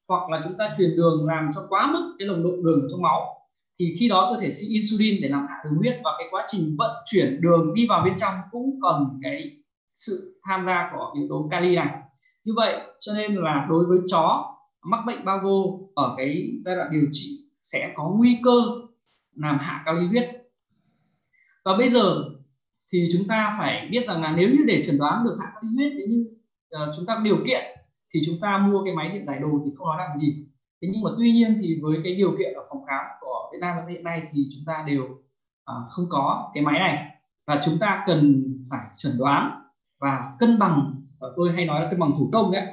hoặc là chúng ta truyền đường làm cho quá mức cái nồng độ đường trong máu, thì khi đó cơ thể sẽ insulin để làm hạ đường huyết và cái quá trình vận chuyển đường đi vào bên trong cũng cần cái sự tham gia của yếu tố kali này. Như vậy, cho nên là đối với chó mắc bệnh bao vô ở cái giai đoạn điều trị sẽ có nguy cơ làm hạ kali huyết. Và bây giờ thì chúng ta phải biết rằng là nếu như để chẩn đoán được hạ kali huyết nếu như uh, chúng ta điều kiện thì chúng ta mua cái máy điện giải đồ thì không nói làm gì. Thế nhưng mà tuy nhiên thì với cái điều kiện ở phòng khám của Việt Nam hiện nay thì chúng ta đều uh, không có cái máy này. Và chúng ta cần phải chẩn đoán và cân bằng. Tôi hay nói là cân bằng thủ công đấy.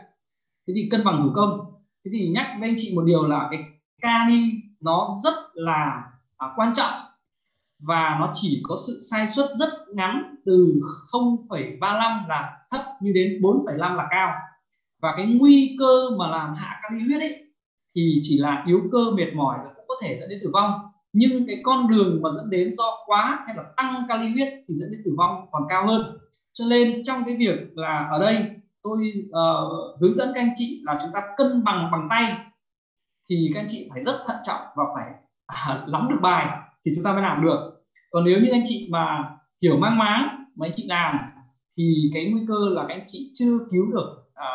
Thế thì cân bằng thủ công thế thì nhắc với anh chị một điều là cái kali nó rất là à, quan trọng và nó chỉ có sự sai suất rất ngắn từ 0,35 là thấp như đến 4,5 là cao. Và cái nguy cơ mà làm hạ kali huyết ấy thì chỉ là yếu cơ mệt mỏi và cũng có thể dẫn đến tử vong. Nhưng cái con đường mà dẫn đến do quá hay là tăng kali huyết thì dẫn đến tử vong còn cao hơn. Cho nên trong cái việc là ở đây tôi uh, hướng dẫn các anh chị là chúng ta cân bằng bằng tay thì các anh chị phải rất thận trọng và phải à, lắm được bài thì chúng ta mới làm được. Còn nếu như anh chị mà hiểu mang máng mà anh chị làm thì cái nguy cơ là các anh chị chưa cứu được à,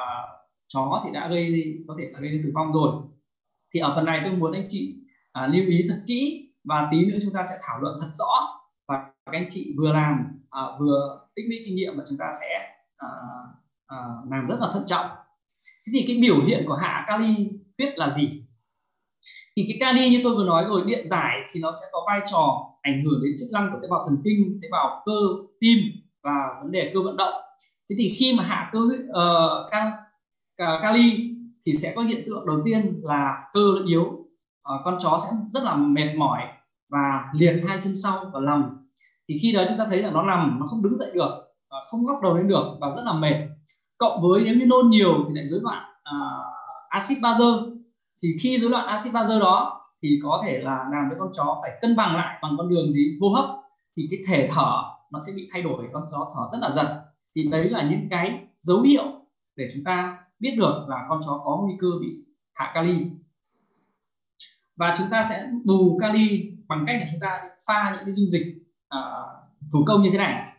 chó thì đã gây có thể là gây tử vong rồi. Thì ở phần này tôi muốn anh chị à, lưu ý thật kỹ và tí nữa chúng ta sẽ thảo luận thật rõ và các anh chị vừa làm à, vừa tích lũy kinh nghiệm và chúng ta sẽ à, Ờ, à, làm rất là thận trọng. Thế thì cái biểu hiện của hạ kali huyết là gì? Thì cái kali như tôi vừa nói rồi điện giải thì nó sẽ có vai trò ảnh hưởng đến chức năng của tế bào thần kinh tế bào cơ tim và vấn đề cơ vận động. Thế thì khi mà hạ cơ uh, kali thì sẽ có hiện tượng đầu tiên là cơ nó yếu. Uh, con chó sẽ rất là mệt mỏi và liệt hai chân sau và nằm thì khi đó chúng ta thấy là nó nằm nó không đứng dậy được uh, không ngóc đầu lên được và rất là mệt cộng với nếu như nôn nhiều thì lại rối loạn uh, axit bazơ thì khi rối loạn axit bazơ đó thì có thể là làm cho con chó phải cân bằng lại bằng con đường gì? Hô hấp. Thì cái thể thở nó sẽ bị thay đổi con chó thở rất là giật. Thì đấy là những cái dấu hiệu để chúng ta biết được là con chó có nguy cơ bị hạ kali. Và chúng ta sẽ bù kali bằng cách là chúng ta pha những cái dung dịch uh, thủ công như thế này.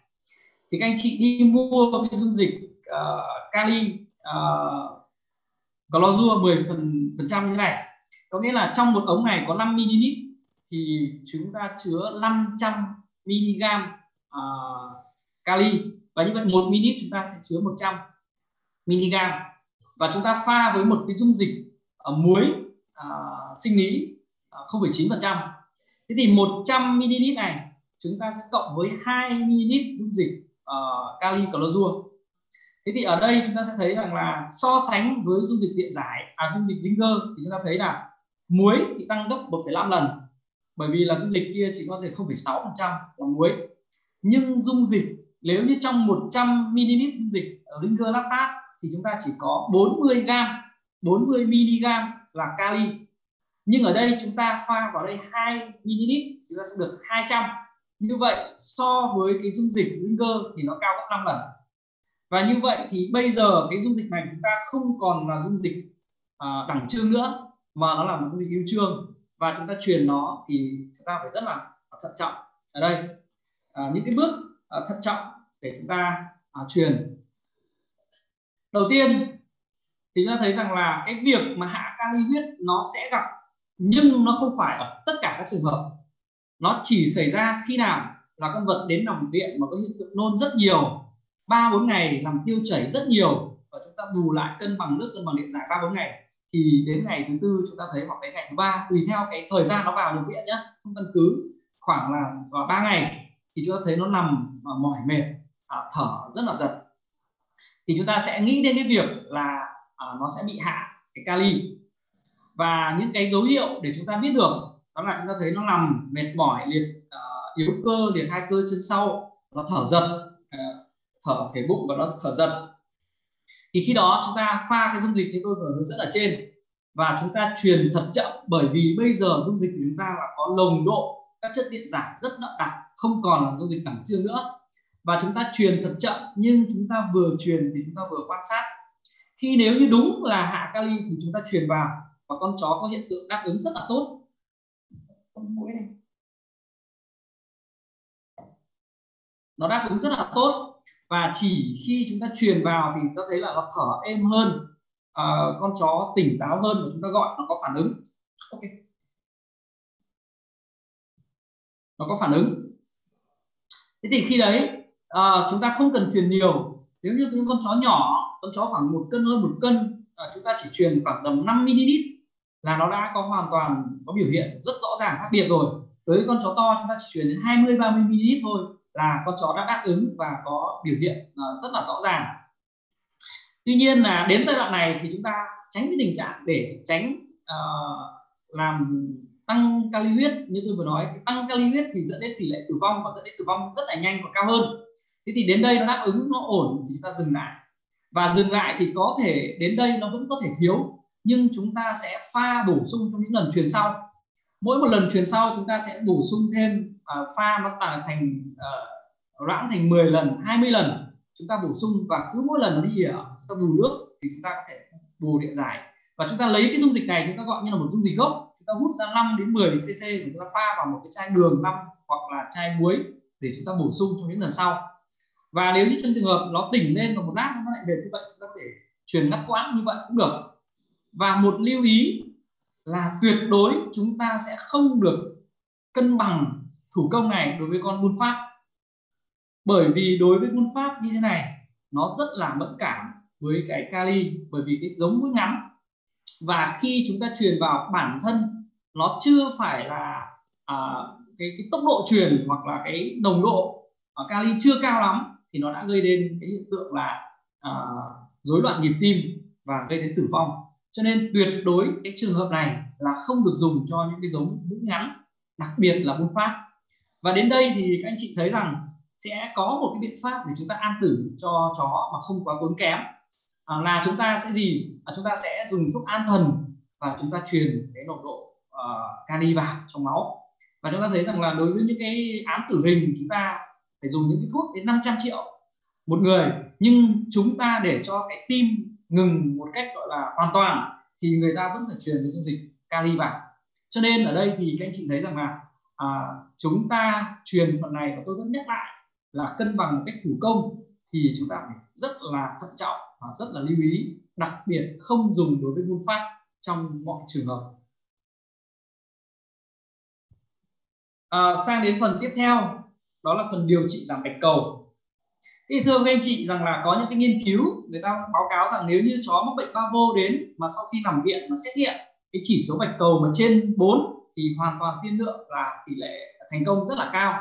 Thì các anh chị đi mua cái dung dịch uh, kali ờ, uh, clorua 10 phần phần trăm như thế này. Có nghĩa là trong một ống này có 5 ml thì chúng ta chứa 500 mg uh, kali. Và như vậy một ml chúng ta sẽ chứa 100 mg và chúng ta pha với một cái dung dịch uh, muối uh, sinh lý uh, 0,9% thế thì 100 ml này chúng ta sẽ cộng với 2 ml dung dịch uh, kali clorua thế thì ở đây chúng ta sẽ thấy rằng là so sánh với dung dịch điện giải à dung dịch Zinger thì chúng ta thấy là muối thì tăng gấp 1,5 lần. Bởi vì là dung dịch kia chỉ có thể 0,6% là muối. Nhưng dung dịch nếu như trong 100 ml dung dịch Ringer lactate thì chúng ta chỉ có 40 g 40 mg là kali. Nhưng ở đây chúng ta pha vào đây 2 ml chúng ta sẽ được 200 như vậy so với cái dung dịch Ringer thì nó cao gấp 5 lần và như vậy thì bây giờ cái dung dịch này chúng ta không còn là dung dịch uh, đẳng trương nữa mà nó là một dung dịch ưu trương. Và chúng ta truyền nó thì chúng ta phải rất là à, thận trọng. Ở đây uh, những cái bước uh, thận trọng để chúng ta à, truyền. Đầu tiên thì chúng ta thấy rằng là cái việc mà hạ kali huyết nó sẽ gặp nhưng nó không phải ở tất cả các trường hợp. Nó chỉ xảy ra khi nào là con vật đến nằm viện mà có hiện tượng nôn rất nhiều ba bốn ngày để làm tiêu chảy rất nhiều và chúng ta bù lại cân bằng nước cân bằng điện giải ba bốn ngày thì đến ngày thứ tư chúng ta thấy hoặc đến ngày thứ ba tùy theo cái thời gian nó vào nhập viện nhé không căn cứ khoảng là vào ba ngày thì chúng ta thấy nó nằm à, mỏi mệt à, thở rất là giật. Thì chúng ta sẽ nghĩ đến cái việc là à, nó sẽ bị hạ cái kali. Và những cái dấu hiệu để chúng ta biết được đó là chúng ta thấy nó nằm mệt mỏi liệt uh, yếu cơ liệt hai cơ chân sau nó thở giật thở thể bụng và nó thở giật thì khi đó chúng ta pha cái dung dịch như tôi vừa hướng dẫn ở trên. Và chúng ta truyền thật chậm, bởi vì bây giờ dung dịch của chúng ta là có nồng độ, các chất điện giải rất đậm đặc, không còn là dung dịch đẳng dương nữa. Và chúng ta truyền thật chậm, nhưng chúng ta vừa truyền thì chúng ta vừa quan sát. Khi nếu như đúng là hạ kali thì chúng ta truyền vào và con chó có hiện tượng đáp ứng rất là tốt. Con mũi này. Nó đáp ứng rất là tốt và chỉ khi chúng ta truyền vào thì ta thấy là nó thở êm hơn à, con chó tỉnh táo hơn và chúng ta gọi nó có phản ứng. Ok. Nó có phản ứng. Thế thì khi đấy à, chúng ta không cần truyền nhiều. Nếu như những con chó nhỏ con chó khoảng một cân hơn một cân à, chúng ta chỉ truyền khoảng tầm 5 ml là nó đã có hoàn toàn có biểu hiện rất rõ ràng khác biệt rồi. Đối với con chó to chúng ta chỉ truyền đến 20 30 ml thôi là con chó đã đáp ứng và có biểu hiện à, rất là rõ ràng. Tuy nhiên là đến giai đoạn này thì chúng ta tránh cái tình trạng để tránh uh, làm tăng kali huyết. Như tôi vừa nói tăng kali huyết thì dẫn đến tỷ lệ tử vong và dẫn đến tử vong rất là nhanh và cao hơn. Thế thì đến đây nó đáp ứng nó ổn thì chúng ta dừng lại. Và dừng lại thì có thể đến đây nó vẫn có thể thiếu nhưng chúng ta sẽ pha bổ sung trong những lần truyền sau. Mỗi một lần truyền sau chúng ta sẽ bổ sung thêm uh, pha nó tạo thành uh, loãng thành 10 lần 20 lần. Chúng ta bổ sung và cứ mỗi lần đi ở chúng ta bù nước thì chúng ta có thể bù điện giải. Và chúng ta lấy cái dung dịch này chúng ta gọi như là một dung dịch gốc. Chúng ta hút ra 5 đến 10 cc và chúng ta pha vào một cái chai đường năm hoặc là chai muối để chúng ta bổ sung trong những lần sau. Và nếu như trong trường hợp nó tỉnh lên và một lát nó lại về như vậy chúng ta có thể truyền ngắt quãng như vậy cũng được. Và một lưu ý là tuyệt đối chúng ta sẽ không được cân bằng thủ công này đối với con buôn pháp. Bởi vì đối với buôn pháp như thế này nó rất là mẫn cảm với cái kali bởi vì cái giống mũi ngắn. Và khi chúng ta truyền vào bản thân nó chưa phải là à, cái, cái tốc độ truyền hoặc là cái nồng độ à, kali chưa cao lắm thì nó đã gây đến cái hiện tượng là à, rối loạn nhịp tim và gây đến tử vong. Cho nên tuyệt đối cái trường hợp này là không được dùng cho những cái giống mũi ngắn đặc biệt là buôn phát và đến đây thì các anh chị thấy rằng sẽ có một cái biện pháp để chúng ta an tử cho chó mà không quá tốn kém. À, là chúng ta sẽ gì? À, chúng ta sẽ dùng thuốc an thần và chúng ta truyền cái nồng độ ờ, uh, kali vào trong máu. Và chúng ta thấy rằng là đối với những cái án tử hình chúng ta phải dùng những cái thuốc đến 500 triệu một người. Nhưng chúng ta để cho cái tim ngừng một cách gọi là hoàn toàn thì người ta vẫn phải truyền cái dung dịch kali vào. Cho nên ở đây thì các anh chị thấy rằng là à, chúng ta truyền phần này và tôi vẫn nhắc lại là cân bằng một cách thủ công thì chúng ta phải rất là thận trọng và rất là lưu ý đặc biệt không dùng đối với buôn pháp trong mọi trường hợp. À, sang đến phần tiếp theo đó là phần điều trị giảm bạch cầu. Thì thưa các anh chị rằng là có những cái nghiên cứu người ta báo cáo rằng nếu như chó mắc bệnh ba vô đến mà sau khi nằm viện mà xét nghiệm cái chỉ số bạch cầu mà trên 4 thì hoàn toàn tiên lượng là tỷ lệ thành công rất là cao.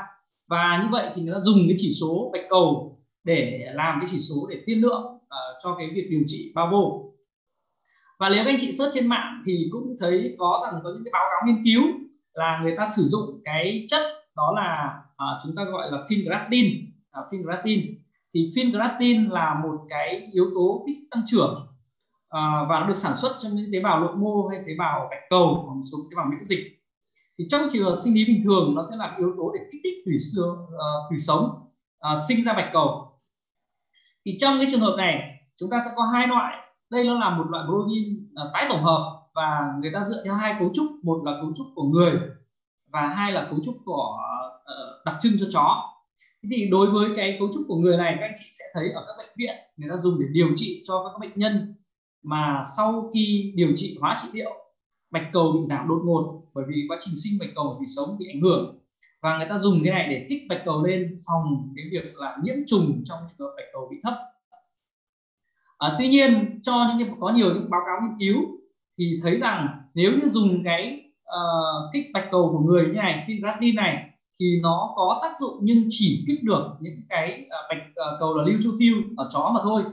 Và như vậy thì người ta dùng cái chỉ số bạch cầu để làm cái chỉ số để tiên lượng uh, cho cái việc điều trị bao vô và nếu anh chị search trên mạng thì cũng thấy có rằng có những cái báo cáo nghiên cứu là người ta sử dụng cái chất đó là uh, chúng ta gọi là fingratin. Uh, fingratin. Thì fingratin là một cái yếu tố kích tăng trưởng uh, và nó được sản xuất trong những tế bào nội mô hay tế bào bạch cầu hoặc một số tế bào miễn dịch thì trong trường hợp sinh lý bình thường nó sẽ là yếu tố để kích thích thủy xương ờ, uh, thủy sống uh, sinh ra bạch cầu. Thì trong cái trường hợp này chúng ta sẽ có hai loại. Đây nó là một loại protein uh, tái tổng hợp và người ta dựa theo hai cấu trúc. Một là cấu trúc của người và hai là cấu trúc của uh, đặc trưng cho chó. Thì đối với cái cấu trúc của người này các anh chị sẽ thấy ở các bệnh viện người ta dùng để điều trị cho các bệnh nhân mà sau khi điều trị hóa trị liệu bạch cầu bị giảm đột ngột bởi vì quá trình sinh bạch cầu thì sống bị ảnh hưởng. Và người ta dùng cái này để kích bạch cầu lên phòng cái việc là nhiễm trùng trong trường hợp bạch cầu bị thấp. À, tuy nhiên cho những có nhiều những báo cáo nghiên cứu thì thấy rằng nếu như dùng cái uh, kích bạch cầu của người như này filgratin này thì nó có tác dụng nhưng chỉ kích được những cái uh, bạch uh, cầu là neutrophil ở chó mà thôi.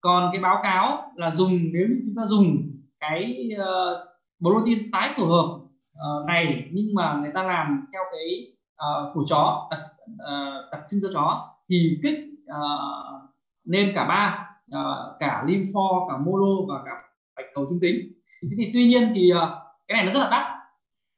Còn cái báo cáo là dùng nếu như chúng ta dùng cái uh, protein tái tổ hợp uh, này nhưng mà người ta làm theo cái uh, của chó đặc, uh, đặc trưng cho chó thì kích uh, nên cả ba uh, cả lympho cả molo và cả bạch cầu trung tính. Thế thì tuy nhiên thì uh, cái này nó rất là đắt.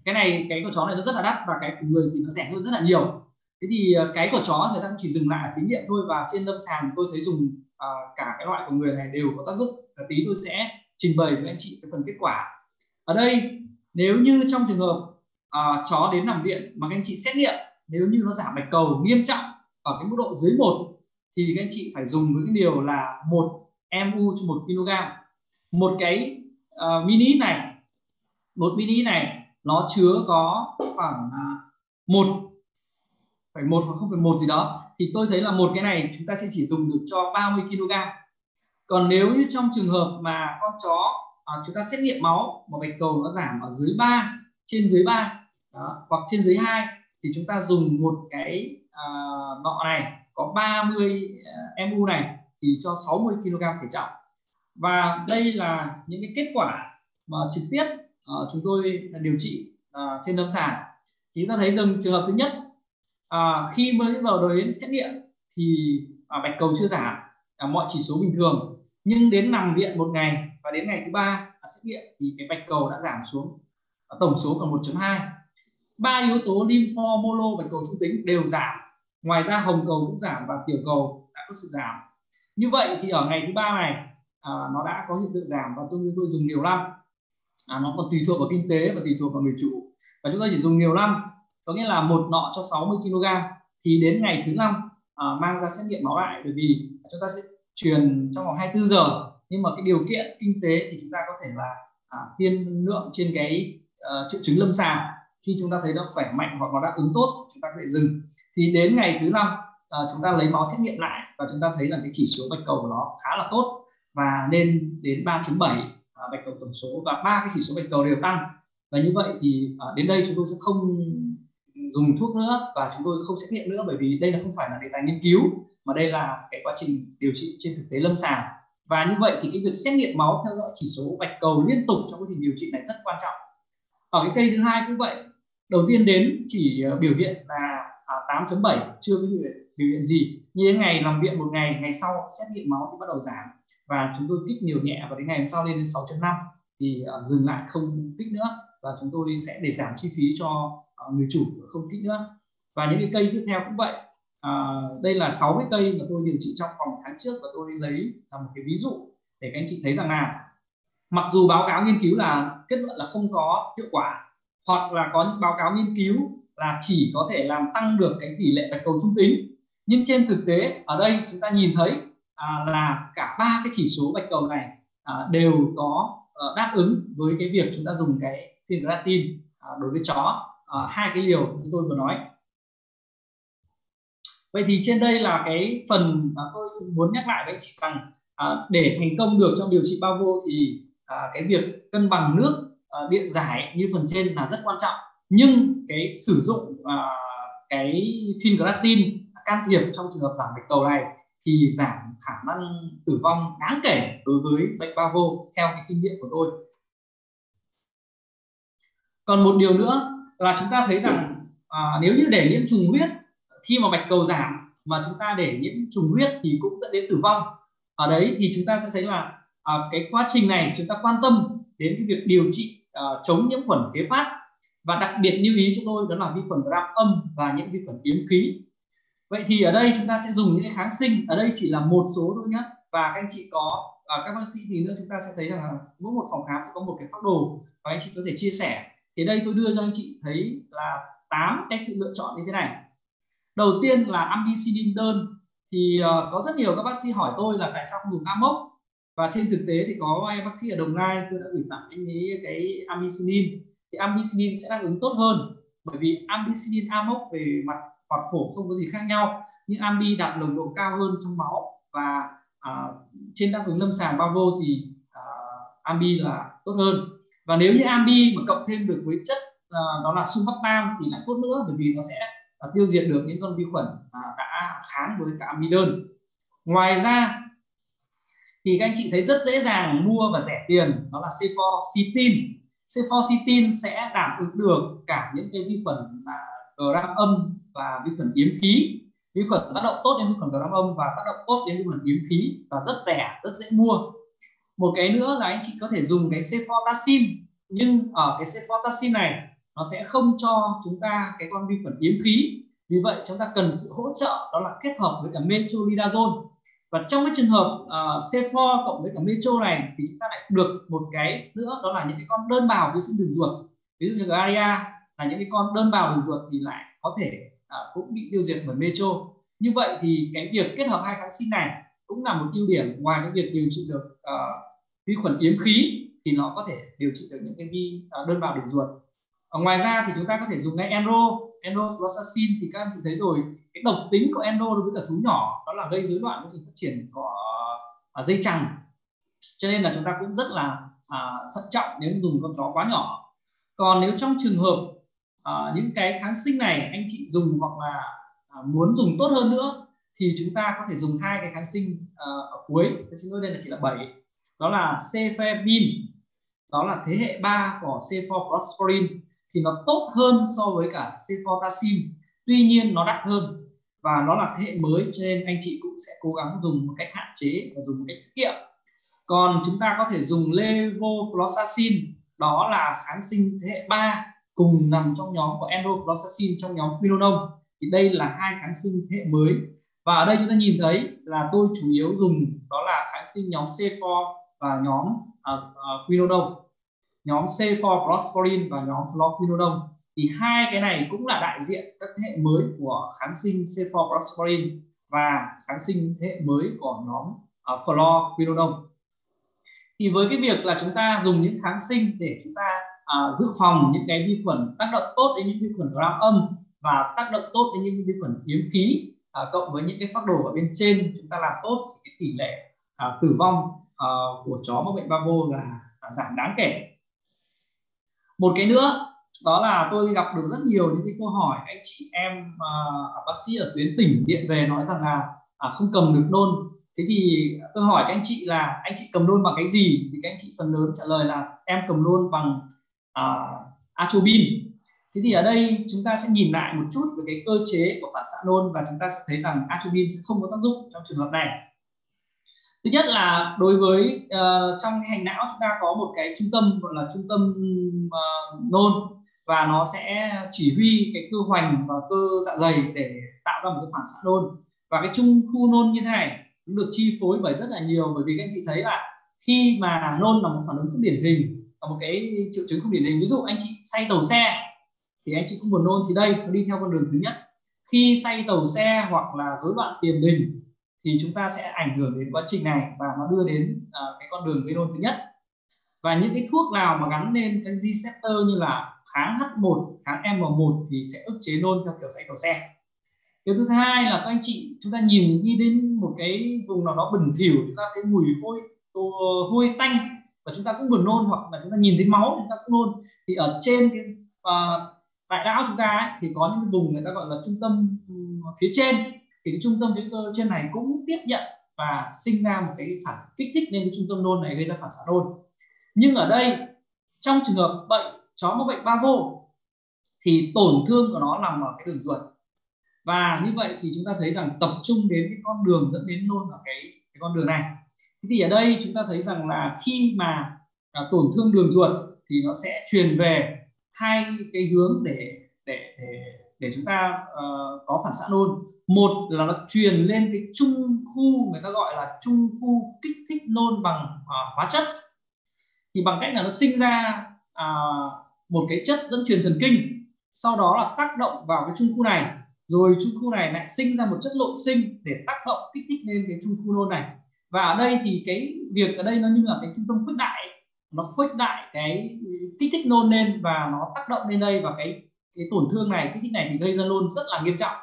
Cái này cái của chó này nó rất là đắt và cái của người thì nó rẻ hơn rất là nhiều. Thế thì cái của chó người ta cũng chỉ dừng lại thí nghiệm thôi và trên lâm sàng tôi thấy dùng uh, cả cái loại của người này đều có tác dụng. Và tí tôi sẽ trình bày với anh chị cái phần kết quả ở đây nếu như trong trường hợp à, chó đến nằm viện mà các anh chị xét nghiệm nếu như nó giảm bạch cầu nghiêm trọng ở cái mức độ dưới một thì các anh chị phải dùng với cái điều là một mu cho một kg. Một cái uh, mini này một mini này nó chứa có khoảng à, một phải một hoặc không phải một gì đó thì tôi thấy là một cái này chúng ta sẽ chỉ dùng được cho 30 kg. Còn nếu như trong trường hợp mà con chó à, chúng ta xét nghiệm máu mà bạch cầu nó giảm ở dưới 3 trên dưới 3 đó, hoặc trên dưới 2 thì chúng ta dùng một cái à, nọ này có 30 à, mu này thì cho 60 kg thể trọng. Và đây là những cái kết quả mà trực tiếp uh, chúng tôi điều trị uh, trên lâm sàng. Thì chúng ta thấy rằng trường hợp thứ nhất uh, khi mới vào đến xét nghiệm thì uh, bạch cầu chưa giảm uh, mọi chỉ số bình thường nhưng đến nằm viện một ngày và đến ngày thứ ba xét nghiệm thì cái bạch cầu đã giảm xuống. Tổng số còn 1.2 ba yếu tố lympho molo bạch cầu trung tính đều giảm. Ngoài ra hồng cầu cũng giảm và tiểu cầu đã có sự giảm. Như vậy thì ở ngày thứ ba này à, nó đã có hiện tượng giảm và tôi tôi dùng nhiều năm à, nó còn tùy thuộc vào kinh tế và tùy thuộc vào người chủ. Và chúng tôi chỉ dùng nhiều năm có nghĩa là một nọ cho 60 kg thì đến ngày thứ năm à, mang ra xét nghiệm máu lại bởi vì chúng ta sẽ truyền trong vòng 24 giờ. Nhưng mà cái điều kiện kinh tế thì chúng ta có thể là à, tiên lượng trên cái uh, triệu chứng lâm sàng. Khi chúng ta thấy nó khỏe mạnh hoặc nó đáp ứng tốt chúng ta có thể dừng. Thì đến ngày thứ năm à, chúng ta lấy máu xét nghiệm lại và chúng ta thấy là cái chỉ số bạch cầu của nó khá là tốt. Và lên đến 3.7 à, bạch cầu tổng số và ba cái chỉ số bạch cầu đều tăng. Và như vậy thì à, đến đây chúng tôi sẽ không dùng thuốc nữa và chúng tôi không xét nghiệm nữa bởi vì đây là không phải là đề tài nghiên cứu mà đây là cái quá trình điều trị trên thực tế lâm sàng. Và như vậy thì cái việc xét nghiệm máu theo dõi chỉ số bạch cầu liên tục trong quá trình điều trị này rất quan trọng. Ở cái cây thứ hai cũng vậy. Đầu tiên đến chỉ ờ, biểu hiện là à, 8.7 chưa có biểu hiện, biểu hiện gì. Như thế ngày nằm viện một ngày ngày sau xét nghiệm máu thì bắt đầu giảm. Và chúng tôi kích nhiều nhẹ và đến ngày hôm sau lên đến 6.5 thì uh, dừng lại không kích nữa. Và chúng tôi sẽ để giảm chi phí cho uh, người chủ không kích nữa. Và những cái cây tiếp theo cũng vậy à, đây là 6 cái cây mà tôi điều trị trong vòng tháng trước và tôi lấy là một cái ví dụ để các anh chị thấy rằng là mặc dù báo cáo nghiên cứu là kết luận là không có hiệu quả hoặc là có những báo cáo nghiên cứu là chỉ có thể làm tăng được cái tỷ lệ bạch cầu trung tính nhưng trên thực tế ở đây chúng ta nhìn thấy à, là cả ba cái chỉ số bạch cầu này à, đều có à, đáp ứng với cái việc chúng ta dùng cái phenogratin à, đối với chó. À, hai cái liều chúng tôi vừa nói vậy thì trên đây là cái phần mà tôi muốn nhắc lại với chị rằng à, để thành công được trong điều trị bao vô thì à, cái việc cân bằng nước à, điện giải như phần trên là rất quan trọng. Nhưng cái sử dụng à, cái phim can thiệp trong trường hợp giảm bạch cầu này thì giảm khả năng tử vong đáng kể đối với bệnh bao vô theo cái kinh nghiệm của tôi. Còn một điều nữa là chúng ta thấy rằng à, nếu như để nhiễm trùng huyết khi mà bạch cầu giảm mà chúng ta để nhiễm trùng huyết thì cũng dẫn đến tử vong. Ở đấy thì chúng ta sẽ thấy là à, cái quá trình này chúng ta quan tâm đến cái việc điều trị à, chống nhiễm khuẩn phế phát. Và đặc biệt lưu ý cho tôi đó là vi khuẩn gram âm và những vi khuẩn yếm khí. Vậy thì ở đây chúng ta sẽ dùng những kháng sinh. Ở đây chỉ là một số thôi nhé và các anh chị có à, các bác sĩ thì nữa chúng ta sẽ thấy rằng là mỗi một phòng khám sẽ có một cái phác đồ và anh chị có thể chia sẻ. Thì đây tôi đưa cho anh chị thấy là 8 cách sự lựa chọn như thế này đầu tiên là ampicillin đơn. Thì uh, có rất nhiều các bác sĩ hỏi tôi là tại sao không dùng amox và trên thực tế thì có em bác sĩ ở đồng nai tôi đã gửi tặng anh ấy cái ampicillin. Thì ampicillin sẽ đáp ứng tốt hơn bởi vì ampicillin amox về mặt hoạt phổ không có gì khác nhau. Nhưng ambi đạt nồng độ cao hơn trong máu và à, trên đáp ứng lâm sàng bao vô thì à, ambi là tốt hơn. Và nếu như ambi mà cộng thêm được với chất à, đó là sumbactam thì lại tốt nữa bởi vì nó sẽ và tiêu diệt được những con vi khuẩn đã kháng với cả amidon. Ngoài ra, thì các anh chị thấy rất dễ dàng mua và rẻ tiền, đó là cephalocytin cephalocytin sẽ đảm ứng được cả những cái vi khuẩn là gram âm và vi khuẩn yếm khí. Vi khuẩn tác động tốt đến vi khuẩn gram âm và tác động tốt đến vi khuẩn yếm khí và rất rẻ, rất dễ mua. Một cái nữa là anh chị có thể dùng cái cefotaxim nhưng ở cái cefotaxim này nó sẽ không cho chúng ta cái con vi khuẩn yếm khí. Vì vậy chúng ta cần sự hỗ trợ đó là kết hợp với cả metronidazole. Và trong cái trường hợp à, uh, C4 cộng với cả metro này thì chúng ta lại được một cái nữa đó là những cái con đơn bào vi sinh đường ruột. Ví dụ như Garia là những cái con đơn bào đường ruột thì lại có thể uh, cũng bị tiêu diệt bởi metro. Như vậy thì cái việc kết hợp hai kháng sinh này cũng là một ưu điểm ngoài cái việc điều trị được uh, vi khuẩn yếm khí thì nó có thể điều trị được những cái vi uh, đơn bào đường ruột ở ngoài ra thì chúng ta có thể dùng ngay enro. Enrofloxacin thì các em thấy rồi. Cái độc tính của enro đối với cả thú nhỏ đó là gây rối loạn quá trình phát triển của à, dây chằng. Cho nên là chúng ta cũng rất là à, thận trọng nếu dùng con chó quá nhỏ. Còn nếu trong trường hợp à, những cái kháng sinh này anh chị dùng hoặc là à, muốn dùng tốt hơn nữa thì chúng ta có thể dùng hai cái kháng sinh à, ở cuối. Tôi xin lỗi đây là chỉ là 7 đó là cefepime. Đó là thế hệ 3 của cephalosporin thì nó tốt hơn so với cả cefotaxim tuy nhiên nó đắt hơn và nó là thế hệ mới cho nên anh chị cũng sẽ cố gắng dùng một cách hạn chế và dùng một cách tiết kiệm. Còn chúng ta có thể dùng levofloxacin đó là kháng sinh thế hệ 3 cùng nằm trong nhóm của endofloxacin trong nhóm quinolone. Thì đây là hai kháng sinh thế hệ mới. Và ở đây chúng ta nhìn thấy là tôi chủ yếu dùng đó là kháng sinh nhóm C4 và nhóm uh, uh, quinolone nhóm C4 Prosporin và nhóm Fluoquinolone thì hai cái này cũng là đại diện các thế hệ mới của kháng sinh C4 Prosporin và kháng sinh thế hệ mới của nhóm à, uh, Fluoquinolone thì với cái việc là chúng ta dùng những kháng sinh để chúng ta uh, dự phòng những cái vi khuẩn tác động tốt đến những vi khuẩn gram âm và tác động tốt đến những vi khuẩn yếm khí à, cộng với những cái phác đồ ở bên trên chúng ta làm tốt thì cái tỷ lệ à, tử vong à, của chó mắc bệnh ba vô là, là giảm đáng kể một cái nữa đó là tôi gặp được rất nhiều những cái câu hỏi anh chị em uh, bác sĩ ở tuyến tỉnh điện về nói rằng là à, không cầm được nôn. Thế thì tôi hỏi các anh chị là anh chị cầm nôn bằng cái gì? Thì các anh chị phần lớn trả lời là em cầm nôn bằng uh, atropine. Thế thì ở đây chúng ta sẽ nhìn lại một chút về cái cơ chế của phản xạ nôn và chúng ta sẽ thấy rằng atropine sẽ không có tác dụng trong trường hợp này thứ nhất là đối với uh, trong hành não chúng ta có một cái trung tâm gọi là trung tâm uh, nôn và nó sẽ chỉ huy cái cơ hoành và cơ dạ dày để tạo ra một cái phản xạ nôn. Và cái trung khu nôn như thế này cũng được chi phối bởi rất là nhiều bởi vì các anh chị thấy là khi mà nôn là một phản ứng không điển hình là một cái triệu chứng không điển hình. Ví dụ anh chị say tàu xe thì anh chị cũng buồn nôn thì đây nó đi theo con đường thứ nhất. Khi say tàu xe hoặc là rối loạn tiền đình thì chúng ta sẽ ảnh hưởng đến quá trình này và nó đưa đến uh, cái con đường gây nôn thứ nhất và những cái thuốc nào mà gắn lên cái receptor như là kháng H1, kháng M1 thì sẽ ức chế nôn theo kiểu say cầu xe. Điều thứ hai là các anh chị chúng ta nhìn đi đến một cái vùng nào đó bẩn thỉu chúng ta thấy mùi hôi hôi tanh và chúng ta cũng buồn nôn hoặc là chúng ta nhìn thấy máu chúng ta cũng nôn thì ở trên cái uh, đại não chúng ta ấy, thì có những vùng người ta gọi là trung tâm ừ, phía trên thì cái trung tâm phía cơ trên này cũng tiếp nhận và sinh ra một cái phản kích thích lên cái trung tâm nôn này gây ra phản xạ nôn. Nhưng ở đây trong trường hợp bệnh chó mắc bệnh ba vô thì tổn thương của nó nằm ở cái đường ruột. Và như vậy thì chúng ta thấy rằng tập trung đến cái con đường dẫn đến nôn ở cái, cái con đường này. Thế thì ở đây chúng ta thấy rằng là khi mà à, tổn thương đường ruột thì nó sẽ truyền về hai cái hướng để để để để chúng ta uh, có phản xạ nôn một là nó truyền lên cái trung khu người ta gọi là trung khu kích thích nôn bằng à, hóa chất. Thì bằng cách là nó sinh ra à, một cái chất dẫn truyền thần kinh sau đó là tác động vào cái trung khu này. Rồi trung khu này lại sinh ra một chất nội sinh để tác động kích thích lên cái trung khu nôn này. Và ở đây thì cái việc ở đây nó như là cái trung tâm khuếch đại nó khuếch đại cái kích thích nôn lên và nó tác động lên đây và cái cái tổn thương này kích thích này thì gây ra nôn rất là nghiêm trọng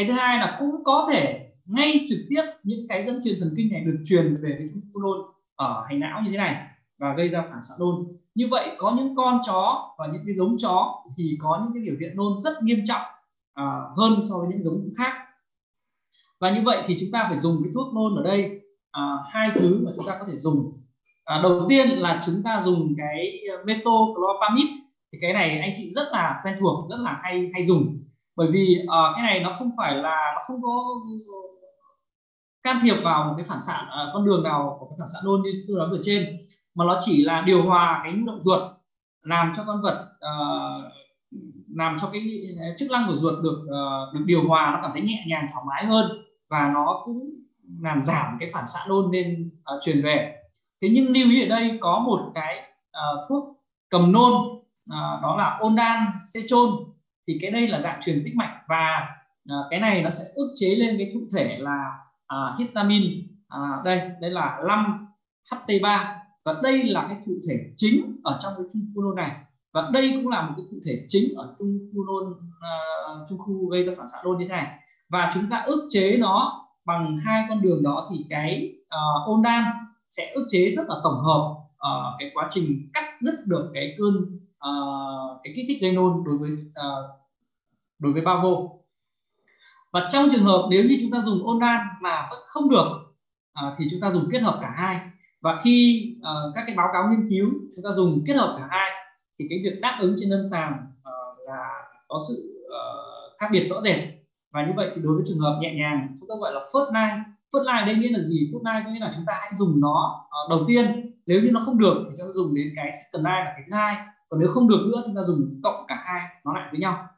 cái thứ hai là cũng có thể ngay trực tiếp những cái dẫn truyền thần kinh này được truyền về cái trung khu nôn ở hành não như thế này và gây ra phản xạ nôn như vậy có những con chó và những cái giống chó thì có những cái biểu hiện nôn rất nghiêm trọng à, hơn so với những giống khác. Và như vậy thì chúng ta phải dùng cái thuốc nôn ở đây à, hai thứ mà chúng ta có thể dùng. À, đầu tiên là chúng ta dùng cái metoclopramide thì cái này anh chị rất là quen thuộc rất là hay hay dùng bởi vì uh, cái này nó không phải là nó không có can thiệp vào một cái phản xạ uh, con đường nào của cái phản xạ nôn như tôi nói vừa trên mà nó chỉ là điều hòa cái nhu động ruột làm cho con vật uh, làm cho cái chức năng của ruột được uh, được điều hòa nó cảm thấy nhẹ nhàng thoải mái hơn và nó cũng làm giảm cái phản xạ nôn nên uh, truyền về. Thế nhưng lưu ý ở đây có một cái uh, thuốc cầm nôn uh, đó là ondan cetron thì cái đây là dạng truyền tích mạch và à, cái này nó sẽ ức chế lên cái thụ thể là à, histamine. À, đây đây là 5 HT3 và đây là cái thụ thể chính ở trong cái trung khu nôn này. Và đây cũng là một cái thụ thể chính ở trung khu nôn uh, trung khu gây ra phản xạ nôn như thế này. Và chúng ta ức chế nó bằng hai con đường đó thì cái uh, ôn đan sẽ ức chế rất là tổng hợp uh, cái quá trình cắt đứt được cái cơn uh, cái kích thích gây nôn đối với uh, đối với bao vô và trong trường hợp nếu như chúng ta dùng onan mà vẫn không được à, thì chúng ta dùng kết hợp cả hai. Và khi à, các cái báo cáo nghiên cứu chúng ta dùng kết hợp cả hai thì cái việc đáp ứng trên lâm sàng à, là có sự à, khác biệt rõ rệt. Và như vậy thì đối với trường hợp nhẹ nhàng chúng ta gọi là first line. First line đây nghĩa là gì? First line có nghĩa là chúng ta hãy dùng nó à, đầu tiên. Nếu như nó không được thì chúng ta dùng đến cái second line là cái thứ hai. Còn nếu không được nữa chúng ta dùng cộng cả hai nó lại với nhau.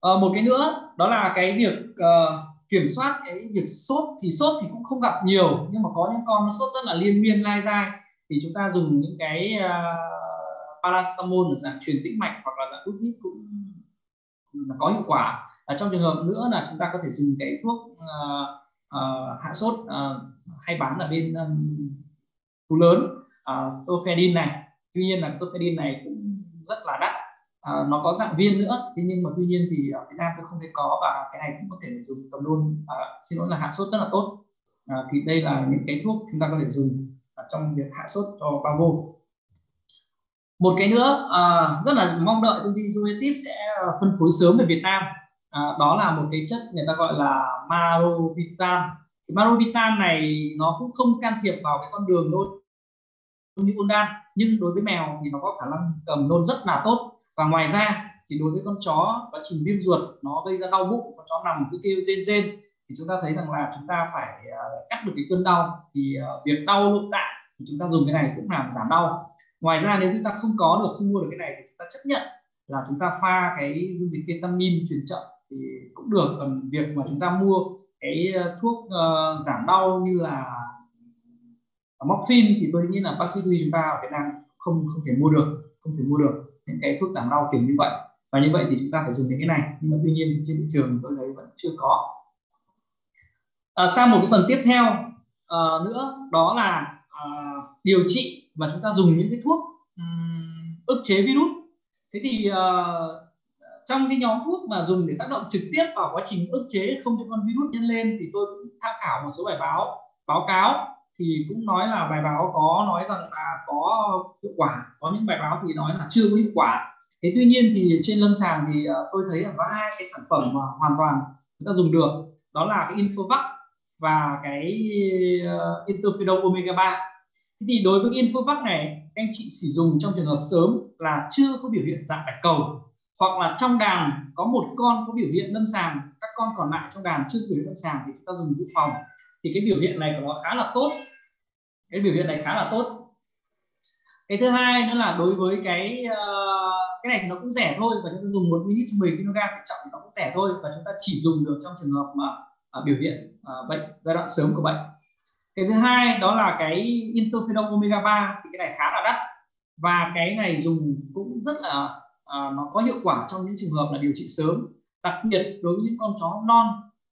À, một cái nữa đó là cái việc uh, kiểm soát cái việc sốt. Thì sốt thì cũng không gặp nhiều nhưng mà có những con nó sốt rất là liên miên lai dai. Thì chúng ta dùng những cái uh, paracetamol ở dạng truyền tĩnh mạch hoặc là dạng hút hít cũng là có hiệu quả. Ở trong trường hợp nữa là chúng ta có thể dùng cái thuốc uh, uh, hạ sốt uh, hay bán ở bên um, lớn uh, tofedin này. Tuy nhiên là tofedin này cũng rất là đắt à, nó có dạng viên nữa. Thế nhưng mà tuy nhiên thì ở Việt Nam tôi không thấy có và cái này cũng có thể dùng tầm luôn à, xin lỗi là hạ sốt rất là tốt. À, thì đây là những cái thuốc chúng ta có thể dùng à, trong việc hạ sốt cho bao vô. Một cái nữa à, rất là mong đợi công ty Zoetis sẽ à, phân phối sớm về Việt Nam. À, đó là một cái chất người ta gọi là marovitan. Marovitan này nó cũng không can thiệp vào cái con đường nôn như Ondan nhưng đối với mèo thì nó có khả năng cầm nôn rất là tốt và ngoài ra thì đối với con chó quá trình viêm ruột nó gây ra đau bụng con chó nằm cứ kêu rên rên thì chúng ta thấy rằng là chúng ta phải à, cắt được cái cơn đau. Thì à, việc đau nội tạng thì chúng ta dùng cái này cũng làm giảm đau. Ngoài ra nếu chúng ta không có được không mua được cái này thì chúng ta chấp nhận là chúng ta pha cái dung dịch ketamin truyền chậm thì cũng được. Còn việc mà chúng ta mua cái à, thuốc uh, giảm đau như là morphine thì tôi nghĩ là bác sĩ chúng ta ở Việt Nam không không thể mua được không thể mua được những cái thuốc giảm đau kiểu như vậy. Và như vậy thì chúng ta phải dùng đến cái này. Nhưng mà tuy nhiên trên thị trường tôi thấy vẫn chưa có. À, sang một cái phần tiếp theo à, nữa đó là à, điều trị và chúng ta dùng những cái thuốc um, ức chế virus. Thế thì à, trong cái nhóm thuốc mà dùng để tác động trực tiếp vào quá trình ức chế không cho con virus nhân lên thì tôi cũng tham khảo một số bài báo báo cáo thì cũng nói là bài báo có nói rằng là có hiệu quả có những bài báo thì nói là chưa có hiệu quả. Thế tuy nhiên thì trên lâm sàng thì ờ, tôi thấy là có hai cái sản phẩm mà hoàn toàn chúng ta dùng được đó là cái Infovac và cái uh, interferon omega 3 thế thì đối với Infovac này anh chị sử dụng trong trường hợp sớm là chưa có biểu hiện dạng bạch cầu hoặc là trong đàn có một con có biểu hiện lâm sàng các con còn lại trong đàn chưa biểu hiện lâm sàng thì chúng ta dùng dự phòng. Thì cái biểu hiện này của nó khá là tốt cái biểu hiện này khá là tốt. Cái thứ hai nữa là đối với cái uh, cái này thì nó cũng rẻ thôi và chúng ta dùng một ml 10 kg thì trọng thì nó cũng rẻ thôi và chúng ta chỉ dùng được trong trường hợp mà uh, biểu hiện uh, bệnh giai đoạn sớm của bệnh. Cái thứ hai đó là cái interferon omega 3 thì cái này khá là đắt và cái này dùng cũng rất là uh, nó có hiệu quả trong những trường hợp là điều trị sớm. Đặc biệt đối với những con chó non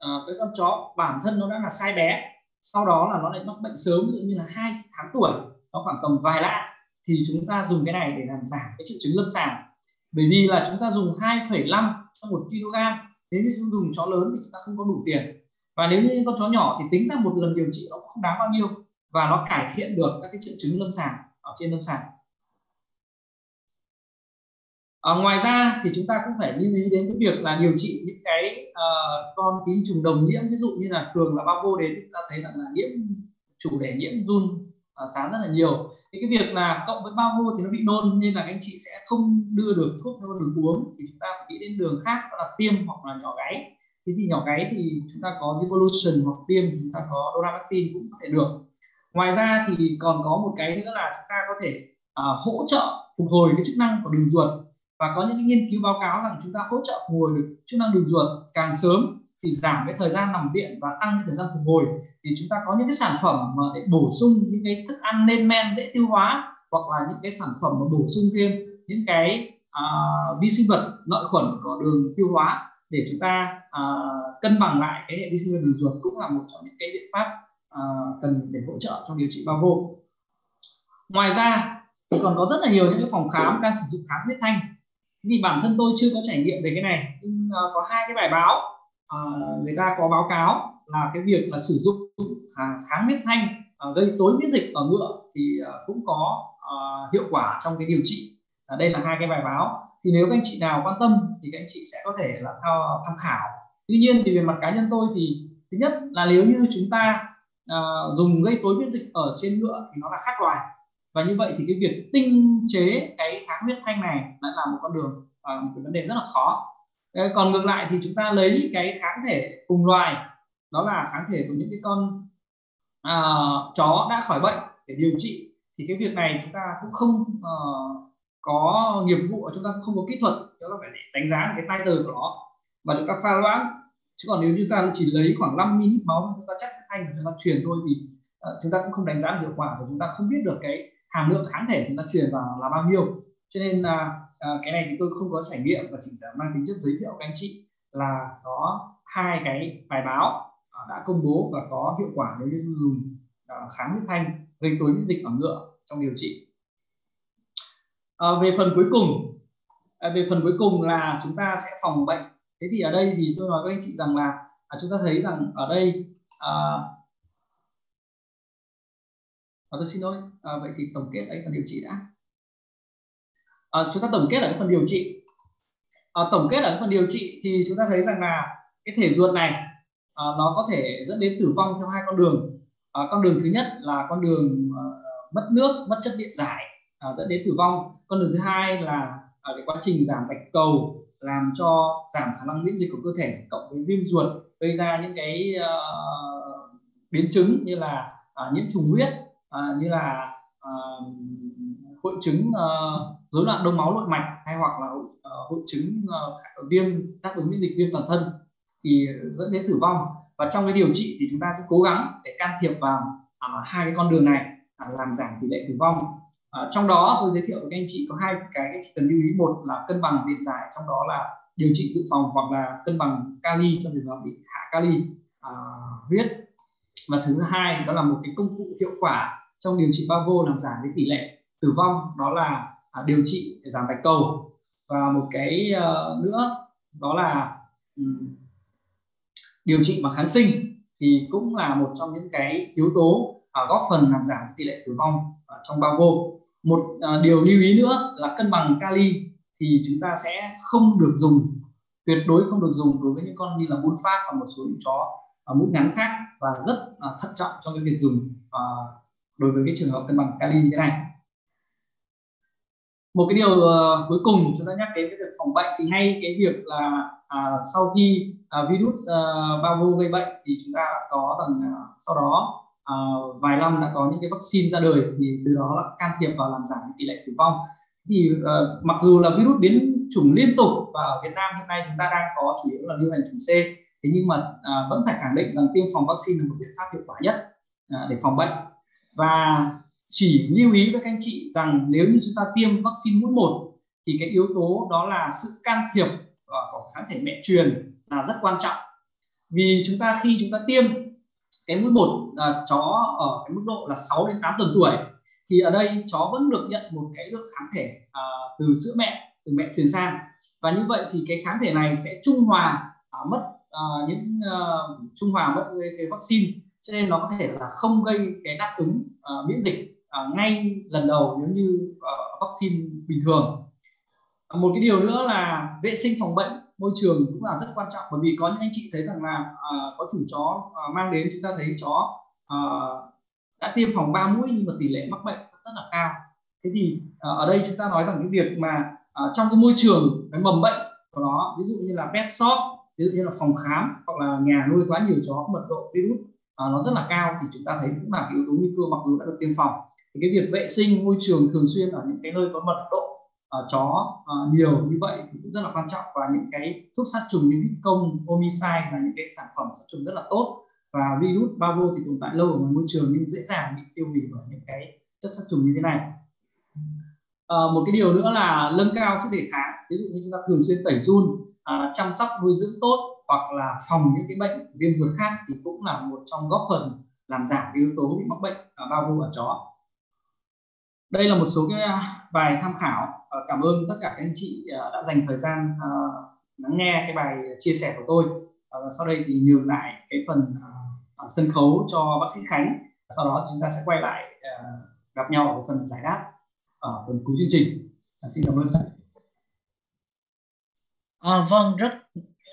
uh, cái con chó bản thân nó đã là sai bé sau đó là nó lại mắc bệnh sớm ví dụ như là hai tháng tuổi nó khoảng tầm vài lạ thì chúng ta dùng cái này để làm giảm cái triệu chứng lâm sàng. Bởi vì là chúng ta dùng 2,5 trong một kg nếu như chúng dùng chó lớn thì chúng ta không có đủ tiền. Và nếu như con chó nhỏ thì tính ra một lần điều trị nó cũng không đáng bao nhiêu và nó cải thiện được các cái triệu chứng lâm sàng ở trên lâm sàng à, ngoài ra thì chúng ta cũng phải lưu ý đến cái việc là điều trị những cái uh, con ký trùng đồng nhiễm. Ví dụ như là thường là bao vô đến chúng ta thấy rằng là nhiễm chủ đề nhiễm run uh, sáng rất là nhiều. Thì cái việc là cộng với bao vô thì nó bị nôn nên là anh chị sẽ không đưa được thuốc theo đường uống. Thì chúng ta phải nghĩ đến đường khác đó là tiêm hoặc là nhỏ gáy. Thế thì nhỏ gáy thì chúng ta có Evolution hoặc tiêm chúng ta có Doramectin cũng có thể được. Ngoài ra thì còn có một cái nữa là chúng ta có thể uh, hỗ trợ phục hồi cái chức năng của đường ruột và có những nghiên cứu báo cáo rằng chúng ta hỗ trợ phục hồi được chức năng đường ruột càng sớm thì giảm cái thời gian nằm viện và tăng cái thời gian phục hồi. Thì chúng ta có những cái sản phẩm mà để bổ sung những cái thức ăn lên men dễ tiêu hóa hoặc là những cái sản phẩm mà bổ sung thêm những cái uh, vi sinh vật lợi khuẩn có đường tiêu hóa để chúng ta uh, cân bằng lại cái hệ vi sinh vật đường ruột cũng là một trong những cái biện pháp uh, cần để hỗ trợ trong điều trị bao gồm. Ngoài ra thì còn có rất là nhiều những cái phòng khám đang sử dụng kháng huyết thanh thì bản thân tôi chưa có trải nghiệm về cái này nhưng uh, có hai cái bài báo uh, người ta có báo cáo là cái việc là sử dụng uh, kháng huyết thanh uh, gây tối miễn dịch ở ngựa thì uh, cũng có uh, hiệu quả trong cái điều trị. Uh, đây là hai cái bài báo. Thì nếu các anh chị nào quan tâm thì các anh chị sẽ có thể là tham khảo. Tuy nhiên thì về mặt cá nhân tôi thì thứ nhất là nếu như chúng ta uh, dùng gây tối miễn dịch ở trên ngựa thì nó là khác loài và như vậy thì cái việc tinh chế cái kháng huyết thanh này lại là một con đường à, một cái vấn đề rất là khó. Ờ, còn ngược lại thì chúng ta lấy cái kháng thể cùng loài đó là kháng thể của những cái con à, chó đã khỏi bệnh để điều trị thì cái việc này chúng ta cũng không uh, có nghiệp vụ chúng ta không có kỹ thuật chúng ta phải đánh giá cái tay từ của nó và được các pha loãng. Chứ còn nếu như ta chỉ lấy khoảng 5 ml máu chúng ta chắc thanh chúng ta truyền thôi thì uh, chúng ta cũng không đánh giá được hiệu quả và chúng ta không biết được cái hàm lượng kháng thể chúng ta truyền vào là bao nhiêu. Cho nên là uh, cái này thì tôi không có trải nghiệm và chỉ mang tính chất giới thiệu các anh chị là có hai cái bài báo à, đã công bố và có hiệu quả nếu như dùng uh, kháng huyết thanh gây tối miễn dịch ở ngựa trong điều trị. À, về phần cuối cùng à, về phần cuối cùng là chúng ta sẽ phòng bệnh. Thế thì ở đây thì tôi nói với anh chị rằng là à, chúng ta thấy rằng ở đây à, à, tôi xin lỗi. À, vậy thì tổng kết ấy phần điều trị đã. À, chúng ta tổng kết ở cái phần điều trị. À, tổng kết ở cái phần điều trị thì chúng ta thấy rằng là cái thể ruột này à, nó có thể dẫn đến tử vong theo hai con đường. À, con đường thứ nhất là con đường à, mất nước mất chất điện giải à, dẫn đến tử vong. Con đường thứ hai là à, cái quá trình giảm bạch cầu làm cho giảm khả năng miễn dịch của cơ thể cộng với viêm ruột gây ra những cái uh, biến chứng như là uh, nhiễm trùng huyết uh, như là uh, hội chứng ờ, rối uh, loạn đông máu nội mạch hay hoặc là uh, hội chứng uh, viêm đáp ứng miễn dịch viêm toàn thân thì dẫn đến tử vong. Và trong cái điều trị thì chúng ta sẽ cố gắng để can thiệp vào uh, hai cái con đường này uh, làm giảm tỷ lệ tử vong. À, trong đó tôi giới thiệu với các anh chị có hai cái anh chị cần lưu ý. Một là cân bằng điện giải trong đó là điều trị dự phòng hoặc là cân bằng kali trong trường hợp bị hạ kali à, huyết và thứ hai đó là một cái công cụ hiệu quả trong điều trị bao vô làm giảm cái tỷ lệ tử vong đó là à, điều trị để giảm bạch cầu. Và một cái uh, nữa đó là um, điều trị bằng kháng sinh thì cũng là một trong những cái yếu tố à, góp phần làm giảm tỷ lệ tử vong à, trong bao vô. Một à, điều lưu ý nữa là cân bằng kali thì chúng ta sẽ không được dùng tuyệt đối không được dùng đối với những con như là bull phát và một số những chó mũi ngắn khác và rất à, thận trọng trong cái việc dùng à, đối với cái trường hợp cân bằng kali như thế này. Một cái điều uh, cuối cùng chúng ta nhắc đến cái việc phòng bệnh thì ngay cái việc là uh, sau khi uh, virus uh, bao vô gây bệnh thì chúng ta có rằng uh, sau đó uh, vài năm đã có những cái vaccine ra đời thì từ đó là can thiệp vào làm giảm tỷ lệ tử vong. Thì uh, mặc dù là virus biến chủng liên tục và ở Việt Nam hiện nay chúng ta đang có chủ yếu là lưu hành chủng C thế nhưng mà à, vẫn phải khẳng định rằng tiêm phòng vaccine là một biện pháp hiệu quả nhất à, để phòng bệnh. Và chỉ lưu ý với các anh chị rằng nếu như chúng ta tiêm vaccine mũi một thì cái yếu tố đó là sự can thiệp à, của kháng thể mẹ truyền là rất quan trọng. Vì chúng ta khi chúng ta tiêm cái mũi một à, chó ở cái mức độ là 6 đến 8 tuần tuổi thì ở đây chó vẫn được nhận một cái lượng kháng thể à, từ sữa mẹ từ mẹ truyền sang. Và như vậy thì cái kháng thể này sẽ trung hòa à, mất uh, những uh, trung hòa mất cái, cái vaccine. Cho nên nó có thể là không gây cái đáp ứng uh, miễn dịch uh, ngay lần đầu nếu như uh, vaccine bình thường. Một cái điều nữa là vệ sinh phòng bệnh môi trường cũng là rất quan trọng. Bởi vì có những anh chị thấy rằng là uh, có chủ chó uh, mang đến chúng ta thấy chó uh, đã tiêm phòng 3 mũi nhưng mà tỷ lệ mắc bệnh rất là cao. Thế thì uh, ở đây chúng ta nói rằng cái việc mà uh, trong cái môi trường cái mầm bệnh của nó ví dụ như là pet shop ví dụ như là phòng khám hoặc là nhà nuôi quá nhiều chó mật độ virus à, nó rất là cao thì chúng ta thấy cũng là yếu tố nguy cơ mặc dù đã được tiêm phòng. Thì cái việc vệ sinh môi trường thường xuyên ở những cái nơi có mật độ uh, chó uh, nhiều như vậy thì cũng rất là quan trọng. Và những cái thuốc sát trùng như huyết công omicide là những cái sản phẩm sát trùng rất là tốt. Và virus bao vô thì tồn tại lâu ở ngoài môi trường nhưng dễ dàng bị tiêu hủy bởi những cái chất sát trùng như thế này. À, một cái điều nữa là nâng cao sức đề kháng. Ví dụ như chúng ta thường xuyên tẩy run à, chăm sóc nuôi dưỡng tốt hoặc là phòng những cái bệnh viêm ruột khác thì cũng là một trong góp phần làm giảm cái yếu tố bị mắc bệnh à, bao vô ở chó. Đây là một số cái à, bài tham khảo. À, cảm ơn tất cả các anh chị à, đã dành thời gian à, lắng nghe cái bài chia sẻ của tôi. À, và sau đây thì nhường lại cái phần à, à, sân khấu cho bác sĩ Khánh. Sau đó chúng ta sẽ quay lại uh, gặp nhau ở phần giải đáp ở phần cuối chương trình. À, xin cảm ơn à, vâng rất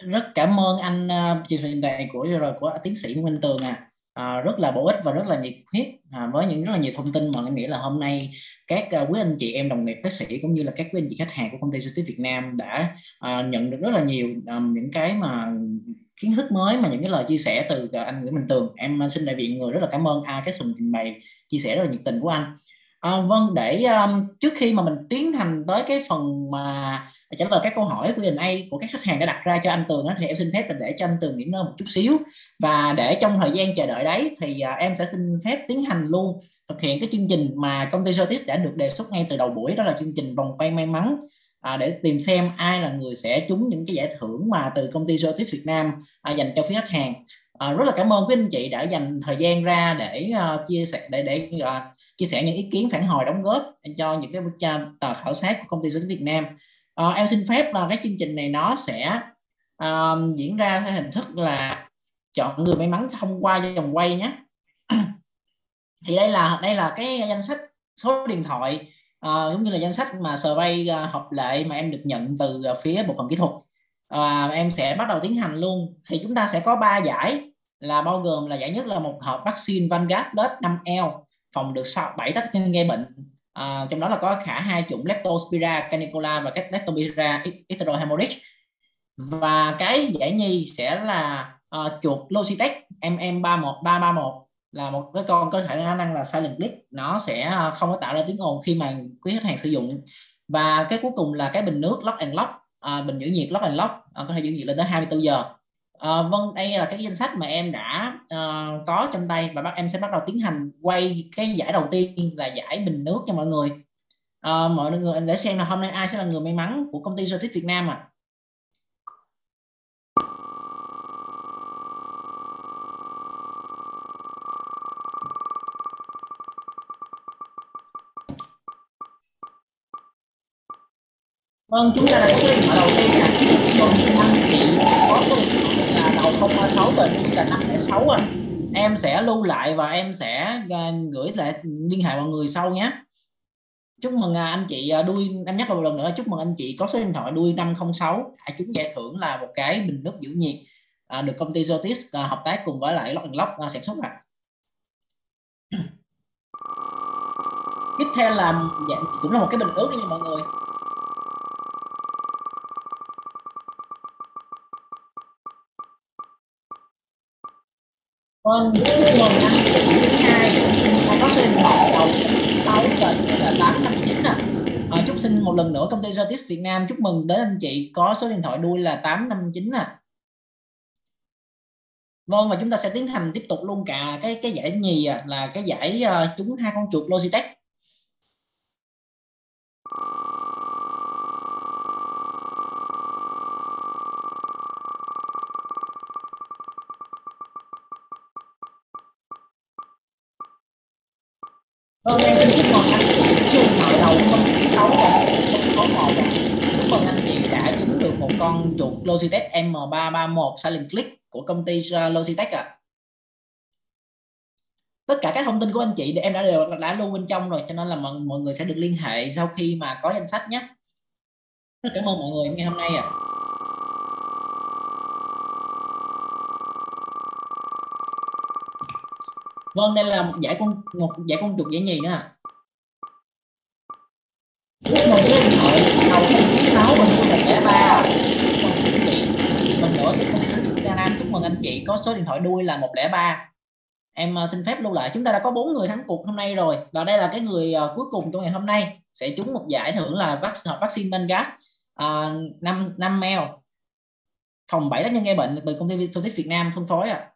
rất cảm ơn anh ờ, uh, truyền sẻ của rồi của tiến sĩ Minh Tường à. à rất là bổ ích và rất là nhiệt huyết à, với những rất là nhiều thông tin mà em nghĩ là hôm nay các uh, quý anh chị em đồng nghiệp bác sĩ cũng như là các quý anh chị khách hàng của công ty Justice Việt Nam đã uh, nhận được rất là nhiều um, những cái mà kiến thức mới mà những cái lời chia sẻ từ anh Nguyễn Minh Tường em xin đại diện người rất là cảm ơn A cái sùng trình bày chia sẻ rất là nhiệt tình của anh à, vâng để um, trước khi mà mình tiến hành tới cái phần mà trả lời các câu hỏi của A của các khách hàng đã đặt ra cho anh Tường đó, thì em xin phép là để cho anh Tường nghỉ ngơi một chút xíu. Và để trong thời gian chờ đợi đấy thì uh, em sẽ xin phép tiến hành luôn thực hiện cái chương trình mà công ty Sotis đã được đề xuất ngay từ đầu buổi đó là chương trình vòng quay may mắn à, để tìm xem ai là người sẽ trúng những cái giải thưởng mà từ công ty Jotis Việt Nam à, dành cho phía khách hàng. À, rất là cảm ơn quý anh chị đã dành thời gian ra để uh, chia sẻ để để uh, chia sẻ những ý kiến phản hồi đóng góp cho những cái tờ à, khảo sát của công ty Jotis Việt Nam. À, em xin phép là cái chương trình này nó sẽ uh, diễn ra theo hình thức là chọn người may mắn thông qua vòng quay nhé. Thì đây là đây là cái danh sách số điện thoại à, giống như là danh sách mà survey ờ, uh, hợp lệ mà em được nhận từ uh, phía bộ phận kỹ thuật. À, em sẽ bắt đầu tiến hành luôn. Thì chúng ta sẽ có 3 giải là bao gồm là giải nhất là một hộp vaccine Vanguard Plus 5L phòng được 6, 7 tác nhân gây bệnh. À, trong đó là có cả hai chủng Leptospira canicola và các Leptospira erythrohemorrhage và cái giải nhì sẽ là uh, chuột Logitech MM31331 là một cái con có thể khả năng là silent click nó sẽ ờ, không có tạo ra tiếng ồn khi mà quý khách hàng sử dụng. Và cái cuối cùng là cái bình nước lock and lock à, bình giữ nhiệt lock and lock à, có thể giữ nhiệt lên tới 24 giờ. À, vâng đây là cái danh sách mà em đã à, có trong tay và bắt em sẽ bắt đầu tiến hành quay cái giải đầu tiên là giải bình nước cho mọi người. À, mọi người để xem là hôm nay ai sẽ là người may mắn của công ty Jotis Việt Nam à Vâng, chúng ta đã có số điện thoại đầu tiên nè. Còn anh chị có số điện thoại là đầu 036 và là 506 anh Em sẽ lưu lại và em sẽ à, gửi lại liên hệ mọi người sau nhé. Chúc mừng à, anh chị à, đuôi em nhắc lại một lần nữa chúc mừng anh chị có số điện thoại đuôi 506 đã trúng giải thưởng là một cái bình nước giữ nhiệt được công ty Zotis hợp tác cùng với lại Lock Lock sản xuất ạ. Tiếp theo là dạ, cũng là một cái bình nước nha mọi người Vâng, chúc mừng anh thứ hai có số điện thoại đầu sáu và là tám năm chín nè. À, ờ, chúc xin một lần nữa công ty Zotis Việt Nam chúc mừng đến anh chị có số điện thoại đuôi là 859 nè. À. Vâng và chúng ta sẽ tiến hành tiếp tục luôn cả cái cái giải nhì à, là cái giải ờ, uh, trúng hai con chuột Logitech Logitech M331 Silent Click của công ty uh, Logitech ạ. À. Tất cả các thông tin của anh chị em đã đều đã lưu bên trong rồi cho nên là mọi, mọi người sẽ được liên hệ sau khi mà có danh sách nhé. Rất cảm ơn mọi người ngày hôm nay ạ. À. Vâng, đây là một giải con một giải con chuột giải nhì nữa ạ. À. Chúc mừng số điện thoại đầu 06 và số tài trẻ 3 anh chị có số điện thoại đuôi là 103. Em ờ, xin phép lưu lại. Chúng ta đã có bốn người thắng cuộc hôm nay rồi. Và đây là cái người uh, cuối cùng trong ngày hôm nay sẽ trúng một giải thưởng là vaccine vaccine Vanguard uh, 5 5 mail phòng 7 tác nhân gây bệnh từ công ty Sotis Việt Nam phân phối ạ. À.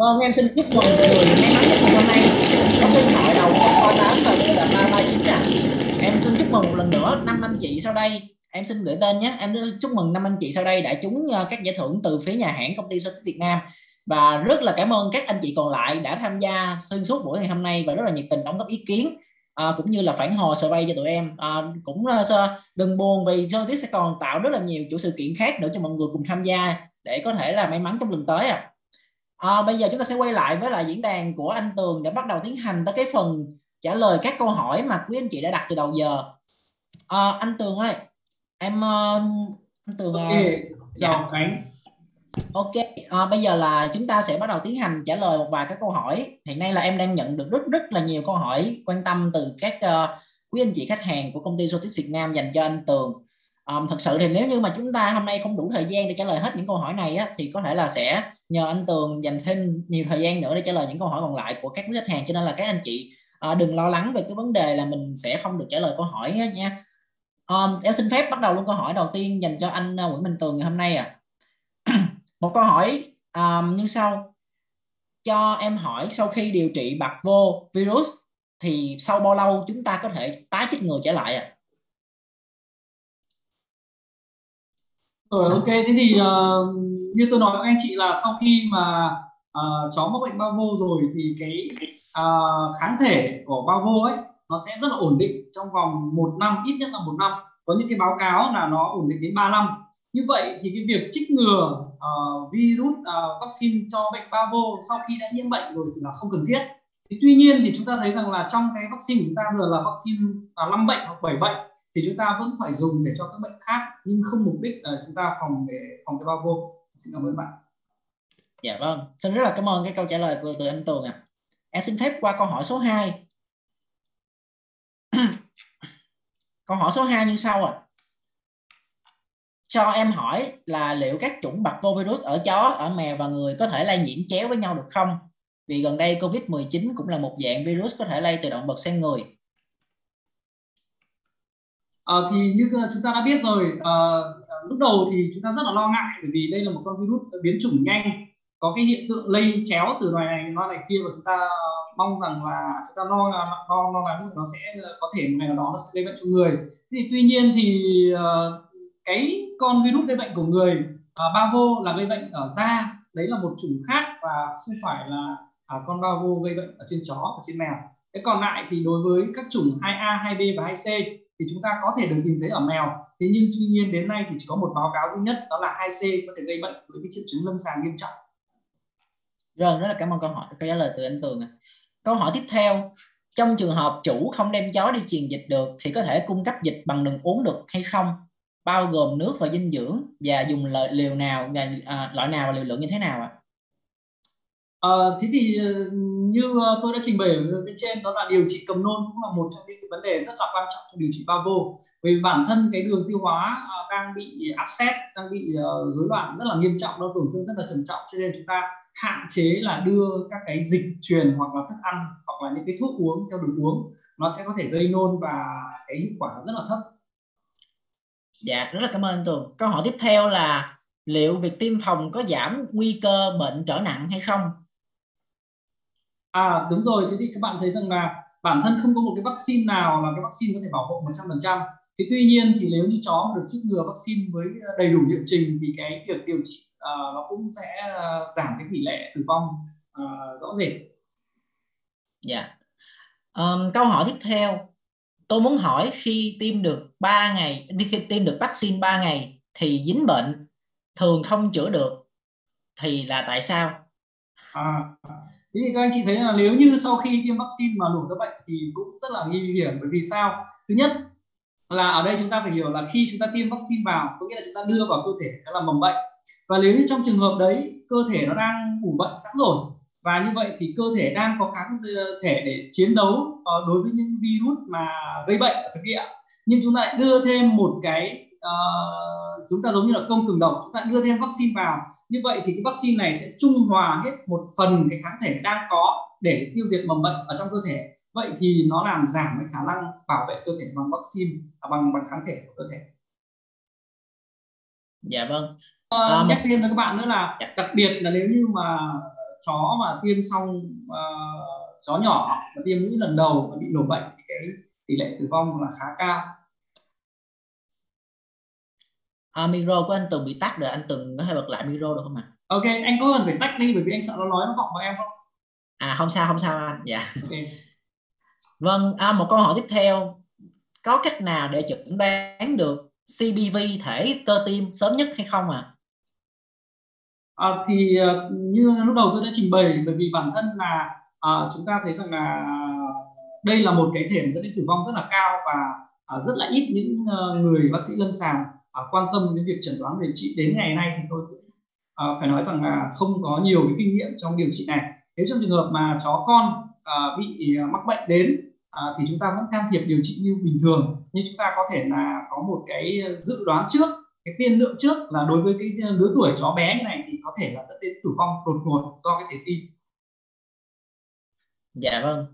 Vâng, em xin chúc mừng mọi người may mắn nhất ngày hôm nay. Có số điện thoại đầu 38 và là 339 à. Em xin chúc mừng một lần nữa năm anh chị sau đây. Em xin gửi tên nhé. Em chúc mừng năm anh chị sau đây đã trúng ờ, các giải thưởng từ phía nhà hãng công ty Sotis Việt Nam. Và rất là cảm ơn các anh chị còn lại đã tham gia xuyên suốt buổi ngày hôm nay và rất là nhiệt tình đóng góp ý kiến à, cũng như là phản hồi survey cho tụi em. À, cũng uh, đừng buồn vì Sotis sẽ còn tạo rất là nhiều chủ sự kiện khác nữa cho mọi người cùng tham gia để có thể là may mắn trong lần tới à à, bây giờ chúng ta sẽ quay lại với lại diễn đàn của anh Tường để bắt đầu tiến hành tới cái phần trả lời các câu hỏi mà quý anh chị đã đặt từ đầu giờ à, anh Tường ơi em uh, anh Tường uh, okay. dạ. Khánh Ok, à, bây giờ là chúng ta sẽ bắt đầu tiến hành trả lời một vài các câu hỏi. Hiện nay là em đang nhận được rất rất là nhiều câu hỏi quan tâm từ các uh, quý anh chị khách hàng của công ty Sotis Việt Nam dành cho anh Tường um, thật sự thì nếu như mà chúng ta hôm nay không đủ thời gian để trả lời hết những câu hỏi này á, thì có thể là sẽ nhờ anh Tường dành thêm nhiều thời gian nữa để trả lời những câu hỏi còn lại của các khách hàng. Cho nên là các anh chị uh, đừng lo lắng về cái vấn đề là mình sẽ không được trả lời câu hỏi nha. Um, em xin phép bắt đầu luôn câu hỏi đầu tiên dành cho anh uh, Nguyễn Minh Tường ngày hôm nay à một câu hỏi um, như sau. Cho em hỏi sau khi điều trị bạc vô virus thì sau bao lâu chúng ta có thể tái chích ngừa trở lại ạ? à? Rồi ok. Thế thì uh, như tôi nói với anh chị là sau khi mà uh, chó mắc bệnh bao vô rồi thì cái uh, kháng thể của bao vô ấy nó sẽ rất là ổn định trong vòng một năm ít nhất là một năm. Có những cái báo cáo là nó ổn định đến 3 năm. Như vậy thì cái việc trích ngừa uh, virus uh, vaccine cho bệnh bao vô sau khi đã nhiễm bệnh rồi thì là không cần thiết. Thì tuy nhiên thì chúng ta thấy rằng là trong cái vaccine của chúng ta vừa là vaccine à, uh, 5 bệnh hoặc 7 bệnh thì chúng ta vẫn phải dùng để cho các bệnh khác, nhưng không mục đích là chúng ta phòng để phòng cái bao vô. Xin cảm ơn bạn. Dạ vâng. Xin rất là cảm ơn cái câu trả lời của từ anh Tường ạ. À. em xin phép qua câu hỏi số 2 câu hỏi số 2 như sau ạ. À. cho em hỏi là liệu các chủng bạc vô virus ở chó, ở mèo và người có thể lây nhiễm chéo với nhau được không? Vì gần đây Covid-19 cũng là một dạng virus có thể lây từ động vật sang người à, thì như chúng ta đã biết rồi à, lúc đầu thì chúng ta rất là lo ngại bởi vì đây là một con virus biến chủng nhanh có cái hiện tượng lây chéo từ loài này loài này kia và chúng ta mong rằng là chúng ta lo lo lo lắng rằng nó sẽ có thể một ngày nào đó nó sẽ gây bệnh cho người. Thế thì tuy nhiên thì uh, cái con virus gây bệnh của người uh, bao vô là gây bệnh ở da đấy là một chủng khác và không phải là uh, con bao vô gây bệnh ở trên chó và trên mèo. Thế còn lại thì đối với các chủng 2A, 2B và 2C thì chúng ta có thể được tìm thấy ở mèo. Thế nhưng tuy nhiên đến nay thì chỉ có một báo cáo duy nhất đó là 2C có thể gây bệnh với cái triệu chứng lâm sàng nghiêm trọng. Rồi rất là cảm ơn câu hỏi câu trả lời từ anh Tường câu hỏi tiếp theo trong trường hợp chủ không đem chó đi truyền dịch được thì có thể cung cấp dịch bằng đường uống được hay không? Bao gồm nước và dinh dưỡng và dùng lợi liều nào à, loại nào và liều lượng như thế nào ạ? À? À, thế thì ờ, như ờ, tôi đã trình bày ở bên trên, đó là điều trị cầm nôn cũng là một trong những cái vấn đề rất là quan trọng trong điều trị bao vô. Vì bản thân cái đường tiêu hóa ờ, đang bị áp xét đang bị ờ, rối loạn rất là nghiêm trọng, nó tổn thương rất là trầm trọng, cho nên chúng ta hạn chế là đưa các cái dịch truyền hoặc là thức ăn hoặc là những cái thuốc uống theo đường uống. Nó sẽ có thể gây nôn và cái hiệu quả rất là thấp. Dạ rất là cảm ơn anh Tường. Câu hỏi tiếp theo là liệu việc tiêm phòng có giảm nguy cơ bệnh trở nặng hay không? À đúng rồi thế thì các bạn thấy rằng là bản thân không có một cái vaccine nào là cái vaccine có thể bảo hộ 100% thế tuy nhiên thì nếu như chó được chích ngừa vaccine với đầy đủ liệu trình thì cái việc điều trị uh, nó cũng sẽ uh, giảm cái tỷ lệ tử vong uh, rõ rệt. Dạ. Yeah. Um, câu hỏi tiếp theo, tôi muốn hỏi khi tiêm được 3 ngày, khi tiêm được vaccine 3 ngày thì dính bệnh thường không chữa được thì là tại sao? À, thế thì các anh chị thấy là nếu như sau khi tiêm vaccine mà nổ ra bệnh thì cũng rất là nguy hiểm bởi vì sao? Thứ nhất là ở đây chúng ta phải hiểu là khi chúng ta tiêm vaccine vào, có nghĩa là chúng ta đưa vào cơ thể nó là mầm bệnh và nếu như trong trường hợp đấy cơ thể nó đang ủ bệnh sẵn rồi, và như vậy thì cơ thể đang có kháng thể để chiến đấu ờ, đối với những virus mà gây bệnh ở thực địa, nhưng chúng ta lại đưa thêm một cái uh, chúng ta giống như là công cường độc chúng ta đưa thêm vaccine vào. Như vậy thì cái vaccine này sẽ trung hòa hết một phần cái kháng thể đang có để tiêu diệt mầm bệnh ở trong cơ thể. Vậy thì nó làm giảm cái khả năng bảo vệ cơ thể bằng vaccine à, bằng bằng kháng thể của cơ thể. Dạ vâng. À, nhắc thêm với các bạn nữa là dạ. đặc biệt là nếu như mà chó mà tiêm xong uh, chó nhỏ mà tiêm mũi lần đầu và bị nổ bệnh thì cái tỷ lệ tử vong là khá cao à, micro của anh Tường bị tắt rồi anh Tường có thể bật lại micro được không ạ? À? Ok anh có cần phải tắt đi bởi vì anh sợ nó nói nó vọng vào em không? À không sao không sao anh dạ. Okay. Vâng à, một câu hỏi tiếp theo có cách nào để chẩn đoán được CBV thể cơ tim sớm nhất hay không ạ? À? À, thì như lúc đầu tôi đã trình bày bởi vì bản thân là uh, chúng ta thấy rằng là đây là một cái thể dẫn đến tử vong rất là cao và uh, rất là ít những uh, người bác sĩ lâm sàng à, quan tâm đến việc chẩn đoán điều trị đến ngày nay thì tôi cũng à, phải nói rằng là không có nhiều cái kinh nghiệm trong điều trị này. Nếu trong trường hợp mà chó con à, bị à, mắc bệnh đến à, thì chúng ta vẫn can thiệp điều trị như bình thường. Nhưng chúng ta có thể là có một cái dự đoán trước cái tiên lượng trước là đối với cái à, lứa tuổi chó bé như này thì có thể là dẫn đến tử vong đột ngột do cái thể tim. Dạ vâng.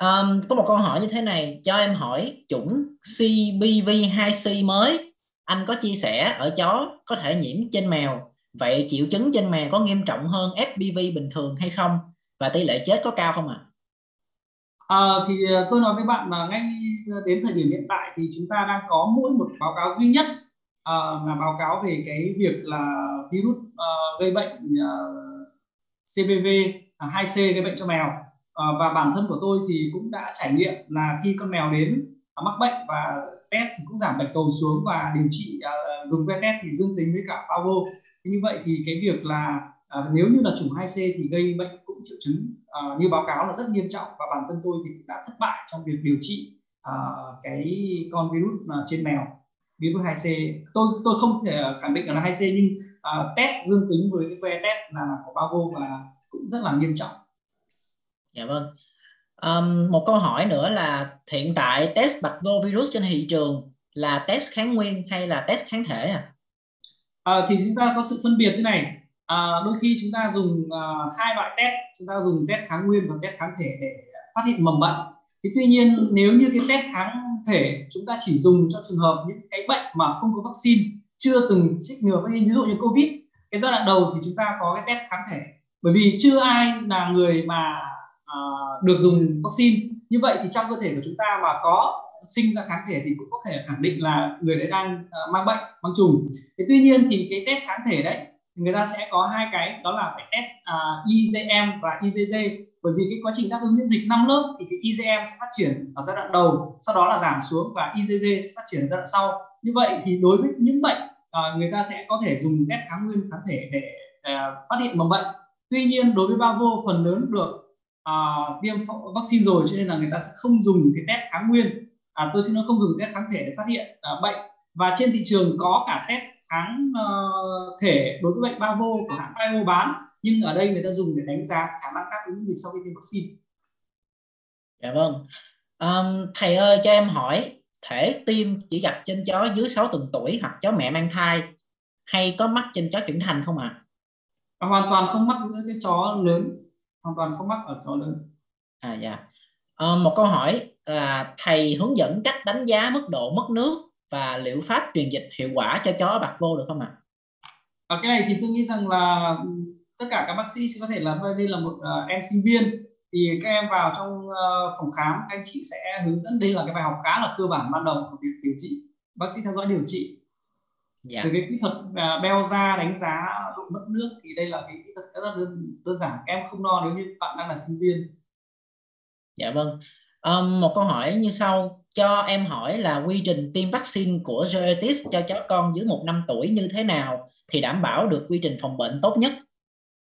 Um, có một câu hỏi như thế này cho em hỏi chủng CBV2C mới anh có chia sẻ ở chó có thể nhiễm trên mèo vậy triệu chứng trên mèo có nghiêm trọng hơn FPV bình thường hay không và tỷ lệ chết có cao không ạ? À? À, thì tôi nói với bạn là ngay à, đến thời điểm hiện tại thì chúng ta đang có mỗi một báo cáo duy nhất à, là báo cáo về cái việc là virus à, gây bệnh à, CVV à, 2C gây bệnh cho mèo à, và bản thân của tôi thì cũng đã trải nghiệm là khi con mèo đến à, mắc bệnh và test thì cũng giảm bạch cầu xuống và điều trị uh, dùng que test thì dương tính với cả Pavo như vậy thì cái việc là uh, nếu như là chủng 2C thì gây bệnh cũng triệu chứng uh, như báo cáo là rất nghiêm trọng và bản thân tôi thì đã thất bại trong việc điều trị uh, cái con virus uh, trên mèo virus 2C tôi tôi không thể khẳng định là 2C nhưng uh, test dương tính với cái que test là của vô và cũng rất là nghiêm trọng. Dạ vâng. Um, một câu hỏi nữa là hiện tại test bạch vô virus trên thị trường là test kháng nguyên hay là test kháng thể à? À, thì chúng ta có sự phân biệt thế này. À, đôi khi chúng ta dùng uh, hai loại test, chúng ta dùng test kháng nguyên và test kháng thể để phát hiện mầm bệnh. Thì tuy nhiên nếu như cái test kháng thể chúng ta chỉ dùng cho trường hợp những cái bệnh mà không có vaccine chưa từng trích ngừa vaccine ví dụ như covid cái giai đoạn đầu thì chúng ta có cái test kháng thể bởi vì chưa ai là người mà À, được dùng vaccine. Như vậy thì trong cơ thể của chúng ta mà có sinh ra kháng thể thì cũng có thể khẳng định là người đấy đang uh, mang bệnh mang trùng thế tuy nhiên thì cái test kháng thể đấy người ta sẽ có hai cái đó là phải test à, uh, IgM và IgG bởi vì cái quá trình đáp ứng miễn dịch năm lớp thì cái IgM sẽ phát triển ở giai đoạn đầu sau đó là giảm xuống và IgG sẽ phát triển ở giai đoạn sau. Như vậy thì đối với những bệnh uh, người ta sẽ có thể dùng test kháng nguyên kháng thể để uh, phát hiện mầm bệnh. Tuy nhiên đối với bao vô phần lớn được uh, tiêm vaccine rồi cho nên là người ta sẽ không dùng cái test kháng nguyên à, tôi xin nói không dùng test kháng thể để phát hiện uh, bệnh và trên thị trường có cả test kháng uh, thể đối với bệnh bao vô của hãng Bio bán nhưng ở đây người ta dùng để đánh giá khả năng đáp ứng dịch sau khi tiêm vaccine. Dạ vâng. Um, thầy ơi cho em hỏi thể tiêm chỉ gặp trên chó dưới 6 tuần tuổi hoặc chó mẹ mang thai hay có mắc trên chó trưởng thành không ạ? À? Hoàn toàn không mắc với cái chó lớn, hoàn toàn không mắc ở chó lớn. À dạ. À, một câu hỏi là thầy hướng dẫn cách đánh giá mức độ mất nước và liệu pháp truyền dịch hiệu quả cho chó bạc vô được không ạ? À? À, cái này thì tôi nghĩ rằng là tất cả các bác sĩ có thể là đây là một uh, em sinh viên thì các em vào trong uh, phòng khám anh chị sẽ hướng dẫn đây là cái bài học khá là cơ bản ban đầu của việc điều trị bác sĩ theo dõi điều trị dạ. từ cái kỹ thuật uh, beo da đánh giá độ mất nước thì đây là cái kỹ thuật rất là đơn, đơn giản. Em không lo nếu như bạn đang là sinh viên. Dạ vâng. Um, một câu hỏi như sau. Cho em hỏi là quy trình tiêm vaccine của Zoetis cho chó con dưới một năm tuổi như thế nào thì đảm bảo được quy trình phòng bệnh tốt nhất?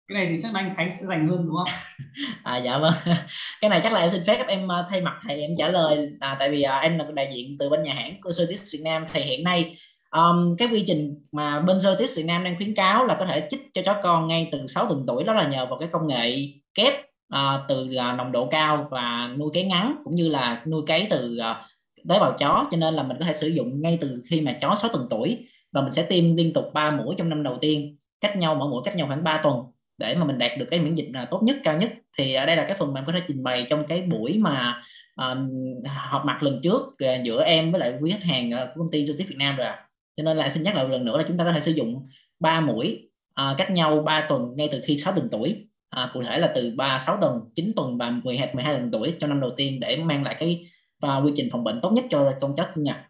Cái này thì chắc anh Khánh sẽ dành hơn đúng không? à dạ vâng. Cái này chắc là em xin phép em ờ, thay mặt thầy em trả lời. À, tại vì à, em là đại diện từ bên nhà hãng của Certis Việt Nam. Thì hiện nay um, cái quy trình mà bên Zoetis Việt Nam đang khuyến cáo là có thể chích cho chó con ngay từ 6 tuần tuổi đó là nhờ vào cái công nghệ kép uh, từ uh, nồng độ cao và nuôi cấy ngắn cũng như là nuôi cấy từ uh, tế bào chó. Cho nên là mình có thể sử dụng ngay từ khi mà chó 6 tuần tuổi và mình sẽ tiêm liên tục 3 mũi trong năm đầu tiên cách nhau mỗi mũi cách nhau khoảng 3 tuần để mà mình đạt được cái miễn dịch là tốt nhất cao nhất. Thì ở đây là cái phần mà em có thể trình bày trong cái buổi mà uh, họp mặt lần trước uh, giữa em với lại quý khách hàng uh, của công ty Zoetis Việt Nam rồi cho nên là xin nhắc lại một lần nữa là chúng ta có thể sử dụng 3 mũi uh, cách nhau 3 tuần ngay từ khi 6 tuần tuổi. À, cụ thể là từ 3 6 tuần 9 tuần và 12 12 tuần tuổi trong năm đầu tiên để mang lại cái và quy trình phòng bệnh tốt nhất cho con chó cưng nhà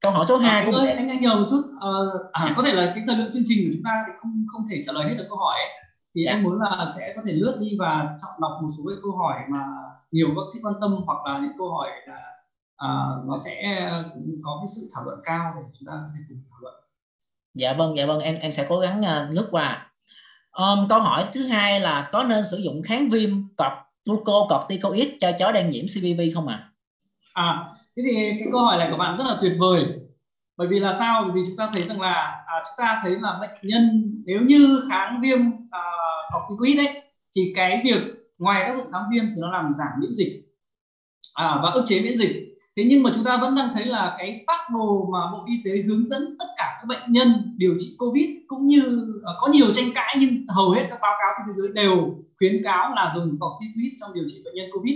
câu hỏi số 2 à, anh ơi anh anh một chút. Uh, à, có thể là cái thời lượng chương trình của chúng ta thì không không thể trả lời hết được câu hỏi ấy. Thì dạ. em muốn là sẽ có thể lướt đi và chọn đọc một số cái câu hỏi mà nhiều bác sĩ quan tâm hoặc là những câu hỏi là à, nó sẽ có cái sự thảo luận cao để chúng ta có thể cùng thảo luận. Dạ vâng dạ vâng em em sẽ cố gắng uh, lướt qua. Um, câu hỏi thứ hai là có nên sử dụng kháng viêm cọt glucocorticoid cho chó đang nhiễm CPV không ạ? À? à thế thì cái câu hỏi này của bạn rất là tuyệt vời. Bởi vì là sao? Bởi vì chúng ta thấy rằng là à, chúng ta thấy là bệnh nhân nếu như kháng viêm à, corticoid đấy thì cái việc ngoài tác dụng kháng viêm thì nó làm giảm miễn dịch. À, và ức chế miễn dịch thế nhưng mà chúng ta vẫn đang thấy là cái phác đồ mà bộ y tế hướng dẫn tất cả các bệnh nhân điều trị covid cũng như uh, có nhiều tranh cãi nhưng hầu hết các báo cáo trên thế giới đều khuyến cáo là dùng corticoid trong điều trị bệnh nhân covid.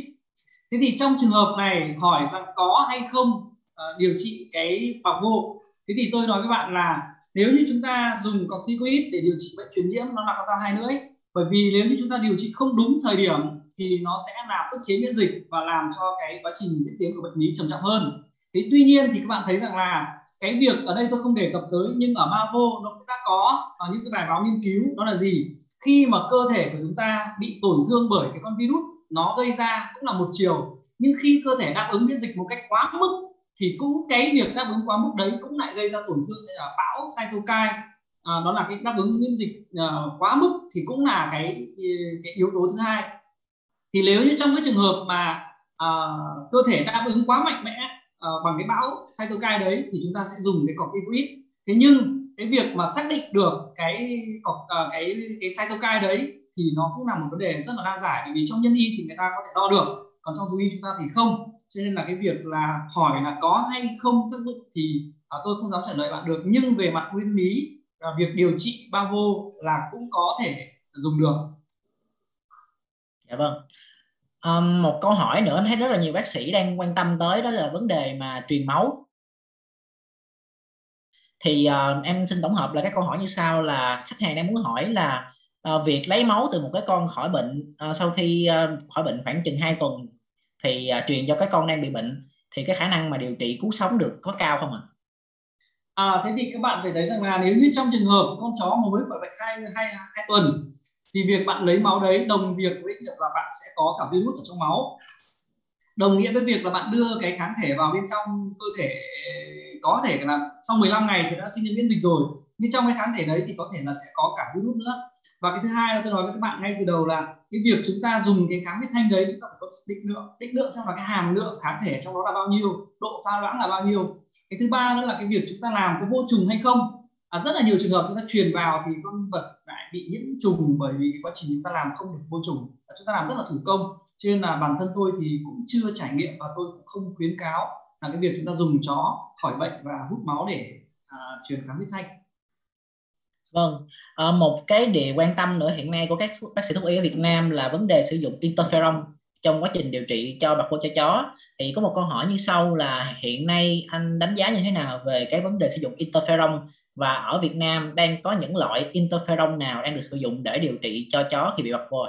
Thế thì trong trường hợp này hỏi rằng có hay không uh, điều trị cái bảo hộ? Thế thì tôi nói với bạn là nếu như chúng ta dùng corticoid để điều trị bệnh truyền nhiễm nó là con dao hai lưỡi bởi vì nếu như chúng ta điều trị không đúng thời điểm thì nó sẽ làm ức chế miễn dịch và làm cho cái quá trình diễn tiến của bệnh lý trầm trọng hơn. Thế tuy nhiên thì các bạn thấy rằng là cái việc ở đây tôi không đề cập tới nhưng ở Mavo nó cũng đã có ở những cái bài báo nghiên cứu đó là gì? Khi mà cơ thể của chúng ta bị tổn thương bởi cái con virus nó gây ra cũng là một chiều. Nhưng khi cơ thể đáp ứng miễn dịch một cách quá mức thì cũng cái việc đáp ứng quá mức đấy cũng lại gây ra tổn thương là bão cytokine. À, đó là cái đáp ứng miễn dịch uh, quá mức thì cũng là cái cái yếu tố thứ hai thì nếu như trong cái trường hợp mà uh, cơ thể đáp ứng quá mạnh mẽ uh, bằng cái bão cytokine đấy thì chúng ta sẽ dùng cái corticoid thế nhưng cái việc mà xác định được cái uh, cái cái cytokine đấy thì nó cũng là một vấn đề rất là nan giải bởi vì trong nhân y thì người ta có thể đo được còn trong thú y chúng ta thì không. Cho nên là cái việc là hỏi là có hay không tác dụng thì uh, tôi không dám trả lời bạn được. Nhưng về mặt nguyên lý uh, việc điều trị bao vô là cũng có thể dùng được dạ vâng um, một câu hỏi nữa thấy rất là nhiều bác sĩ đang quan tâm tới đó là vấn đề mà truyền máu thì uh, em xin tổng hợp là các câu hỏi như sau là khách hàng đang muốn hỏi là uh, việc lấy máu từ một cái con khỏi bệnh uh, sau khi uh, khỏi bệnh khoảng chừng 2 tuần thì uh, truyền cho cái con đang bị bệnh thì cái khả năng mà điều trị cứu sống được có cao không ạ? À? à thế thì các bạn phải thấy rằng là nếu như trong trường hợp con chó mới khỏi bệnh hai hai hai tuần thì việc bạn lấy máu đấy đồng việc với việc là bạn sẽ có cả virus ở trong máu. Đồng nghĩa với việc là bạn đưa cái kháng thể vào bên trong cơ thể có thể là sau 15 ngày thì đã sinh ra miễn dịch rồi. Nhưng trong cái kháng thể đấy thì có thể là sẽ có cả virus nữa. Và cái thứ hai là tôi nói với các bạn ngay từ đầu là cái việc chúng ta dùng cái kháng huyết thanh đấy chúng ta phải có định lượng định lượng xem là cái hàm lượng kháng thể trong đó là bao nhiêu độ pha loãng là bao nhiêu. Cái thứ ba nữa là cái việc chúng ta làm có vô trùng hay không. À, rất là nhiều trường hợp chúng ta truyền vào thì con vật bị nhiễm trùng bởi vì quá trình chúng ta làm không được vô trùng. Chúng ta làm rất là thủ công. Cho nên là bản thân tôi thì cũng chưa trải nghiệm và tôi cũng không khuyến cáo là cái việc chúng ta dùng chó khỏi bệnh và hút máu để à, truyền kháng huyết thanh. Vâng, à, một cái điều quan tâm nữa hiện nay của các bác sĩ thú y ở Việt Nam là vấn đề sử dụng interferon trong quá trình điều trị cho bạc cô cho chó. Thì có một câu hỏi như sau là hiện nay anh đánh giá như thế nào về cái vấn đề sử dụng interferon và ở Việt Nam đang có những loại interferon nào đang được sử dụng để điều trị cho chó khi bị bạch vô?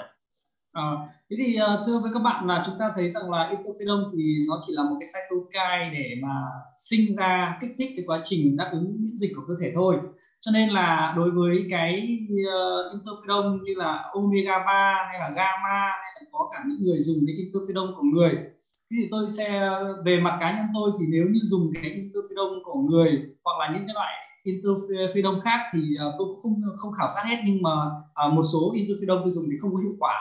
À, thế thì ờ, thưa với các bạn là chúng ta thấy rằng là interferon thì nó chỉ là một cái cytokine để mà sinh ra kích thích cái quá trình đáp ứng miễn dịch của cơ thể thôi cho nên là đối với cái uh, interferon như là omega 3 hay là gamma hay là có cả những người dùng cái interferon của người thế thì tôi sẽ ờ, về mặt cá nhân tôi thì nếu như dùng cái interferon của người hoặc là những cái loại interferon khác thì uh, tôi cũng không không khảo sát hết nhưng mà uh, một số interferon tôi dùng thì không có hiệu quả.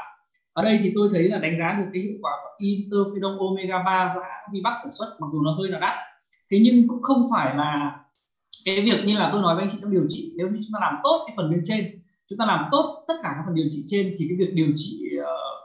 Ở đây thì tôi thấy là đánh giá được cái hiệu quả của interferon omega 3 do hãng Vivac sản xuất mặc dù nó hơi là đắt. Thế nhưng cũng không phải là cái việc như là tôi nói với anh chị trong điều trị nếu như chúng ta làm tốt cái phần bên trên chúng ta làm tốt tất cả các phần điều trị trên thì cái việc điều trị uh,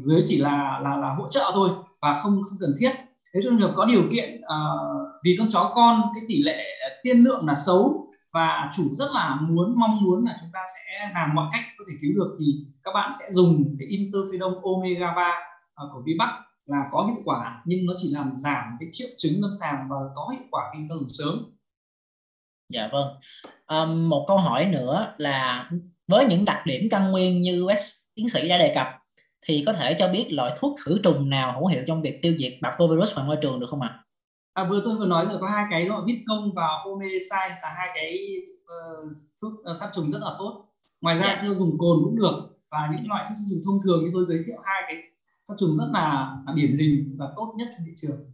dưới chỉ là là là hỗ trợ thôi và không không cần thiết thế trong trường hợp có điều kiện uh, vì con chó con cái tỷ lệ tiên lượng là xấu và chủ rất là muốn mong muốn là chúng ta sẽ làm mọi cách có thể cứu được thì các bạn sẽ dùng cái interferon omega 3 uh, ờ, của Vivac là có hiệu quả nhưng nó chỉ làm giảm cái triệu chứng lâm sàng và có hiệu quả khi ta dùng sớm Dạ vâng. Um, một câu hỏi nữa là với những đặc điểm căn nguyên như bác tiến sĩ đã đề cập thì có thể cho biết loại thuốc khử trùng nào hữu hiệu trong việc tiêu diệt parvovirus ngoài môi trường được không ạ? À? vừa tôi vừa nói rồi có hai cái đó vít công và omesai là hai cái uh, thuốc uh, sát trùng rất là tốt. Ngoài ra yeah. Dạ. dùng cồn cũng được và những loại thuốc dùng thông thường như tôi giới thiệu hai cái sát trùng rất là, là điển hình và tốt nhất trên thị trường.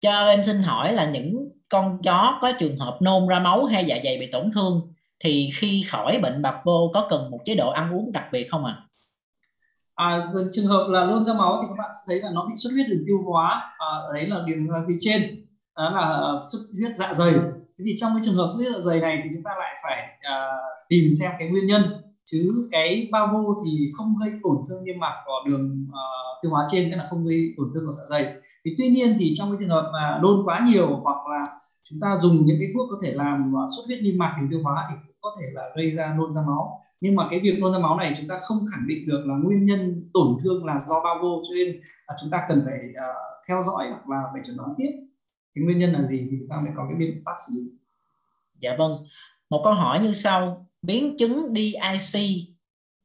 Cho em xin hỏi là những con chó có trường hợp nôn ra máu hay dạ dày bị tổn thương thì khi khỏi bệnh bạc vô có cần một chế độ ăn uống đặc biệt không ạ? À? À, trường hợp là nôn ra máu thì các bạn thấy là nó bị xuất huyết đường tiêu hóa à, đấy là đường à, phía trên đó là xuất huyết dạ dày. Thế thì trong cái trường hợp xuất huyết dạ dày này thì chúng ta lại phải à, tìm xem cái nguyên nhân chứ cái bao vô thì không gây tổn thương niêm mạc của đường uh, tiêu hóa trên tức là không gây tổn thương của dạ dày. Thì tuy nhiên thì trong cái trường hợp mà nôn quá nhiều hoặc là chúng ta dùng những cái thuốc có thể làm à, xuất huyết niêm mạc đường tiêu hóa thì cũng có thể là gây ra nôn ra máu nhưng mà cái việc nôn ra máu này chúng ta không khẳng định được là nguyên nhân tổn thương là do bao vô cho nên là chúng ta cần phải uh, theo dõi và phải chẩn đoán tiếp cái nguyên nhân là gì thì chúng ta mới có cái biện pháp xử lý. Dạ vâng. Một câu hỏi như sau, biến chứng DIC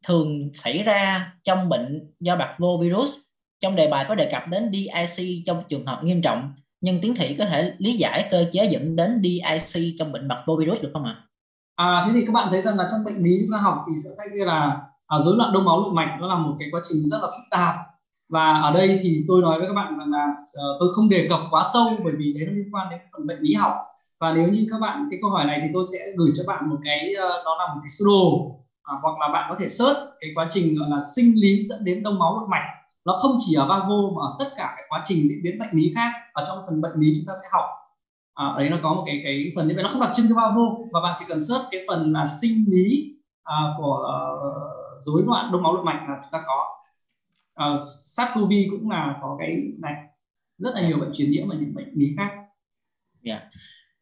thường xảy ra trong bệnh do bạc vô virus trong đề bài có đề cập đến DIC trong trường hợp nghiêm trọng, nhưng tiến thị có thể lý giải cơ chế dẫn đến DIC trong bệnh bạch vô virus được không ạ? À? À, thế thì các bạn thấy rằng là trong bệnh lý chúng ta học thì sẽ thấy là à, rối loạn đông máu nội mạch nó là một cái quá trình rất là phức tạp. Và ở đây thì tôi nói với các bạn rằng là uh, tôi không đề cập quá sâu bởi vì đấy nó liên quan đến phần bệnh lý học. Và nếu như các bạn cái câu hỏi này thì tôi sẽ gửi cho bạn một cái uh, đó là một cái sơ đồ à, hoặc là bạn có thể search cái quá trình gọi là sinh lý dẫn đến đông máu nội mạch. Nó không chỉ ở ba vô mà ở tất cả cái quá trình diễn biến bệnh lý khác ở trong phần bệnh lý chúng ta sẽ học à, đấy nó có một cái cái phần như vậy nó không đặc trưng cho bao vô và bạn chỉ cần search cái phần là sinh lý à, của uh, rối loạn đông máu động mạch là chúng ta có à, SARS-CoV cũng là có cái này rất là nhiều bệnh truyền nhiễm và những bệnh lý khác. Yeah.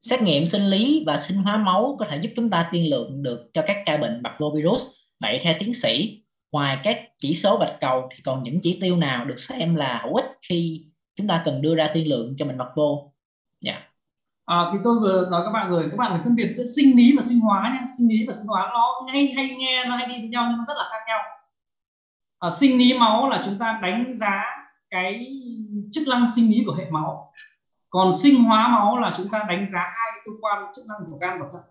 Xét nghiệm sinh lý và sinh hóa máu có thể giúp chúng ta tiên lượng được cho các ca bệnh bạch vô virus. Vậy theo tiến sĩ, ngoài các chỉ số bạch cầu thì còn những chỉ tiêu nào được xem là hữu ích khi chúng ta cần đưa ra tiên lượng cho mình bạch vô dạ yeah à, thì tôi vừa nói các bạn rồi các bạn phải phân biệt giữa sinh lý và sinh hóa nhé. Sinh lý và sinh hóa nó ngay hay nghe nó hay đi với nhau nhưng nó rất là khác nhau. À, sinh lý máu là chúng ta đánh giá cái chức năng sinh lý của hệ máu. Còn sinh hóa máu là chúng ta đánh giá hai cơ quan chức năng của gan và thận.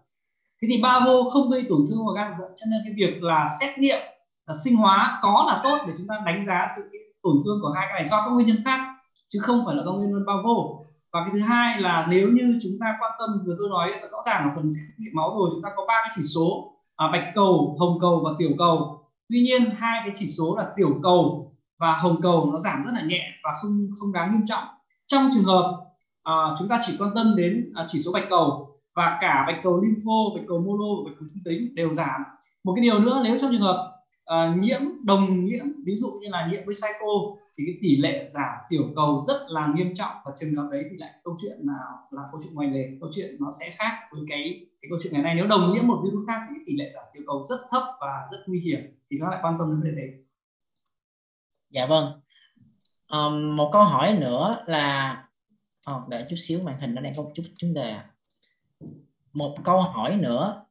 Thế thì ba vô không gây tổn thương vào gan và thận cho nên cái việc là xét nghiệm là sinh hóa có là tốt để chúng ta đánh giá sự tổn thương của hai cái này do các nguyên nhân khác chứ không phải là do nguyên nhân ba vô và cái thứ hai là nếu như chúng ta quan tâm vừa tôi nói rõ ràng là phần xét nghiệm máu rồi chúng ta có ba cái chỉ số à, bạch cầu hồng cầu và tiểu cầu. Tuy nhiên hai cái chỉ số là tiểu cầu và hồng cầu nó giảm rất là nhẹ và không không đáng nghiêm trọng. Trong trường hợp à, chúng ta chỉ quan tâm đến à, chỉ số bạch cầu và cả bạch cầu lympho bạch cầu molo và bạch cầu trung tính đều giảm. Một cái điều nữa nếu trong trường hợp à, nhiễm đồng nhiễm ví dụ như là nhiễm với psycho thì cái tỷ lệ giảm tiểu cầu rất là nghiêm trọng và trường hợp đấy thì lại câu chuyện là là câu chuyện ngoài lề câu chuyện nó sẽ khác với cái cái câu chuyện ngày nay. Nếu đồng nghĩa một virus khác thì cái tỷ lệ giảm tiểu cầu rất thấp và rất nguy hiểm thì nó lại quan tâm đến vấn đề đấy. Dạ vâng. Um, một câu hỏi nữa là oh, đợi chút xíu màn hình nó đang có một chút vấn đề à. một câu hỏi nữa.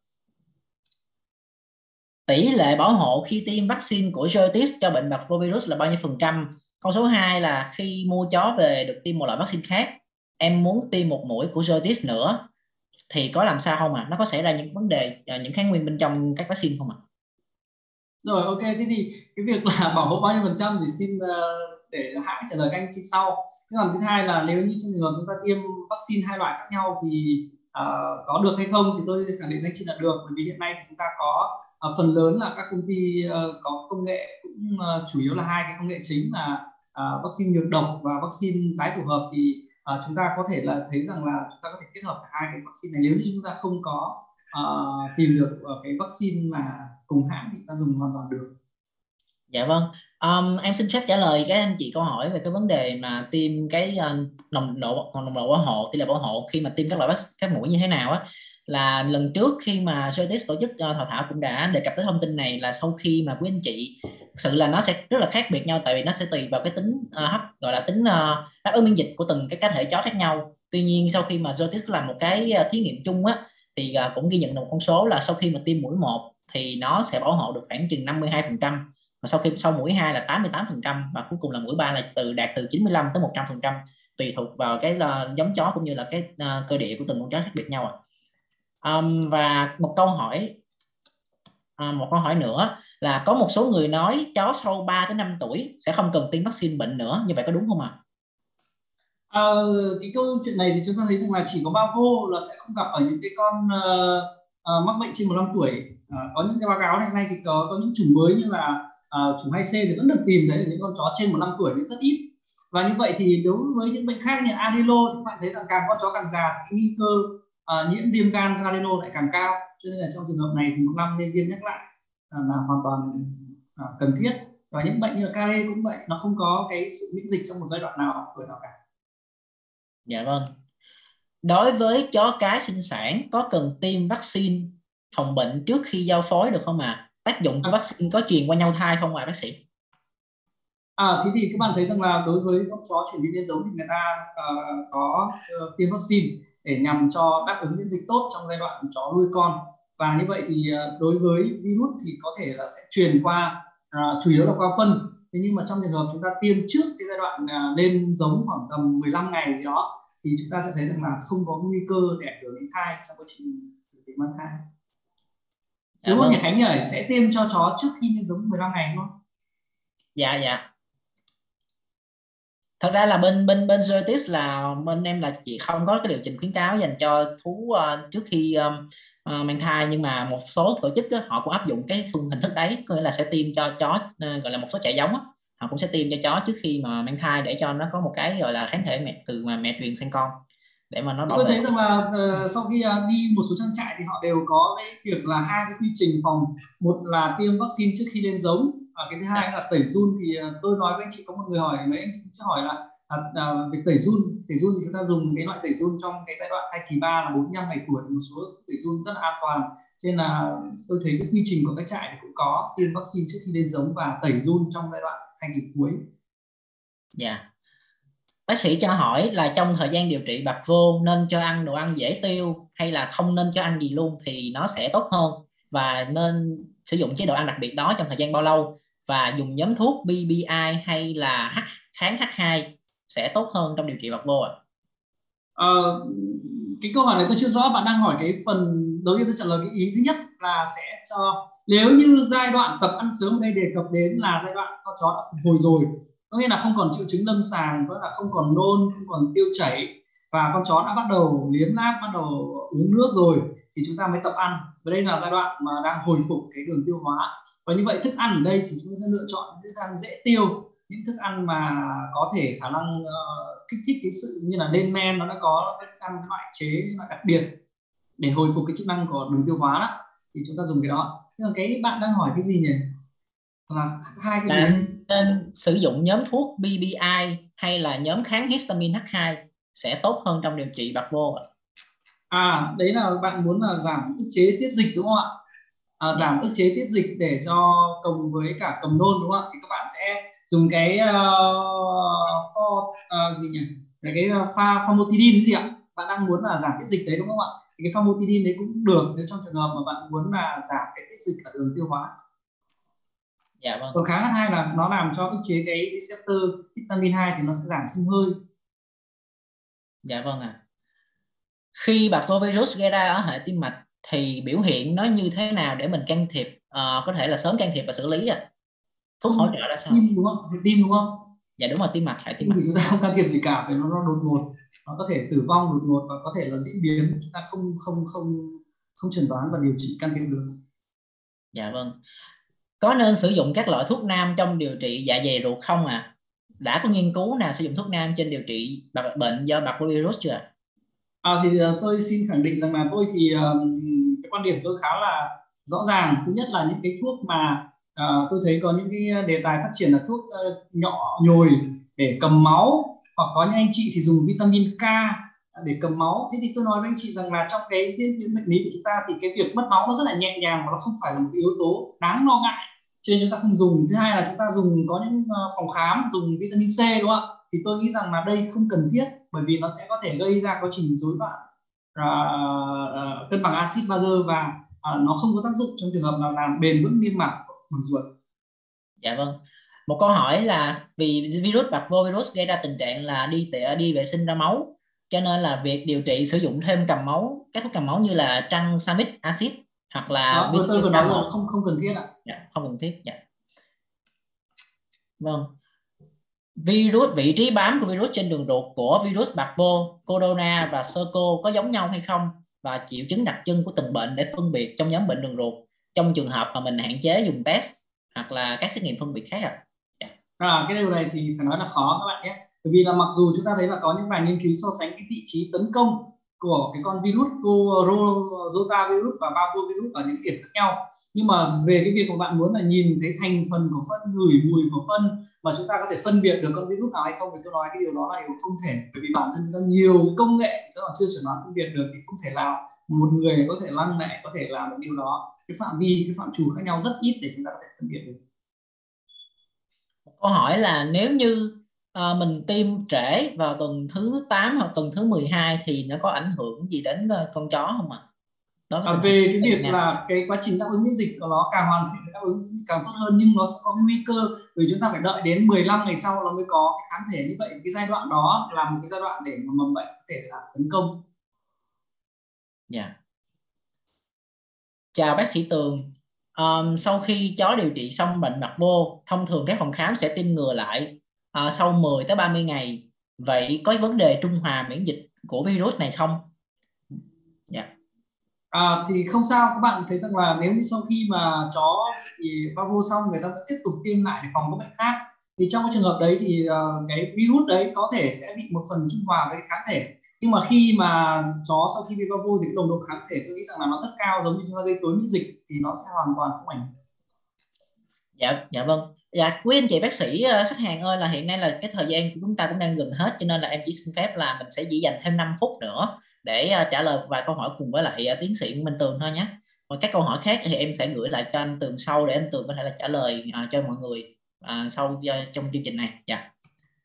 Tỷ lệ bảo hộ khi tiêm vaccine của Zoetis cho bệnh bạch virus là bao nhiêu phần trăm? Câu số 2 là khi mua chó về được tiêm một loại vaccine khác em muốn tiêm một mũi của Zoetis nữa thì có làm sao không ạ? À? Nó có xảy ra những vấn đề à, những kháng nguyên bên trong các vaccine không ạ? À? Rồi ok thế thì cái việc là bảo hộ bao nhiêu phần trăm thì xin uh, để hãng trả lời các anh chị sau. Thế còn thứ hai là nếu như trong trường hợp chúng ta tiêm vaccine hai loại khác nhau thì uh, có được hay không thì tôi khẳng định anh chị là được bởi vì hiện nay chúng ta có uh, phần lớn là các công ty uh, có công nghệ cũng uh, chủ yếu là hai cái công nghệ chính là uh, vaccine nhược độc và vaccine tái tổ hợp thì uh, chúng ta có thể là thấy rằng là chúng ta có thể kết hợp hai cái vaccine này. Nếu như chúng ta không có uh, tìm được uh, cái vaccine mà cùng hãng thì ta dùng hoàn toàn được. Dạ vâng. Um, em xin phép trả lời cái anh chị câu hỏi về cái vấn đề mà tiêm cái uh, nồng độ nồng độ bảo hộ tỷ lệ bảo hộ khi mà tiêm các loại các mũi như thế nào á. Là lần trước khi mà Certis tổ chức uh, thảo thảo cũng đã đề cập tới thông tin này là sau khi mà quý anh chị sự là nó sẽ rất là khác biệt nhau tại vì nó sẽ tùy vào cái tính uh, hấp gọi là tính uh, đáp ứng miễn dịch của từng cái cá thể chó khác nhau tuy nhiên sau khi mà Zotis làm một cái uh, thí nghiệm chung á thì uh, cũng ghi nhận được một con số là sau khi mà tiêm mũi một thì nó sẽ bảo hộ được khoảng chừng 52 phần trăm và sau khi sau mũi 2 là 88 phần trăm và cuối cùng là mũi 3 là từ đạt từ 95 tới 100 phần trăm tùy thuộc vào cái uh, giống chó cũng như là cái uh, cơ địa của từng con chó khác biệt nhau ạ. À um, và một câu hỏi à, một câu hỏi nữa là có một số người nói chó sau 3 tới 5 tuổi sẽ không cần tiêm vaccine bệnh nữa như vậy có đúng không ạ? À? À, cái câu chuyện này thì chúng ta thấy rằng là chỉ có ba vô là sẽ không gặp ở những cái con uh, uh, mắc bệnh trên 15 tuổi uh, có những cái báo cáo hiện nay thì có có những chủng mới như là uh, chủng 2C thì vẫn được tìm thấy ở những con chó trên 15 tuổi thì rất ít và như vậy thì đối với những bệnh khác như adeno thì các bạn thấy rằng càng con chó càng già thì nguy cơ uh, nhiễm viêm gan do adeno lại càng cao cho nên là trong trường hợp này thì một năm nên tiêm nhắc lại là hoàn toàn uh, cần thiết. Và những bệnh như là care cũng vậy nó không có cái sự miễn dịch trong một giai đoạn nào tuổi nào cả. Dạ vâng. Đối với chó cái sinh sản có cần tiêm vaccine phòng bệnh trước khi giao phối được không ạ? À? tác dụng của vaccine có truyền qua nhau thai không ạ à, bác sĩ? À, thế thì các bạn thấy rằng là đối với con chó chuyển biến gen giống thì người ta uh, có uh, tiêm vaccine để nhằm cho đáp ứng miễn dịch tốt trong giai đoạn chó nuôi con và như vậy thì à, đối với virus thì có thể là sẽ truyền qua uh, chủ yếu là qua phân. Thế nhưng mà trong trường hợp chúng ta tiêm trước cái giai đoạn uh, lên giống khoảng tầm 15 ngày gì đó thì chúng ta sẽ thấy rằng là không có nguy cơ để ảnh hưởng đến thai trong quá trình thực mang thai. Đúng không nhỉ Khánh nhỉ? Sẽ tiêm cho chó trước khi lên giống 15 ngày không? Dạ dạ thật ra là bên bên bên Zoetis là bên em là chị không có cái điều chỉnh khuyến cáo dành cho thú uh, trước khi um, uh, mang thai nhưng mà một số tổ chức uh, họ cũng áp dụng cái phương hình thức đấy có nghĩa là sẽ tiêm cho chó uh, gọi là một số chạy giống uh, họ cũng sẽ tiêm cho chó trước khi mà mang thai để cho nó có một cái gọi là kháng thể mẹ từ mà mẹ truyền sang con để mà nó tôi thấy rằng là uh, sau khi uh, đi một số trang trại thì họ đều có cái việc là hai cái quy trình phòng. Một là tiêm vaccine trước khi lên giống và cái thứ hai là tẩy run thì ờ, tôi nói với anh chị có một người hỏi mấy anh chị hỏi là à, à, việc tẩy run. Tẩy run thì chúng ta dùng cái loại tẩy run trong cái giai đoạn thai kỳ 3 là 45 ngày tuổi một số tẩy run rất là an toàn. Nên là tôi thấy cái quy trình của các trại thì cũng có tiêm vaccine trước khi lên giống và tẩy run trong giai đoạn thai kỳ cuối. Dạ. Yeah bác sĩ cho hỏi là trong thời gian điều trị bạch vô nên cho ăn đồ ăn dễ tiêu hay là không nên cho ăn gì luôn thì nó sẽ tốt hơn? Và nên sử dụng chế độ ăn đặc biệt đó trong thời gian bao lâu? Và dùng nhóm thuốc BBI hay là H, kháng H2 sẽ tốt hơn trong điều trị bạch vô ạ? À? Ờ, cái câu hỏi này tôi chưa rõ bạn đang hỏi cái phần đầu tiên tôi trả lời cái ý thứ nhất là sẽ cho nếu như giai đoạn tập ăn sớm ở đây đề cập đến là giai đoạn con chó đã phục hồi rồi có nghĩa là không còn triệu chứng lâm sàng có là không còn nôn không còn tiêu chảy và con chó đã bắt đầu liếm láp bắt đầu uống nước rồi thì chúng ta mới tập ăn. Và đây là giai đoạn mà đang hồi phục cái đường tiêu hóa. Và như vậy thức ăn ở đây thì chúng ta sẽ lựa chọn những thức ăn dễ tiêu những thức ăn mà có thể khả năng uh, kích thích cái sự như là lên men nó đã có cái thức ăn loại chế loại đặc biệt để hồi phục cái chức năng của đường tiêu hóa đó thì chúng ta dùng cái đó. Nhưng mà cái bạn đang hỏi cái gì nhỉ? Là hai cái là nên sử dụng nhóm thuốc BBI hay là nhóm kháng histamine H2 sẽ tốt hơn trong điều trị bạc vô ạ? À, đấy là bạn muốn là giảm ức chế tiết dịch đúng không ạ? À, giảm ức chế tiết dịch để cho cùng với cả cầm nôn đúng không ạ? Thì các bạn sẽ dùng cái uh, for uh, gì nhỉ? Cái, cái pha famotidine gì ạ? Bạn đang muốn là giảm tiết dịch đấy đúng không ạ? thì cái famotidine đấy cũng được nếu trong trường hợp mà bạn muốn là giảm cái tích dịch ở đường tiêu hóa dạ vâng còn kháng H2 là nó làm cho ức chế cái receptor vitamin 2 thì nó sẽ giảm sinh hơi dạ vâng ạ à. Khi bạc virus gây ra ở hệ tim mạch thì biểu hiện nó như thế nào để mình can thiệp uh, có thể là sớm can thiệp và xử lý à thuốc hỗ trợ là sao? tim đúng không? Tim đúng không? Dạ đúng rồi tim mạch hệ tim mạch. chúng ta không can thiệp gì cả vì nó, nó đột ngột nó có thể tử vong đột ngột và có thể là diễn biến. Chúng ta không không không không chẩn đoán và điều trị can thiệp được. Dạ vâng. Có nên sử dụng các loại thuốc nam trong điều trị dạ dày ruột không à đã có nghiên cứu nào sử dụng thuốc nam trên điều trị bệnh do bạc virus chưa à, À, thì ờ, tôi xin khẳng định rằng là tôi thì ờ, cái quan điểm tôi khá là rõ ràng. Thứ nhất là những cái thuốc mà à, tôi thấy có những cái đề tài phát triển là thuốc uh, nhỏ nhồi để cầm máu hoặc có những anh chị thì dùng vitamin K để cầm máu. Thế thì tôi nói với anh chị rằng là trong cái diễn biến bệnh lý của chúng ta thì cái việc mất máu nó rất là nhẹ nhàng và nó không phải là một cái yếu tố đáng lo ngại cho nên chúng ta không dùng. Thứ hai là chúng ta dùng có những phòng khám dùng vitamin C đúng không ạ? Thì tôi nghĩ rằng là đây không cần thiết bởi vì nó sẽ có thể gây ra quá trình rối loạn uh, cân bằng axit bazơ và uh, nó không có tác dụng trong trường hợp là làm bền vững niêm mạc bằng ruột. Dạ vâng. Một câu hỏi là vì virus bạc vô virus gây ra tình trạng là đi tệ đi vệ sinh ra máu cho nên là việc điều trị sử dụng thêm cầm máu các thuốc cầm máu như là tranexamic acid hoặc là Đó, tôi, tôi vừa nói là không không cần thiết ạ dạ, không cần thiết dạ. vâng virus vị trí bám của virus trên đường ruột của virus bạc vô corona và Serco có giống nhau hay không và triệu chứng đặc trưng của từng bệnh để phân biệt trong nhóm bệnh đường ruột. Trong trường hợp mà mình hạn chế dùng test hoặc là các xét nghiệm phân biệt khác à, Yeah. Dạ. à cái điều này thì phải nói là khó các bạn nhé. Bởi vì là mặc dù chúng ta thấy là có những bài nghiên cứu so sánh cái vị trí tấn công của cái con virus rota virus và bao virus ở những điểm khác nhau. Nhưng mà về cái việc mà bạn muốn là nhìn thấy thành phần của phân, ngửi mùi của phân mà chúng ta có thể phân biệt được con virus nào hay không thì tôi nói cái điều đó là điều không thể. Bởi vì bản thân chúng ta nhiều công nghệ chúng ta chưa chuẩn đoán phân biệt được thì không thể nào một người có thể lăng mẹ, có thể làm được điều đó. Cái phạm vi, cái phạm trù khác nhau rất ít để chúng ta có thể phân biệt được. Câu hỏi là nếu như à, mình tiêm trễ vào tuần thứ 8 hoặc tuần thứ 12 thì nó có ảnh hưởng gì đến uh, con chó không ạ? À? À, về cái việc nào? là cái quá trình đáp ứng miễn dịch của nó càng hoàn thiện đáp ứng càng tốt hơn nhưng nó sẽ có nguy cơ vì chúng ta phải đợi đến 15 ngày sau nó mới có cái kháng thể như vậy cái giai đoạn đó là một cái giai đoạn để mà mầm bệnh có thể là tấn công. Dạ. Yeah. Chào bác sĩ Tường. Um, sau khi chó điều trị xong bệnh mặt vô, thông thường các phòng khám sẽ tiêm ngừa lại uh, sau 10 tới 30 ngày vậy có vấn đề trung hòa miễn dịch của virus này không? Dạ. Yeah. À, thì không sao các bạn thấy rằng là nếu như sau khi mà chó thì vô xong người ta vẫn tiếp tục tiêm lại để phòng các bệnh khác thì trong cái trường hợp đấy thì uh, cái virus đấy có thể sẽ bị một phần trung hòa với kháng thể nhưng mà khi mà chó sau khi bị vô thì cái nồng độ kháng thể tôi nghĩ rằng là nó rất cao giống như chúng ta gây tối miễn dịch thì nó sẽ hoàn toàn không ảnh dạ dạ vâng dạ quý anh chị bác sĩ ờ, khách hàng ơi là hiện nay là cái thời gian của chúng ta cũng đang gần hết cho nên là em chỉ xin phép là mình sẽ chỉ dành thêm 5 phút nữa để ờ, trả lời vài câu hỏi cùng với lại ờ, tiến sĩ Minh Tường thôi nhé. Còn các câu hỏi khác thì em sẽ gửi lại cho anh Tường sau để anh Tường có thể là trả lời cho mọi người sau trong chương trình này. Dạ.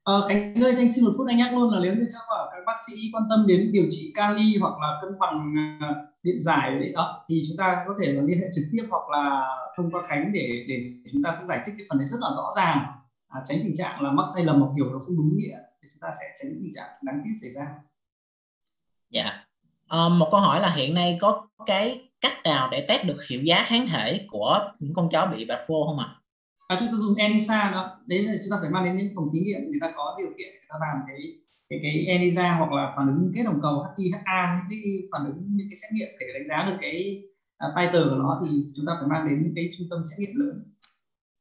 À, Khánh ơi, anh xin một phút anh nhắc luôn là nếu như cho các bác sĩ quan tâm đến điều trị kali hoặc là cân bằng điện giải đấy đó thì chúng ta có thể là liên hệ trực tiếp hoặc là thông qua Khánh để để chúng ta sẽ giải thích cái phần đấy rất là rõ ràng à, tránh tình trạng là mắc sai lầm hoặc hiểu nó không đúng nghĩa thì chúng ta sẽ tránh tình trạng đáng tiếc xảy ra. Dạ. Um, một câu hỏi là hiện nay có cái cách nào để test được hiệu giá kháng thể của những con chó bị bạch vô không ạ? À? À, chúng ta dùng ELISA đó, đấy là chúng ta phải mang đến những phòng thí nghiệm người ta có điều kiện người ta làm cái cái cái ELISA hoặc là phản ứng kết đồng cầu HI HA những cái phản ứng những cái xét nghiệm để đánh giá được cái uh, title của nó thì chúng ta phải mang đến những cái trung tâm xét nghiệm lớn.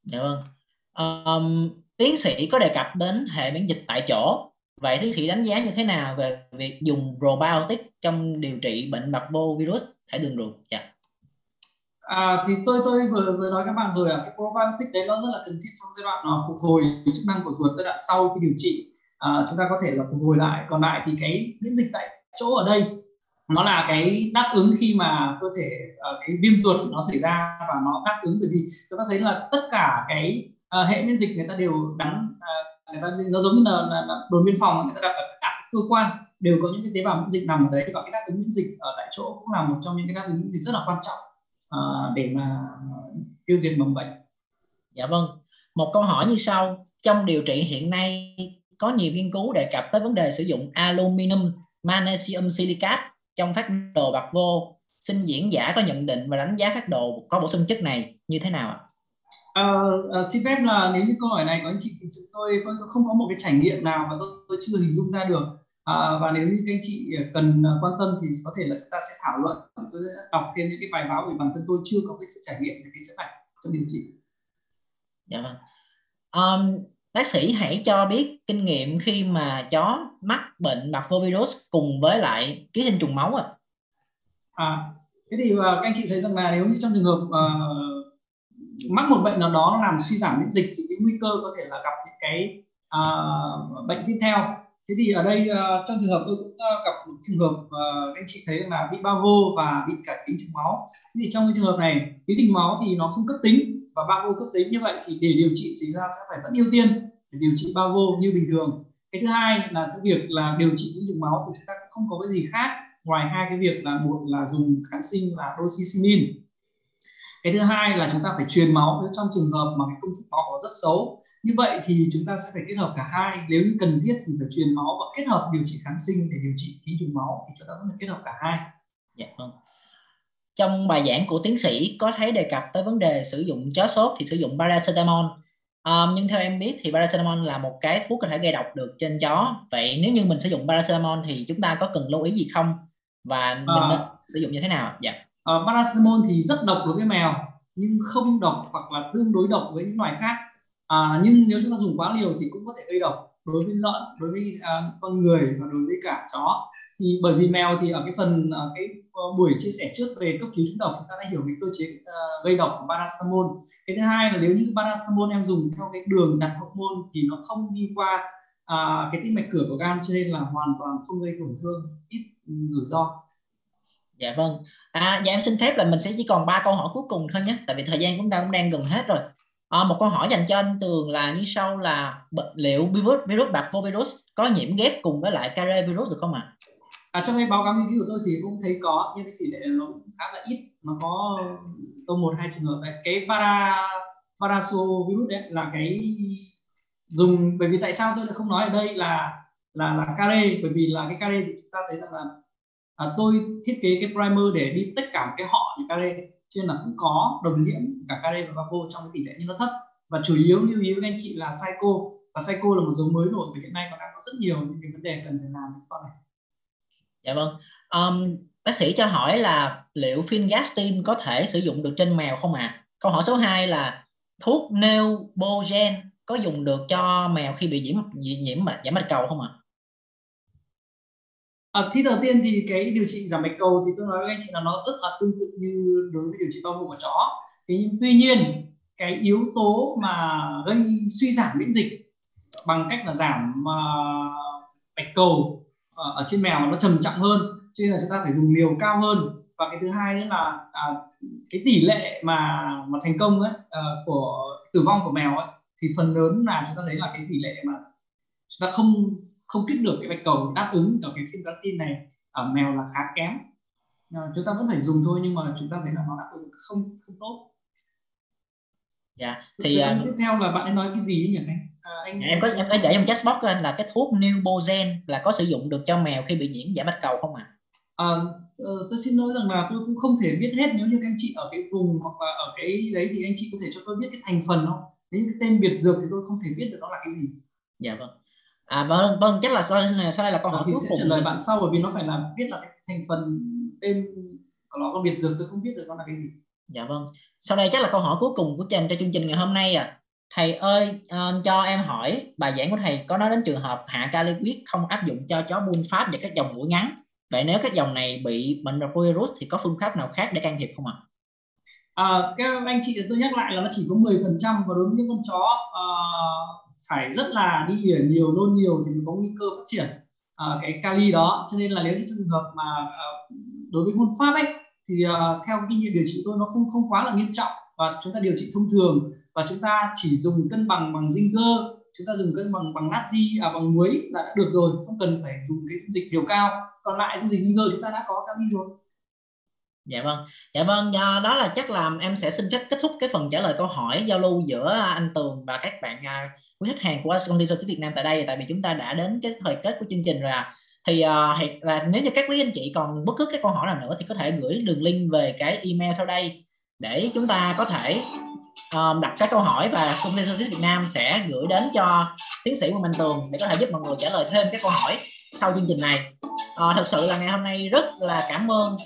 Dạ vâng. Um, tiến sĩ có đề cập đến hệ miễn dịch tại chỗ. Vậy tiến sĩ đánh giá như thế nào về việc dùng probiotic trong điều trị bệnh bạch vô virus thể đường ruột? Dạ. À, thì tôi tôi vừa vừa nói các bạn rồi à cái probiotic đấy nó rất là cần thiết trong giai đoạn uh, phục hồi chức năng của ruột giai đoạn sau khi điều trị à, chúng ta có thể là phục hồi lại còn lại thì cái miễn dịch tại chỗ ở đây nó là cái đáp ứng khi mà cơ thể uh, cái viêm ruột nó xảy ra và nó đáp ứng bởi vì chúng ta thấy là tất cả cái uh, hệ miễn dịch người ta đều đắn uh, à, người ta nó giống như là, là, là đồn biên phòng người ta đặt ở cả cơ quan đều có những cái tế bào miễn dịch nằm ở đấy và cái đáp ứng miễn dịch ở tại chỗ cũng là một trong những cái đáp ứng miễn dịch rất là quan trọng uh, để mà tiêu diệt mầm bệnh. Dạ vâng. Một câu hỏi như sau, trong điều trị hiện nay có nhiều nghiên cứu đề cập tới vấn đề sử dụng aluminum magnesium silicate trong phát đồ bạc vô. Xin diễn giả có nhận định và đánh giá phát đồ có bổ sung chất này như thế nào ạ? Uh, uh, xin phép là nếu như câu hỏi này có anh chị thì chúng tôi, tôi không có một cái trải nghiệm nào mà tôi, tôi chưa hình dung ra được uh, và nếu như các anh chị cần quan tâm thì có thể là chúng ta sẽ thảo luận tôi sẽ đọc thêm những cái bài báo vì bản thân tôi chưa có cái sự trải nghiệm về cái chất này trong điều trị. Dạ vâng. Um, bác sĩ hãy cho biết kinh nghiệm khi mà chó mắc bệnh bạc vô virus cùng với lại ký sinh trùng máu ạ. À. à, thế thì à, các anh chị thấy rằng là nếu như trong trường hợp uh, mắc một bệnh nào đó nó làm suy giảm miễn dịch thì cái nguy cơ có thể là gặp những cái uh, bệnh tiếp theo thế thì ở đây uh, trong trường hợp tôi cũng uh, gặp một trường hợp uh, anh chị thấy là bị bao vô và bị cả ký trùng máu thế thì trong cái trường hợp này ký trùng máu thì nó không cấp tính và bao vô cấp tính như vậy thì để điều trị thì ta sẽ phải vẫn ưu tiên để điều trị bao vô như bình thường. Cái thứ hai là cái việc là điều trị nhiễm trùng máu thì chúng ta cũng không có cái gì khác ngoài hai cái việc là một là dùng kháng sinh là doxycycline. Cái thứ hai là chúng ta phải truyền máu nếu trong trường hợp mà cái công thức máu rất xấu. Như vậy thì chúng ta sẽ phải kết hợp cả hai. Nếu như cần thiết thì phải truyền máu và kết hợp điều trị kháng sinh để điều trị ký trùng máu thì chúng ta vẫn phải kết hợp cả hai. Dạ vâng trong bài giảng của tiến sĩ có thấy đề cập tới vấn đề sử dụng chó sốt thì sử dụng paracetamol. Um, nhưng theo em biết thì paracetamol là một cái thuốc có thể gây độc được trên chó. Vậy nếu như mình sử dụng paracetamol thì chúng ta có cần lưu ý gì không? Và mình à, nên sử dụng như thế nào? Dạ. Uh, paracetamol thì rất độc đối với mèo nhưng không độc hoặc là tương đối độc với những loài khác. À, nhưng nếu chúng ta dùng quá liều thì cũng có thể gây độc đối với lợn đối với uh, con người và đối với cả chó thì bởi vì mèo thì ở cái phần ờ, cái ờ, buổi chia sẻ trước về cấp cứu chống độc chúng ta đã hiểu cái cơ chế uh, gây độc của paracetamol cái thứ hai là nếu như paracetamol em dùng theo cái đường đặt hormone thì nó không đi qua à, cái tĩnh mạch cửa của gan cho nên là hoàn toàn không gây tổn thương ít rủi ro dạ vâng à, dạ em xin phép là mình sẽ chỉ còn ba câu hỏi cuối cùng thôi nhé tại vì thời gian chúng ta cũng đang gần hết rồi à, một câu hỏi dành cho anh Tường là như sau là liệu virus virus bạc vô virus có nhiễm ghép cùng với lại care virus được không ạ? À? À, trong cái báo cáo nghiên cứu của tôi thì cũng thấy có nhưng cái tỷ lệ nó cũng khá là ít. Nó có tôi một hai trường hợp đấy. Cái para paraso virus đấy là cái dùng bởi vì tại sao tôi lại không nói ở đây là là là care? Bởi vì là cái care thì chúng ta thấy rằng là à, tôi thiết kế cái primer để đi tất cả cái họ của care cho nên là cũng có đồng nhiễm cả care và vapo trong cái tỷ lệ nhưng nó thấp. Và chủ yếu lưu ý với anh chị là psycho. Và psycho là một giống mới nổi và hiện nay còn đang có rất nhiều những cái vấn đề cần phải làm với con này dạ vâng um, bác sĩ cho hỏi là liệu fingastim có thể sử dụng được trên mèo không ạ à? câu hỏi số 2 là thuốc neobogen có dùng được cho mèo khi bị nhiễm nhiễm mạch giảm mạch cầu không ạ à? À, thì đầu tiên thì cái điều trị giảm bạch cầu thì tôi nói với anh chị là nó rất là tương tự như đối với điều trị bao bụng của chó. Thế nhưng tuy nhiên cái yếu tố mà gây suy giảm miễn dịch bằng cách là giảm à, uh, bạch cầu ở trên mèo nó trầm trọng hơn, cho nên là chúng ta phải dùng liều cao hơn. Và cái thứ hai nữa là uh, cái tỷ lệ mà mà thành công ấy uh, của tử vong của mèo ấy thì phần lớn là chúng ta thấy là cái tỷ lệ mà chúng ta không không kích được cái bạch cầu đáp ứng ở cái phim tin này ở mèo là khá kém. À, chúng ta vẫn phải dùng thôi nhưng mà chúng ta thấy là nó đáp ứng không không tốt. Dạ thì uh, tiếp theo là bạn ấy nói cái gì nhỉ? anh à, anh em có em có để trong chatbox của anh là cái thuốc Neubogen là có sử dụng được cho mèo khi bị nhiễm giảm bạch cầu không ạ? À? À, tôi xin lỗi rằng là tôi cũng không thể biết hết nếu như các anh chị ở cái vùng hoặc là ở cái đấy thì anh chị có thể cho tôi biết cái thành phần không? Nếu cái tên biệt dược thì tôi không thể biết được nó là cái gì. Dạ vâng à vâng vâng chắc là sau, sau đây là câu hỏi cuối cùng trả lời bạn sau bởi vì nó phải là biết là cái thành phần tên của nó có biệt dược tôi không biết được nó là cái gì dạ vâng sau đây chắc là câu hỏi cuối cùng của trình cho chương trình ngày hôm nay à thầy ơi uh, cho em hỏi bài giảng của thầy có nói đến trường hợp hạ kali huyết không áp dụng cho chó bull pháp và các dòng mũi ngắn? Vậy nếu các dòng này bị bệnh virus thì có phương pháp nào khác để can thiệp không ạ? À? à, các anh chị tôi nhắc lại là nó chỉ có 10% và đối với những con chó uh, phải rất là đi ỉa nhiều nôn nhiều thì mới có nguy cơ phát triển uh, cái kali đó. Cho nên là nếu trường hợp mà uh, đối với bull pháp ấy thì uh, theo kinh nghiệm điều trị tôi nó không không quá là nghiêm trọng và chúng ta điều trị thông thường và chúng ta chỉ dùng cân bằng bằng zinger chúng ta dùng cân bằng bằng natri à bằng muối là đã được rồi không cần phải dùng cái dung dịch liều cao. Còn lại dung dịch zinger chúng ta đã có kali rồi. Dạ vâng. Dạ vâng à, đó là chắc là em sẽ xin phép kết thúc cái phần trả lời câu hỏi giao lưu giữa anh Tường và các bạn à, quý khách hàng của công ty Sơ Việt Nam tại đây tại vì chúng ta đã đến cái thời kết của chương trình rồi à thì uh, là nếu như các quý anh chị còn bất cứ cái câu hỏi nào nữa thì có thể gửi đường link về cái email sau đây để chúng ta có thể um, đặt các câu hỏi và công ty Sơ Việt Nam sẽ gửi đến cho tiến sĩ Nguyễn Minh Tường để có thể giúp mọi người trả lời thêm các câu hỏi sau chương trình này. Uh, thật sự là ngày hôm nay rất là cảm ơn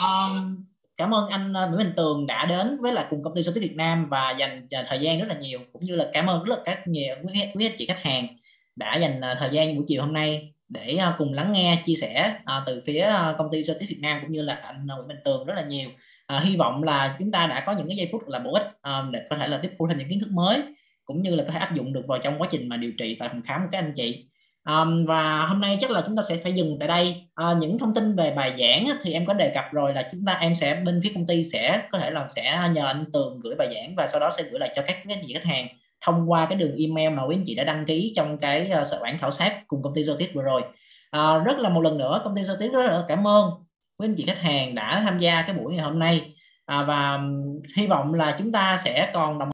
um, cảm ơn anh ờ, Nguyễn Minh Tường đã đến với lại cùng công ty Sơ Việt Nam và dành thời gian rất là nhiều cũng như là cảm ơn rất là các nhiều quý, quý anh chị khách hàng đã dành thời gian buổi chiều hôm nay để cùng lắng nghe chia sẻ từ phía công ty Sơ Việt Nam cũng như là anh Nguyễn Minh Tường rất là nhiều à, hy vọng là chúng ta đã có những cái giây phút là bổ ích uh, để có thể là tiếp thu thêm những kiến thức mới cũng như là có thể áp dụng được vào trong quá trình mà điều trị tại phòng khám của các anh chị. Um, và hôm nay chắc là chúng ta sẽ phải dừng tại đây. À, những thông tin về bài giảng thì em có đề cập rồi là chúng ta em sẽ bên phía công ty sẽ có thể là sẽ nhờ anh Tường gửi bài giảng và sau đó sẽ gửi lại cho các anh gì khách hàng thông qua cái đường email mà quý anh chị đã đăng ký trong cái uh, sở bản khảo sát cùng công ty Zotis vừa rồi. À, rất là một lần nữa công ty Zotis rất là cảm ơn quý anh chị khách hàng đã tham gia cái buổi ngày hôm nay. À, và hy vọng là chúng ta sẽ còn đồng